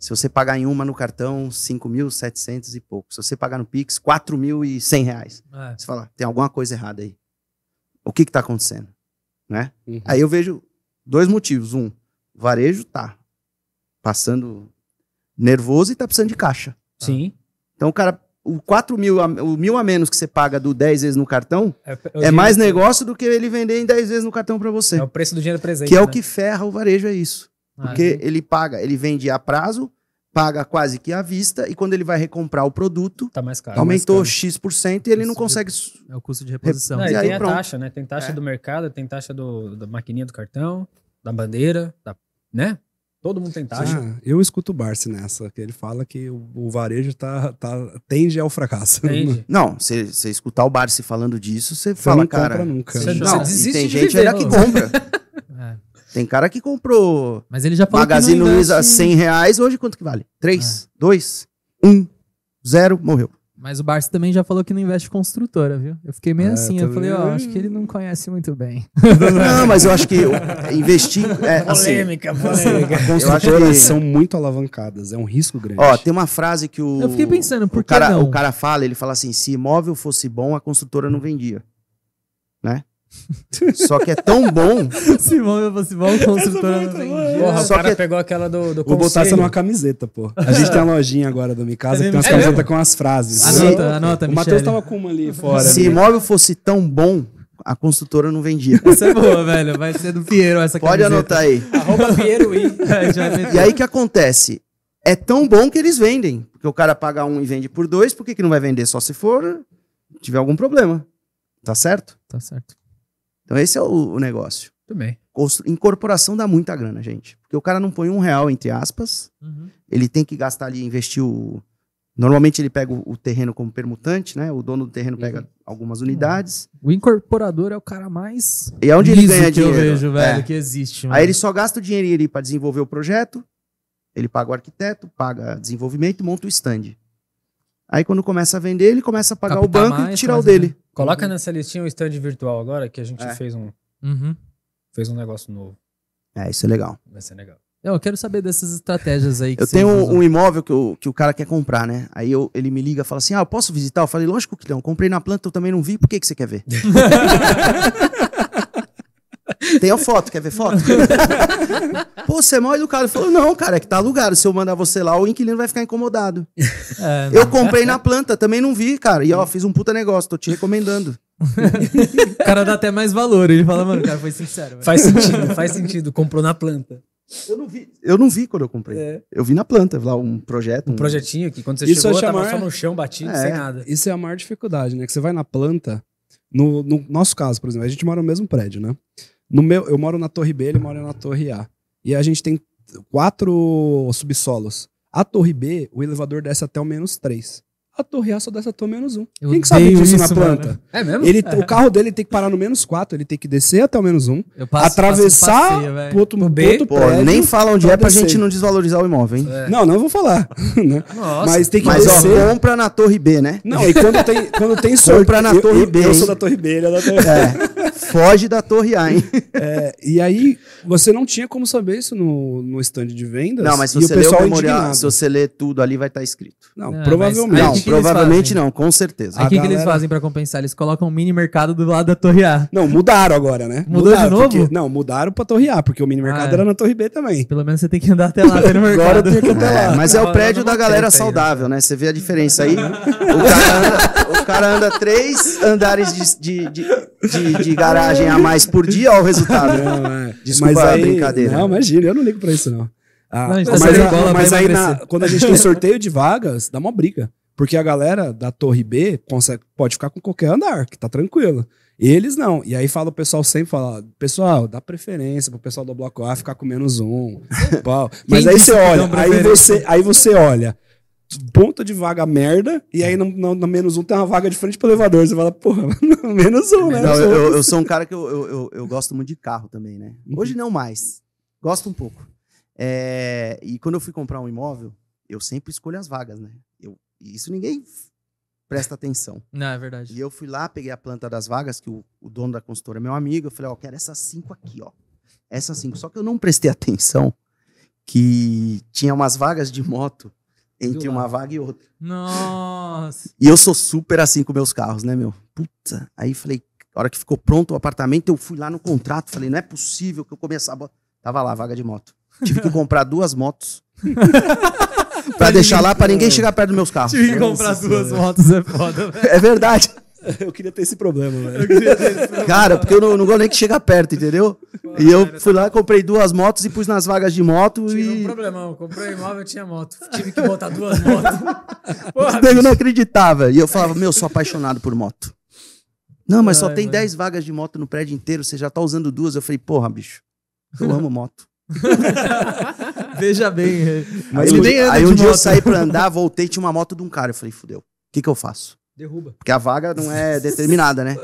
Se você pagar em uma no cartão, 5.700 e pouco. Se você pagar no Pix, 4.100 reais. É. Você fala, tem alguma coisa errada aí. O que que tá acontecendo? Né? Uhum. Aí eu vejo dois motivos. Um, o varejo tá passando nervoso e tá precisando de caixa. Sim. Então o cara, o 4 mil, a- o mil a menos que você paga do 10 vezes no cartão É, é mais negócio do que ele vender em 10 vezes no cartão para você. É o preço do dinheiro presente. que é o né? que ferra o varejo, é isso. Ah, Porque ele paga, ele vende a prazo, paga quase que à vista, e quando ele vai recomprar o produto, Tá mais caro. aumentou caro. X% e ele não consegue. É o custo de reposição. Não, E e aí tem a pronto. taxa, né? Tem taxa É. do mercado, tem taxa do, da maquininha do cartão, da bandeira, da, né? Todo mundo tem taxa. Ah, eu escuto o Barsi nessa, que ele fala que o, o varejo tá, tá, tende ao fracasso. Entende? Não, você escutar o Barsi falando disso, você Você fala, não cara. compra nunca. Você- Não, e desiste tem de gente viver, ainda que não. compra. Tem cara que comprou Mas ele já falou Magazine que Luiza investe... 100 reais, hoje quanto que vale? 3, 2, 1, 0, morreu. Mas o Barça também já falou que não investe em construtora, viu? Eu fiquei meio É, assim. Eu também- falei, ó, acho que ele não conhece muito bem. Não, mas eu acho que investir. É, assim, Polêmica, polêmica. As Eu acho construtoras que- são muito alavancadas, é um risco grande. ó, tem uma frase que o. Eu fiquei pensando, por o que cara, não? O cara fala, ele fala assim: se imóvel fosse bom, a construtora não vendia. Né? Só que é tão bom. Se imóvel fosse bom, a construtora não vendia. Porra, Só o cara que- pegou aquela do, do Vou botar essa numa camiseta, pô. A gente tem uma lojinha agora da minha casa que tem umas É camisetas mesmo? com as frases. Anota, anota, O Matheus tava com uma ali fora. se ali. imóvel fosse tão bom, a construtora não vendia. Essa é boa, velho. Vai ser do Piero essa Pode camiseta. anotar aí. Arroba Piero I. É, a. E aí que acontece? É tão bom que eles vendem. Porque o cara paga um e vende por dois, por que, que não vai vender? Só se for tiver algum problema. Tá certo? Tá certo. Então esse é o, o negócio. Constru- Incorporação dá muita grana, gente. Porque o cara não põe um real, entre aspas, Uhum. ele tem que gastar ali, investir o. Normalmente ele pega o, o terreno como permutante, né? O dono do terreno pega algumas unidades. O incorporador é o cara mais. E é onde ele ganha que dinheiro. eu vejo, velho, É. que existe. Aí mano. ele só gasta o dinheirinho ali para desenvolver o projeto, ele paga o arquiteto, paga desenvolvimento e monta o stand. Aí quando começa a vender, ele começa a pagar o Captar banco e mais, tirar o dele. Coloca nessa listinha o stand virtual agora, que a gente É. fez, um, Uhum. fez um negócio novo. É, isso é legal. Vai ser legal. Eu quero saber dessas estratégias aí que Eu tenho um, usam. um imóvel que, o- que o cara quer comprar, né? Aí eu- ele me liga e fala assim: Ah, eu posso visitar? Eu falei, lógico que não. Comprei na planta, eu também não vi. Por que, que você quer ver? Tem a foto, quer ver foto? Pô, você é mó educado. Ele falou: Não, cara, é que tá alugado. Se eu mandar você lá, o inquilino vai ficar incomodado. É, Eu comprei na planta, também não vi, cara. E ó, fiz um puta negócio, tô te recomendando. O cara dá até mais valor. Ele fala, mano, o cara foi sincero. velho. Faz sentido, faz sentido. Comprou na planta. Eu não vi. Eu não vi quando eu comprei. É. Eu vi na planta, lá um projeto. Um projetinho que quando você Isso chegou, é tava chamar- só no chão, batido, É. sem nada. Isso é a maior dificuldade, né? Que você vai na planta. No, no nosso caso, por exemplo, a gente mora no mesmo prédio, né? No meu, eu moro na Torre B, ele mora na Torre A. E a gente tem quatro subsolos. A Torre B, o elevador desce até o menos três. A Torre A só até o menos um. Eu Quem que sabe disso na isso, planta? mano. É mesmo? Ele, o carro dele tem que parar no menos quatro, ele tem que descer até o menos um, Eu passo, atravessar passo um passeio, pro outro, Pro pro B, outro Pô, prédio. nem fala onde pra é pra descer. gente não desvalorizar o imóvel, hein? É. Não, não vou falar. né? Nossa. Mas tem que Mas ó, descer. compra na Torre B, né? Não, e quando tem, quando tem sorteio. Compra na eu- Torre eu, B, Eu sou da Torre B, ele é da Torre É. Foge da Torre A, hein? É, e aí, você não tinha como saber isso no, no stand de vendas. Não, mas se você o ler o pessoal memorial, indignado. se você ler tudo ali, vai estar escrito. Não, É, provavelmente. Não, que provavelmente eles não, com certeza. Aí o que, que eles galera- fazem pra compensar? Eles colocam um mini mercado do lado da Torre A. Não, mudaram agora, né? Mudou de Mudaram, novo? porque- não, mudaram pra Torre A, porque o mini mercado Ah, é. era na Torre B também. Pelo menos você tem que andar até lá, até no mercado. Agora tem que até É, lá. mas é o prédio da galera saudável, né? Você vê a diferença aí. O cara anda, o cara anda três andares de, de, de, de- de garagem a mais por dia, olha o resultado. Não, é. Desculpa Mas a aí- brincadeira. Não, imagina, eu não ligo pra isso, não. Ah, Não, a gente tá mas a- bola mas aí, na- quando a gente tem sorteio de vagas, dá uma briga. Porque a galera da Torre B consegue, pode ficar com qualquer andar, que tá tranquilo. Eles não. E aí fala o pessoal sempre fala, pessoal, dá preferência pro pessoal do bloco A ficar com menos um. Pau. Mas aí você olha, aí você, aí você olha, ponta de vaga merda, e aí no, no- no menos um tem uma vaga de frente pro elevador. Você fala, porra, menos um, né? Não, eu, eu- eu sou um cara que eu, eu, eu, eu gosto muito de carro também, né? Hoje não mais. Gosto um pouco. É, e quando eu fui comprar um imóvel, eu sempre escolho as vagas, né? E isso ninguém presta atenção. Não, é verdade. E eu fui lá, peguei a planta das vagas, que o, o dono da consultora é meu amigo. Eu falei, ó, quero essas cinco aqui, ó. Essas cinco. Só que eu não prestei atenção que tinha umas vagas de moto entre uma vaga e outra. Nossa. E eu sou super assim com meus carros, né, meu? Puta. Aí falei, a hora que ficou pronto o apartamento, eu fui lá no contrato, falei, não é possível que eu começar a Tava lá, vaga de moto. Tive que comprar duas motos. pra deixar lá pra ninguém chegar perto dos meus carros. Tive que comprar duas motos, é foda, velho. É verdade. Eu queria ter esse problema, velho. Cara, porque eu não, não gosto nem que chegar perto, entendeu? E eu fui lá, comprei duas motos e pus nas vagas de moto Tive um e. problemão. Comprei imóvel, tinha moto. Tive que botar duas motos. Porra, Eu não acreditava. E eu falava, meu, sou apaixonado por moto. Não, mas só Ai, tem mano. 10 vagas de moto no prédio inteiro, você já tá usando duas. Eu falei, porra, bicho, eu amo moto. Veja bem. Aí, ele um- nem anda aí um dia eu saí pra andar, voltei, tinha uma moto de um cara. Eu falei, fudeu, o que que eu faço? derruba. Porque a vaga não é determinada, né?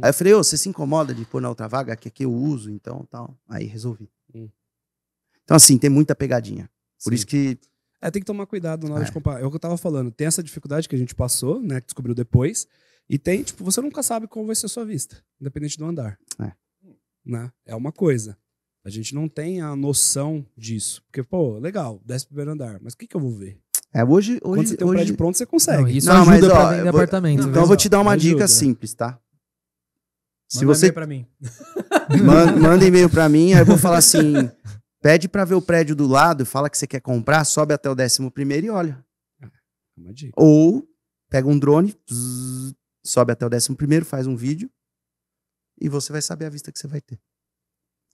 Aí eu falei, ô, você se incomoda de pôr na outra vaga? Que aqui eu uso, então, tal. Aí resolvi. Hum. Então, assim, tem muita pegadinha. Por Sim. isso que É, tem que tomar cuidado na hora É. de comprar. É o que eu tava falando. Tem essa dificuldade que a gente passou, né? Que descobriu depois. E tem, tipo, você nunca sabe como vai ser a sua vista, independente do andar. É. Né? É uma coisa. A gente não tem a noção disso. Porque, pô, legal, desce pro primeiro andar. Mas o que, que eu vou ver? É, hoje, Quando hoje, você tem um hoje... prédio pronto, você consegue. Não, isso Não, mas, ajuda ó, pra vender eu vou- apartamento. Então velho. eu vou te dar uma Ajuda. dica simples, tá? Se Manda você e-mail pra mim. man- manda e-mail pra mim, aí eu vou falar assim, pede pra ver o prédio do lado, fala que você quer comprar, sobe até o décimo primeiro e olha. É uma dica. Ou pega um drone, zzz, sobe até o décimo primeiro, faz um vídeo e você vai saber a vista que você vai ter.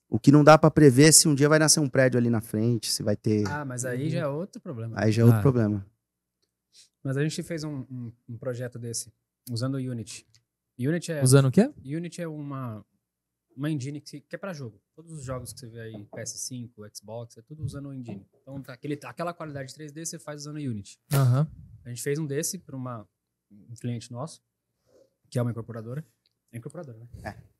O que não dá pra prever é se um dia vai nascer um prédio ali na frente, se vai ter. Ah, mas aí já é outro problema. Aí já é outro Ah. problema. Mas a gente fez um, um- um projeto desse, usando o Unity. Unity é, Usando o quê? Unity é uma, uma engine que, que é para jogo. Todos os jogos que você vê aí, PS5, Xbox, é tudo usando o engine. Então, tá aquele, aquela qualidade 3D você faz usando o Unity. Aham. A gente fez um desse para um cliente nosso, que é uma incorporadora. É incorporadora, né?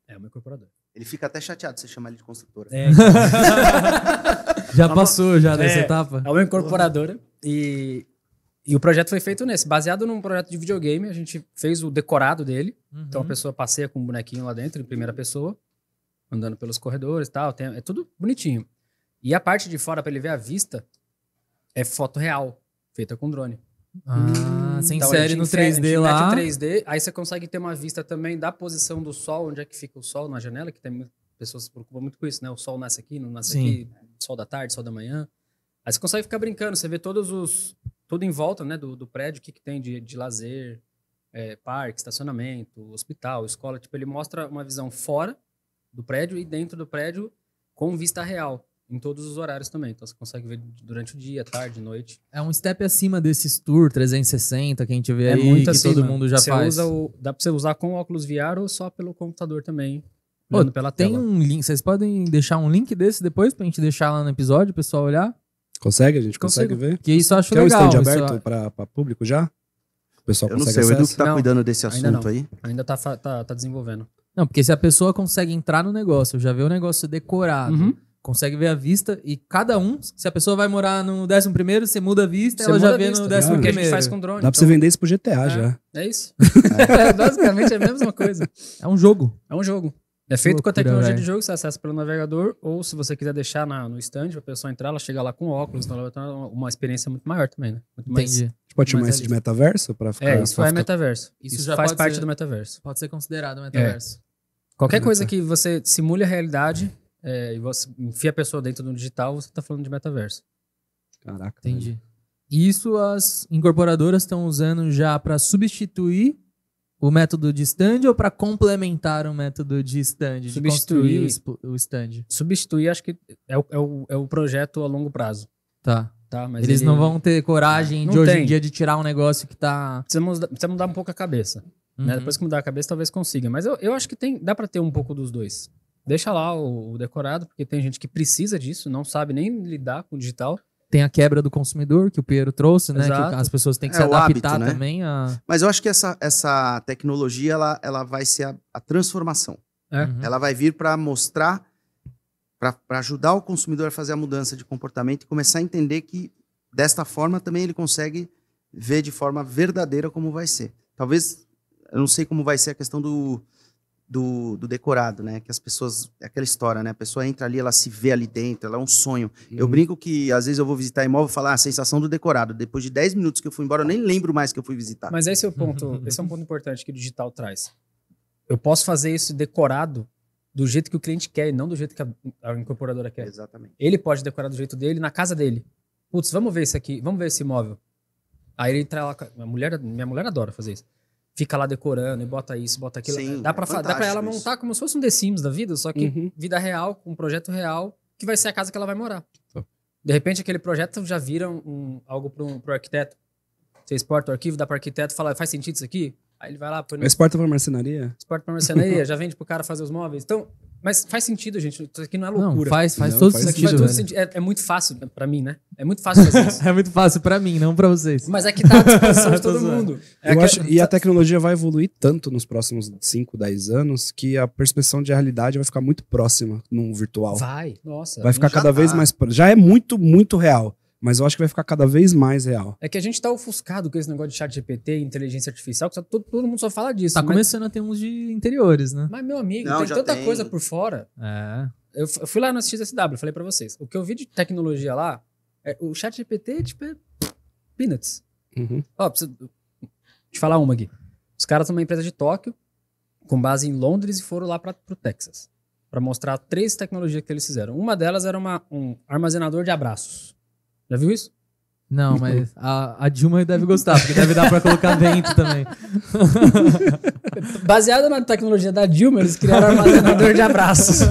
É. É uma incorporadora. Ele fica até chateado se você chamar ele de construtora. É, então, Já Uma- passou já dessa É. etapa? é uma incorporadora. E, e o projeto foi feito nesse. Baseado num projeto de videogame, a gente fez o decorado dele. Então a Uhum. pessoa passeia com um bonequinho lá dentro, em primeira pessoa, andando pelos corredores e tal. tem- é tudo bonitinho. E a parte de fora, para ele ver a vista, é foto real, feita com drone. Ah, sem Então, a série gente no infe- a gente 3D lá. mete o 3D, aí você consegue ter uma vista também da posição do sol, onde é que fica o sol na janela, que tem pessoas se preocupam muito com isso, né? O sol nasce aqui, não nasce Sim. aqui, sol da tarde, sol da manhã. Aí você consegue ficar brincando, você vê todos os. tudo em volta, né, do, do prédio, o que, que tem de, de lazer, é, parque, estacionamento, hospital, escola. Tipo, ele mostra uma visão fora do prédio e dentro do prédio com vista real. Em todos os horários também. Então você consegue ver durante o dia, tarde, noite. É um step acima desses tour 360 que a gente vê É aí, muito que acima. todo mundo já Você faz. usa o- dá pra você usar com óculos VR ou só pelo computador também. Pô, pela Tem tela. um link, vocês podem deixar um link desse depois pra gente deixar lá no episódio, o pessoal olhar? Consegue? A gente consegue Consigo. ver? Que isso eu acho Quer um legal. stand isso aberto eu- pra, pra público já? O pessoal Eu não consegue sei, o Edu que tá Não, cuidando desse ainda assunto não. aí. Ainda tá, tá, tá desenvolvendo. Não, porque se a pessoa consegue entrar no negócio, já vê o negócio decorado, Uhum. Consegue ver a vista e cada um, se a pessoa vai morar no 11 primeiro, você muda a vista, Você ela já vê vista, no né? 11 Porque a primeiro. gente faz com drone. Dá pra você então- vender isso pro GTA já. É isso. É, basicamente é a mesma coisa. É um jogo. É um jogo. É feito com a Loucura, tecnologia velho. de jogo, você acessa pelo navegador, ou se você quiser deixar na- no stand, pra pessoa entrar, ela chega lá com óculos, então ela vai ter uma, uma experiência muito maior também, né? Muito mais- Entendi. A gente pode chamar mais isso de metaverso pra ficar. É, isso é ficar- metaverso. Isso Isso, já faz parte ser- do metaverso. Pode ser considerado metaverso. Qualquer Ah, coisa que você simule a realidade é, e você enfia a pessoa dentro do digital, você tá falando de metaverso. Caraca. Entendi. Isso as incorporadoras estão usando já para substituir o método de stand ou para complementar o método de stand, de Substituir. o stand? Substituir, acho que é o, é o, é o projeto a longo prazo, Tá. tá? Mas Eles ele- não vão ter coragem Não de hoje em tem. dia de tirar um negócio que tá. Precisa mudar, precisa mudar um pouco a cabeça. né? Uhum. Depois que mudar a cabeça, talvez consiga. Mas eu, eu acho que tem, dá pra ter um pouco dos dois. Deixa lá o, o decorado, porque tem gente que precisa disso, não sabe nem lidar com o digital. Tem a quebra do consumidor que o Piero trouxe, né? Exato. Que as pessoas têm que É, se adaptar hábito, né? também a. Mas eu acho que essa, essa tecnologia ela, ela vai ser a, a transformação. É. Uhum. Ela vai vir para mostrar, para ajudar o consumidor a fazer a mudança de comportamento e começar a entender que desta forma também ele consegue ver de forma verdadeira como vai ser. Talvez, eu não sei como vai ser a questão do, do, do decorado, né? Que as pessoas, é aquela história, né? A pessoa entra ali, ela se vê ali dentro, ela é um sonho. Eu Uhum. brinco que às vezes eu vou visitar imóvel e falar "Ah, a sensação do decorado. Depois de 10 minutos que eu fui embora, eu nem lembro mais que eu fui visitar. Mas esse é o ponto, esse é um ponto importante que o digital traz. Eu posso fazer isso decorado do jeito que o cliente quer e não do jeito que a, a incorporadora quer. Exatamente. Ele pode decorar do jeito dele na casa dele. Putz, vamos ver isso aqui, vamos ver esse imóvel. Aí ele traz lá. Minha mulher, minha mulher adora fazer isso. Fica lá decorando e bota isso, bota aquilo. Sim, dá, pra, é dá pra ela montar como se fosse um The Sims da vida, só que Uhum. vida real, com um projeto real, que vai ser a casa que ela vai morar. Tá. De repente, aquele projeto já vira um, um- algo pro, pro arquiteto. Você exporta o arquivo, dá pro arquiteto e fala, faz sentido isso aqui? Aí ele vai lá, põe no exporta pra marcenaria? exporta pra marcenaria, já vende pro cara fazer os móveis. Então, mas faz sentido, gente. Isso aqui não é Não, loucura. faz, faz Não, todo faz sentido. faz todo velho. sentido. É, é muito fácil pra mim, né? É muito fácil fazer isso. É muito fácil pra mim, não pra vocês. Mas é que tá à disposição de todo mundo. É Eu que- acho, e a tecnologia vai evoluir tanto nos próximos 5, 10 anos que a percepção de realidade vai ficar muito próxima num virtual. Vai, nossa. Vai ficar cada vez tá. mais. pró- Já é muito, muito real. Mas eu acho que vai ficar cada vez mais real. É que a gente tá ofuscado com esse negócio de chat GPT, inteligência artificial, que só- todo, todo mundo só fala disso. Tá mas, começando a ter uns de interiores, né? mas, meu amigo, Não, tem tanta tem. coisa por fora. É. Eu, eu fui lá no XSW, falei pra vocês. O que eu vi de tecnologia lá, é, o chat GPT, tipo, é peanuts. Uhum. Ó, preciso te falar uma aqui. Os caras são uma empresa de Tóquio, com base em Londres, e foram lá para pro Texas. Pra mostrar três tecnologias que eles fizeram. Uma delas era uma, um armazenador de abraços. Já viu isso? Não, mas a, a Dilma deve gostar, porque deve dar pra colocar vento também. Baseado na tecnologia da Dilma, eles criaram um armazenador de abraços.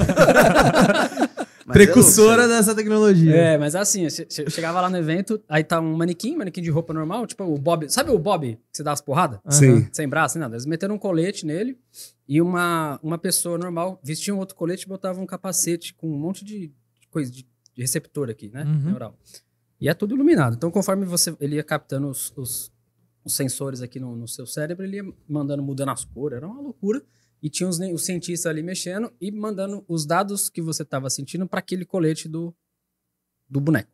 Mas é Precursora louco, dessa tecnologia. É, mas assim, che- che- chegava lá no evento, aí tá um manequim, manequim de roupa normal, tipo o Bob. Sabe o Bob que você dá as porradas? Sim. Sem braço, sem nada. Eles meteram um colete nele e uma, uma pessoa normal vestia um outro colete e botava um capacete com um monte de de coisa, de, de receptor aqui, né? Uhum. Neural. E é tudo iluminado. Então, conforme você ele ia captando os, os, os sensores aqui no, no seu cérebro, ele ia mandando, mudando as cores. Era uma loucura. E tinha os, os cientistas ali mexendo e mandando os dados que você estava sentindo para aquele colete do, do boneco.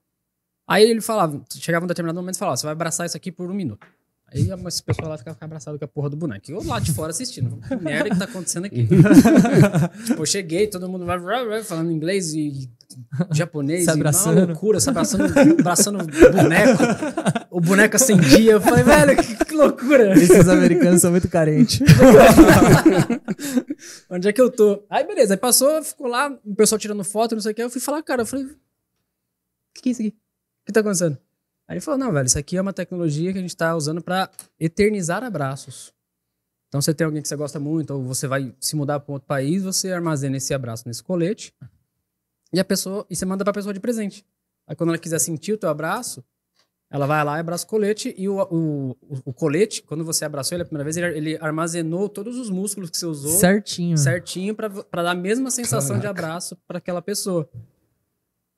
Aí ele falava, chegava um determinado momento e falava, você vai abraçar isso aqui por um minuto. Aí as pessoas lá ficavam abraçadas com a porra do boneco. E eu lá de fora assistindo. Que merda que tá acontecendo aqui? tipo, eu cheguei, todo mundo vai falando inglês e japonês. Se abraçando. Uma loucura, se abraçando, abraçando o boneco. O boneco acendia. Eu falei, velho, que, que loucura. Esses americanos são muito carentes. Onde é que eu tô? Aí, beleza. Aí passou, ficou lá, o pessoal tirando foto, não sei o que. Eu fui falar, cara, eu falei, o que, que é isso aqui? O que tá acontecendo? Aí ele falou, não, velho, isso aqui é uma tecnologia que a gente tá usando pra eternizar abraços. Então, você tem alguém que você gosta muito, ou você vai se mudar para outro país, você armazena esse abraço nesse colete, e a pessoa, e você manda pra pessoa de presente. Aí, quando ela quiser sentir o teu abraço, ela vai lá e abraça o colete, e o, o, o, o colete, quando você abraçou ele a primeira vez, ele, ele armazenou todos os músculos que você usou Certinho. certinho pra pra dar a mesma sensação de abraço pra aquela pessoa.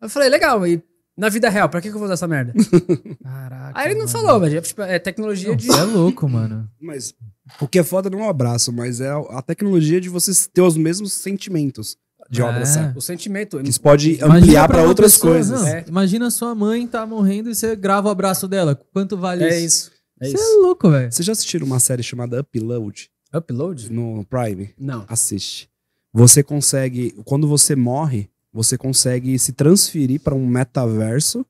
Eu falei, legal, e na vida real, pra que, que eu vou usar essa merda? Caraca. Aí ele não mano. falou, mas é, tipo, é tecnologia Não, de. Você é louco, mano. Mas o que é foda não é o abraço, mas é a tecnologia de você ter os mesmos sentimentos de É. ao abraçar. O sentimento. Que isso pode ampliar pra uma outras pessoa- coisas. É. Imagina sua mãe tá morrendo e você grava o abraço dela. Quanto vale É isso? isso. É Você isso. é louco, velho. Vocês já assistiram uma série chamada Upload Upload? no Prime? Não. Assiste. Você consegue, quando você morre, você consegue se transferir para um metaverso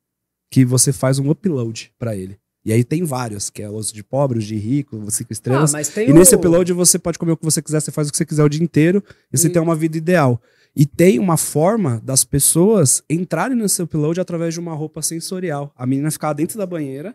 que você faz um upload pra ele. E aí tem vários, que é os de pobre, os de rico, os cinco Ah, estrelas. mas tem E o... nesse upload você pode comer o que você quiser, você faz o que você quiser o dia inteiro e você E- tem uma vida ideal. E tem uma forma das pessoas entrarem nesse upload através de uma roupa sensorial. A menina ficava dentro da banheira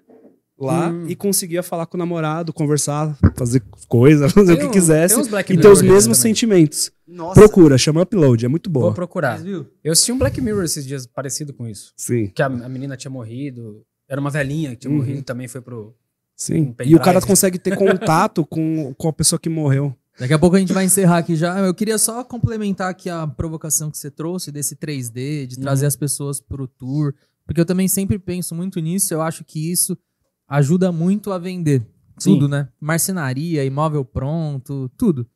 lá Hum. e conseguia falar com o namorado, conversar, fazer coisa, fazer o Tem que um- quisesse tem uns Black e ter os mesmos também. sentimentos. Nossa, Procura, chama upload, é muito Vou boa. procurar. Eu assisti um Black Mirror esses dias parecido com isso. Sim, Que a, a menina tinha morrido. Era uma velhinha que tinha Uhum. morrido também foi pro. sim. Um E o cara consegue ter contato com, com a pessoa que morreu. Daqui a pouco a gente vai encerrar aqui já. Eu queria só complementar aqui a provocação que você trouxe desse 3D, de trazer Uhum. as pessoas pro tour. Porque eu também sempre penso muito nisso. Eu acho que isso ajuda muito a vender. Sim. Tudo, né? Marcenaria, imóvel pronto, tudo.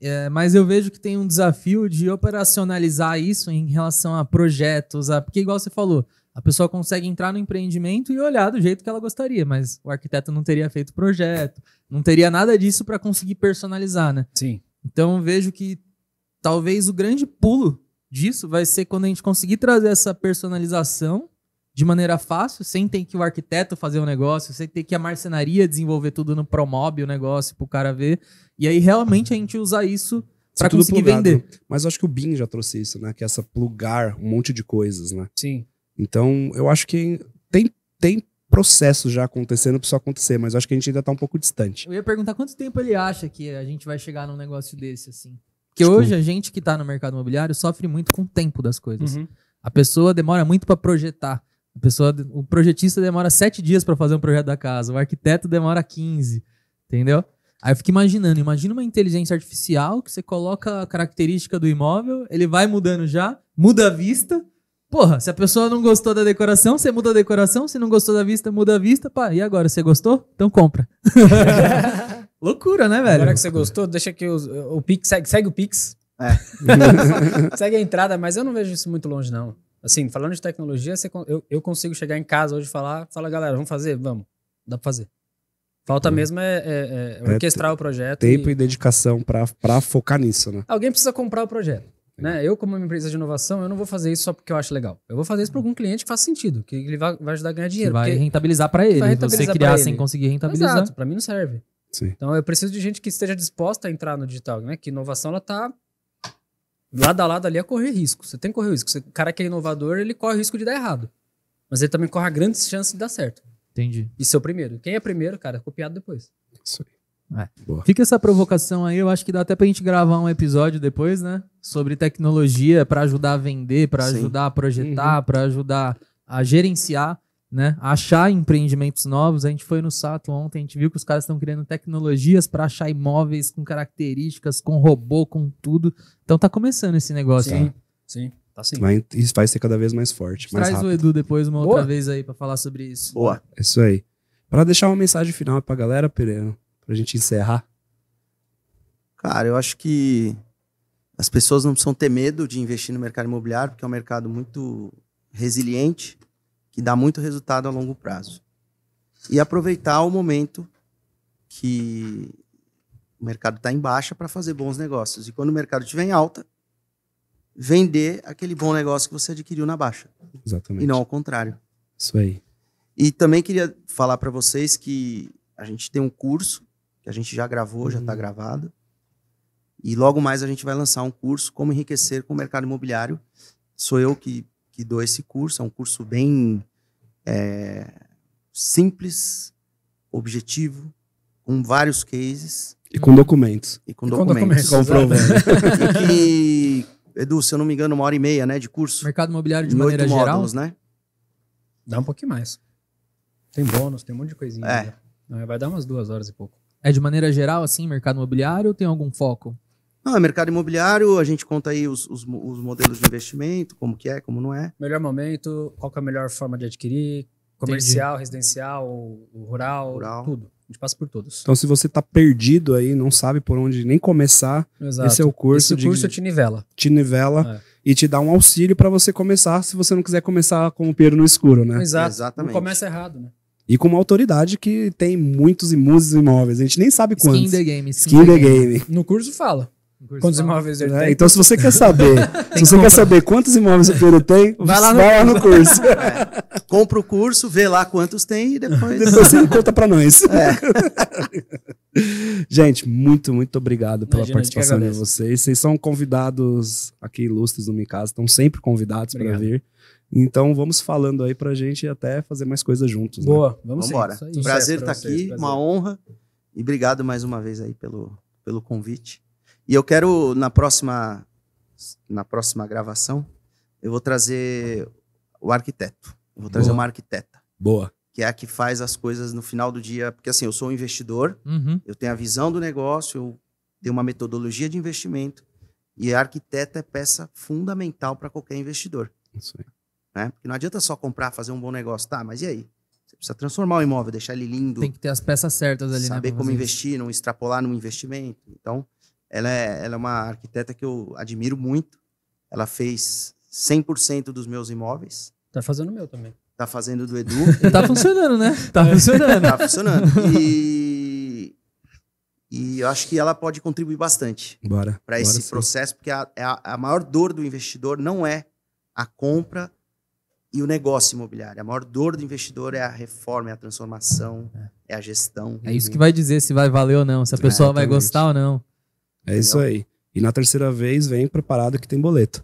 É, mas eu vejo que tem um desafio de operacionalizar isso em relação a projetos. A, porque, igual você falou, a pessoa consegue entrar no empreendimento e olhar do jeito que ela gostaria, mas o arquiteto não teria feito o projeto, não teria nada disso para conseguir personalizar, né? Sim. Então eu vejo que talvez o grande pulo disso vai ser quando a gente conseguir trazer essa personalização de maneira fácil, sem ter que o arquiteto fazer o negócio, sem ter que a marcenaria desenvolver tudo no Promob o negócio pro cara ver. E aí realmente a gente usar isso para tudo conseguir plugado. vender. Mas eu acho que o BIM já trouxe isso, né? Que é essa plugar um monte de coisas, né? Sim. Então, eu acho que tem, tem processos já acontecendo pra isso acontecer, mas eu acho que a gente ainda tá um pouco distante. Eu ia perguntar quanto tempo ele acha que a gente vai chegar num negócio desse, assim. Porque Tipo- hoje a gente que tá no mercado imobiliário sofre muito com o tempo das coisas. Uhum. A pessoa demora muito para projetar. A pessoa, o projetista demora sete dias para fazer um projeto da casa. O arquiteto demora 15. Entendeu? Aí eu fico imaginando, imagina uma inteligência artificial que você coloca a característica do imóvel, ele vai mudando já, muda a vista. Porra, se a pessoa não gostou da decoração, você muda a decoração. Se não gostou da vista, muda a vista. Pá, e agora? Você gostou? Então compra. Loucura, né, velho? Agora que você gostou, deixa que os- o Pix segue, segue o Pix. segue a entrada, mas eu não vejo isso muito longe, não. Assim, falando de tecnologia, você eu, eu consigo chegar em casa hoje e falar, fala, galera, vamos fazer? Vamos. Dá pra fazer. Falta Hum. mesmo é, é- é É orquestrar o projeto. Tempo e- e dedicação pra, pra focar nisso, né? Alguém precisa comprar o projeto. Né? Eu, como uma empresa de inovação, eu não vou fazer isso só porque eu acho legal. Eu vou fazer isso para algum cliente que faz sentido, que ele vai, vai ajudar a ganhar Que dinheiro. vai porque- rentabilizar para ele. vai Você rentabilizar criar sem ele. conseguir rentabilizar. Exato, para mim não serve. Sim. Então eu preciso de gente que esteja disposta a entrar no digital, né? Que inovação ela tá lado a lado ali a correr risco. Você tem que correr risco. Você- O cara que é inovador, ele corre o risco de dar errado. Mas ele também corre a grande chance de dar certo. Entendi. E ser o primeiro. Quem é primeiro, cara, é copiado depois. Isso aí. Fica essa provocação aí, eu acho que dá até pra gente gravar um episódio depois, né? Sobre tecnologia pra ajudar a vender, pra Sim. ajudar a projetar, pra ajudar a gerenciar, né? A achar empreendimentos novos. A gente foi no Sato ontem, a gente viu que os caras estão criando tecnologias pra achar imóveis com características, com robô, com tudo. Então tá começando esse negócio. Sim, hein? sim. Tá sim. Vai, isso vai ser cada vez mais forte, mais Traz o rápido. Edu depois uma Boa. outra vez aí pra falar sobre isso. Boa. É Isso aí. Pra deixar uma mensagem final pra galera, Pereira, pra gente encerrar. Cara, eu acho que as pessoas não precisam ter medo de investir no mercado imobiliário, porque é um mercado muito resiliente, que dá muito resultado a longo prazo. E aproveitar o momento que o mercado está em baixa para fazer bons negócios. E quando o mercado estiver em alta, vender aquele bom negócio que você adquiriu na baixa. Exatamente. E não ao contrário. Isso aí. E também queria falar para vocês que a gente tem um curso que a gente já gravou, já está Uhum. gravado. E logo mais a gente vai lançar um curso como enriquecer com o mercado imobiliário. Sou eu que, que dou esse curso. É um curso bem é, simples, objetivo, com vários cases E com documentos. e com E com documentos. documentos. Comprovando. E que, Edu, se eu não me engano, uma hora e meia né, de curso. Mercado imobiliário de Em maneira geral. módulos, né? Dá um pouquinho mais. Tem bônus, tem um monte de coisinha. É. né? Vai dar umas duas horas e pouco. É de maneira geral, assim, mercado imobiliário ou tem algum foco? Não, é mercado imobiliário, a gente conta aí os, os, os modelos de investimento, como que é, como não é. Melhor momento, qual que é a melhor forma de adquirir, comercial, residencial, o- o rural, Rural. tudo. A gente passa por todos. Então, se você tá perdido aí, não sabe por onde nem começar, Exato. esse é o curso Esse de curso te nivela. te nivela É. e te dá um auxílio pra você começar, se você não quiser começar com o Pedro no escuro, né? Exato. Exatamente. Não começa errado, né? E com uma autoridade que tem muitos e muitos imóveis. A gente nem sabe Skin quantos. the game. Skin the game. No curso fala. Curso Quantos fala. imóveis ele É, tem? então, se você quer saber, se você que quer saber quantos imóveis o Pedro tem, Vai lá vai no lá no curso. Compra o curso, vê lá quantos tem e depois. Depois você conta pra nós. É. Gente, muito, muito obrigado pela Imagina, participação de vocês. Vocês são convidados aqui ilustres do Mi Casa, estão sempre convidados para vir. Então vamos falando aí pra gente até fazer mais coisas juntos. né? Boa, vamos sim. Isso aí. Prazer estar vocês, aqui, prazer. uma honra. E obrigado mais uma vez aí pelo, pelo convite. E eu quero, na próxima, na próxima gravação, eu vou trazer o arquiteto. Eu vou trazer Boa. uma arquiteta, Boa. que é a que faz as coisas no final do dia. Porque assim, eu sou um investidor, Uhum. eu tenho a visão do negócio, eu tenho uma metodologia de investimento. E a arquiteta é peça fundamental para qualquer investidor. Isso aí. Né? Porque não adianta só comprar, fazer um bom negócio. Tá, mas e aí? Você precisa transformar o imóvel, deixar ele lindo, Tem que ter as peças certas ali, né? saber pra como fazer isso. investir, não extrapolar no investimento. Então, ela é, ela é uma arquiteta que eu admiro muito. Ela fez 100% dos meus imóveis. Tá fazendo o meu também. Tá fazendo do Edu. Tá funcionando, né? Tá funcionando. tá funcionando. E, e eu acho que ela pode contribuir bastante para esse sim. processo, porque a, é a, a maior dor do investidor não é a compra e o negócio imobiliário. A maior dor do investidor é a reforma, é a transformação, é, a gestão. É isso que vai dizer se vai valer ou não, se a pessoa vai Exatamente. gostar ou não. É isso aí. E na terceira vez, vem preparado que tem boleto.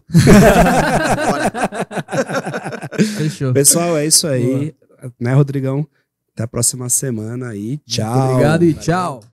Bora. Fechou. Pessoal, é isso aí. Né, Rodrigão? Até a próxima semana aí. Tchau. Obrigado e tchau.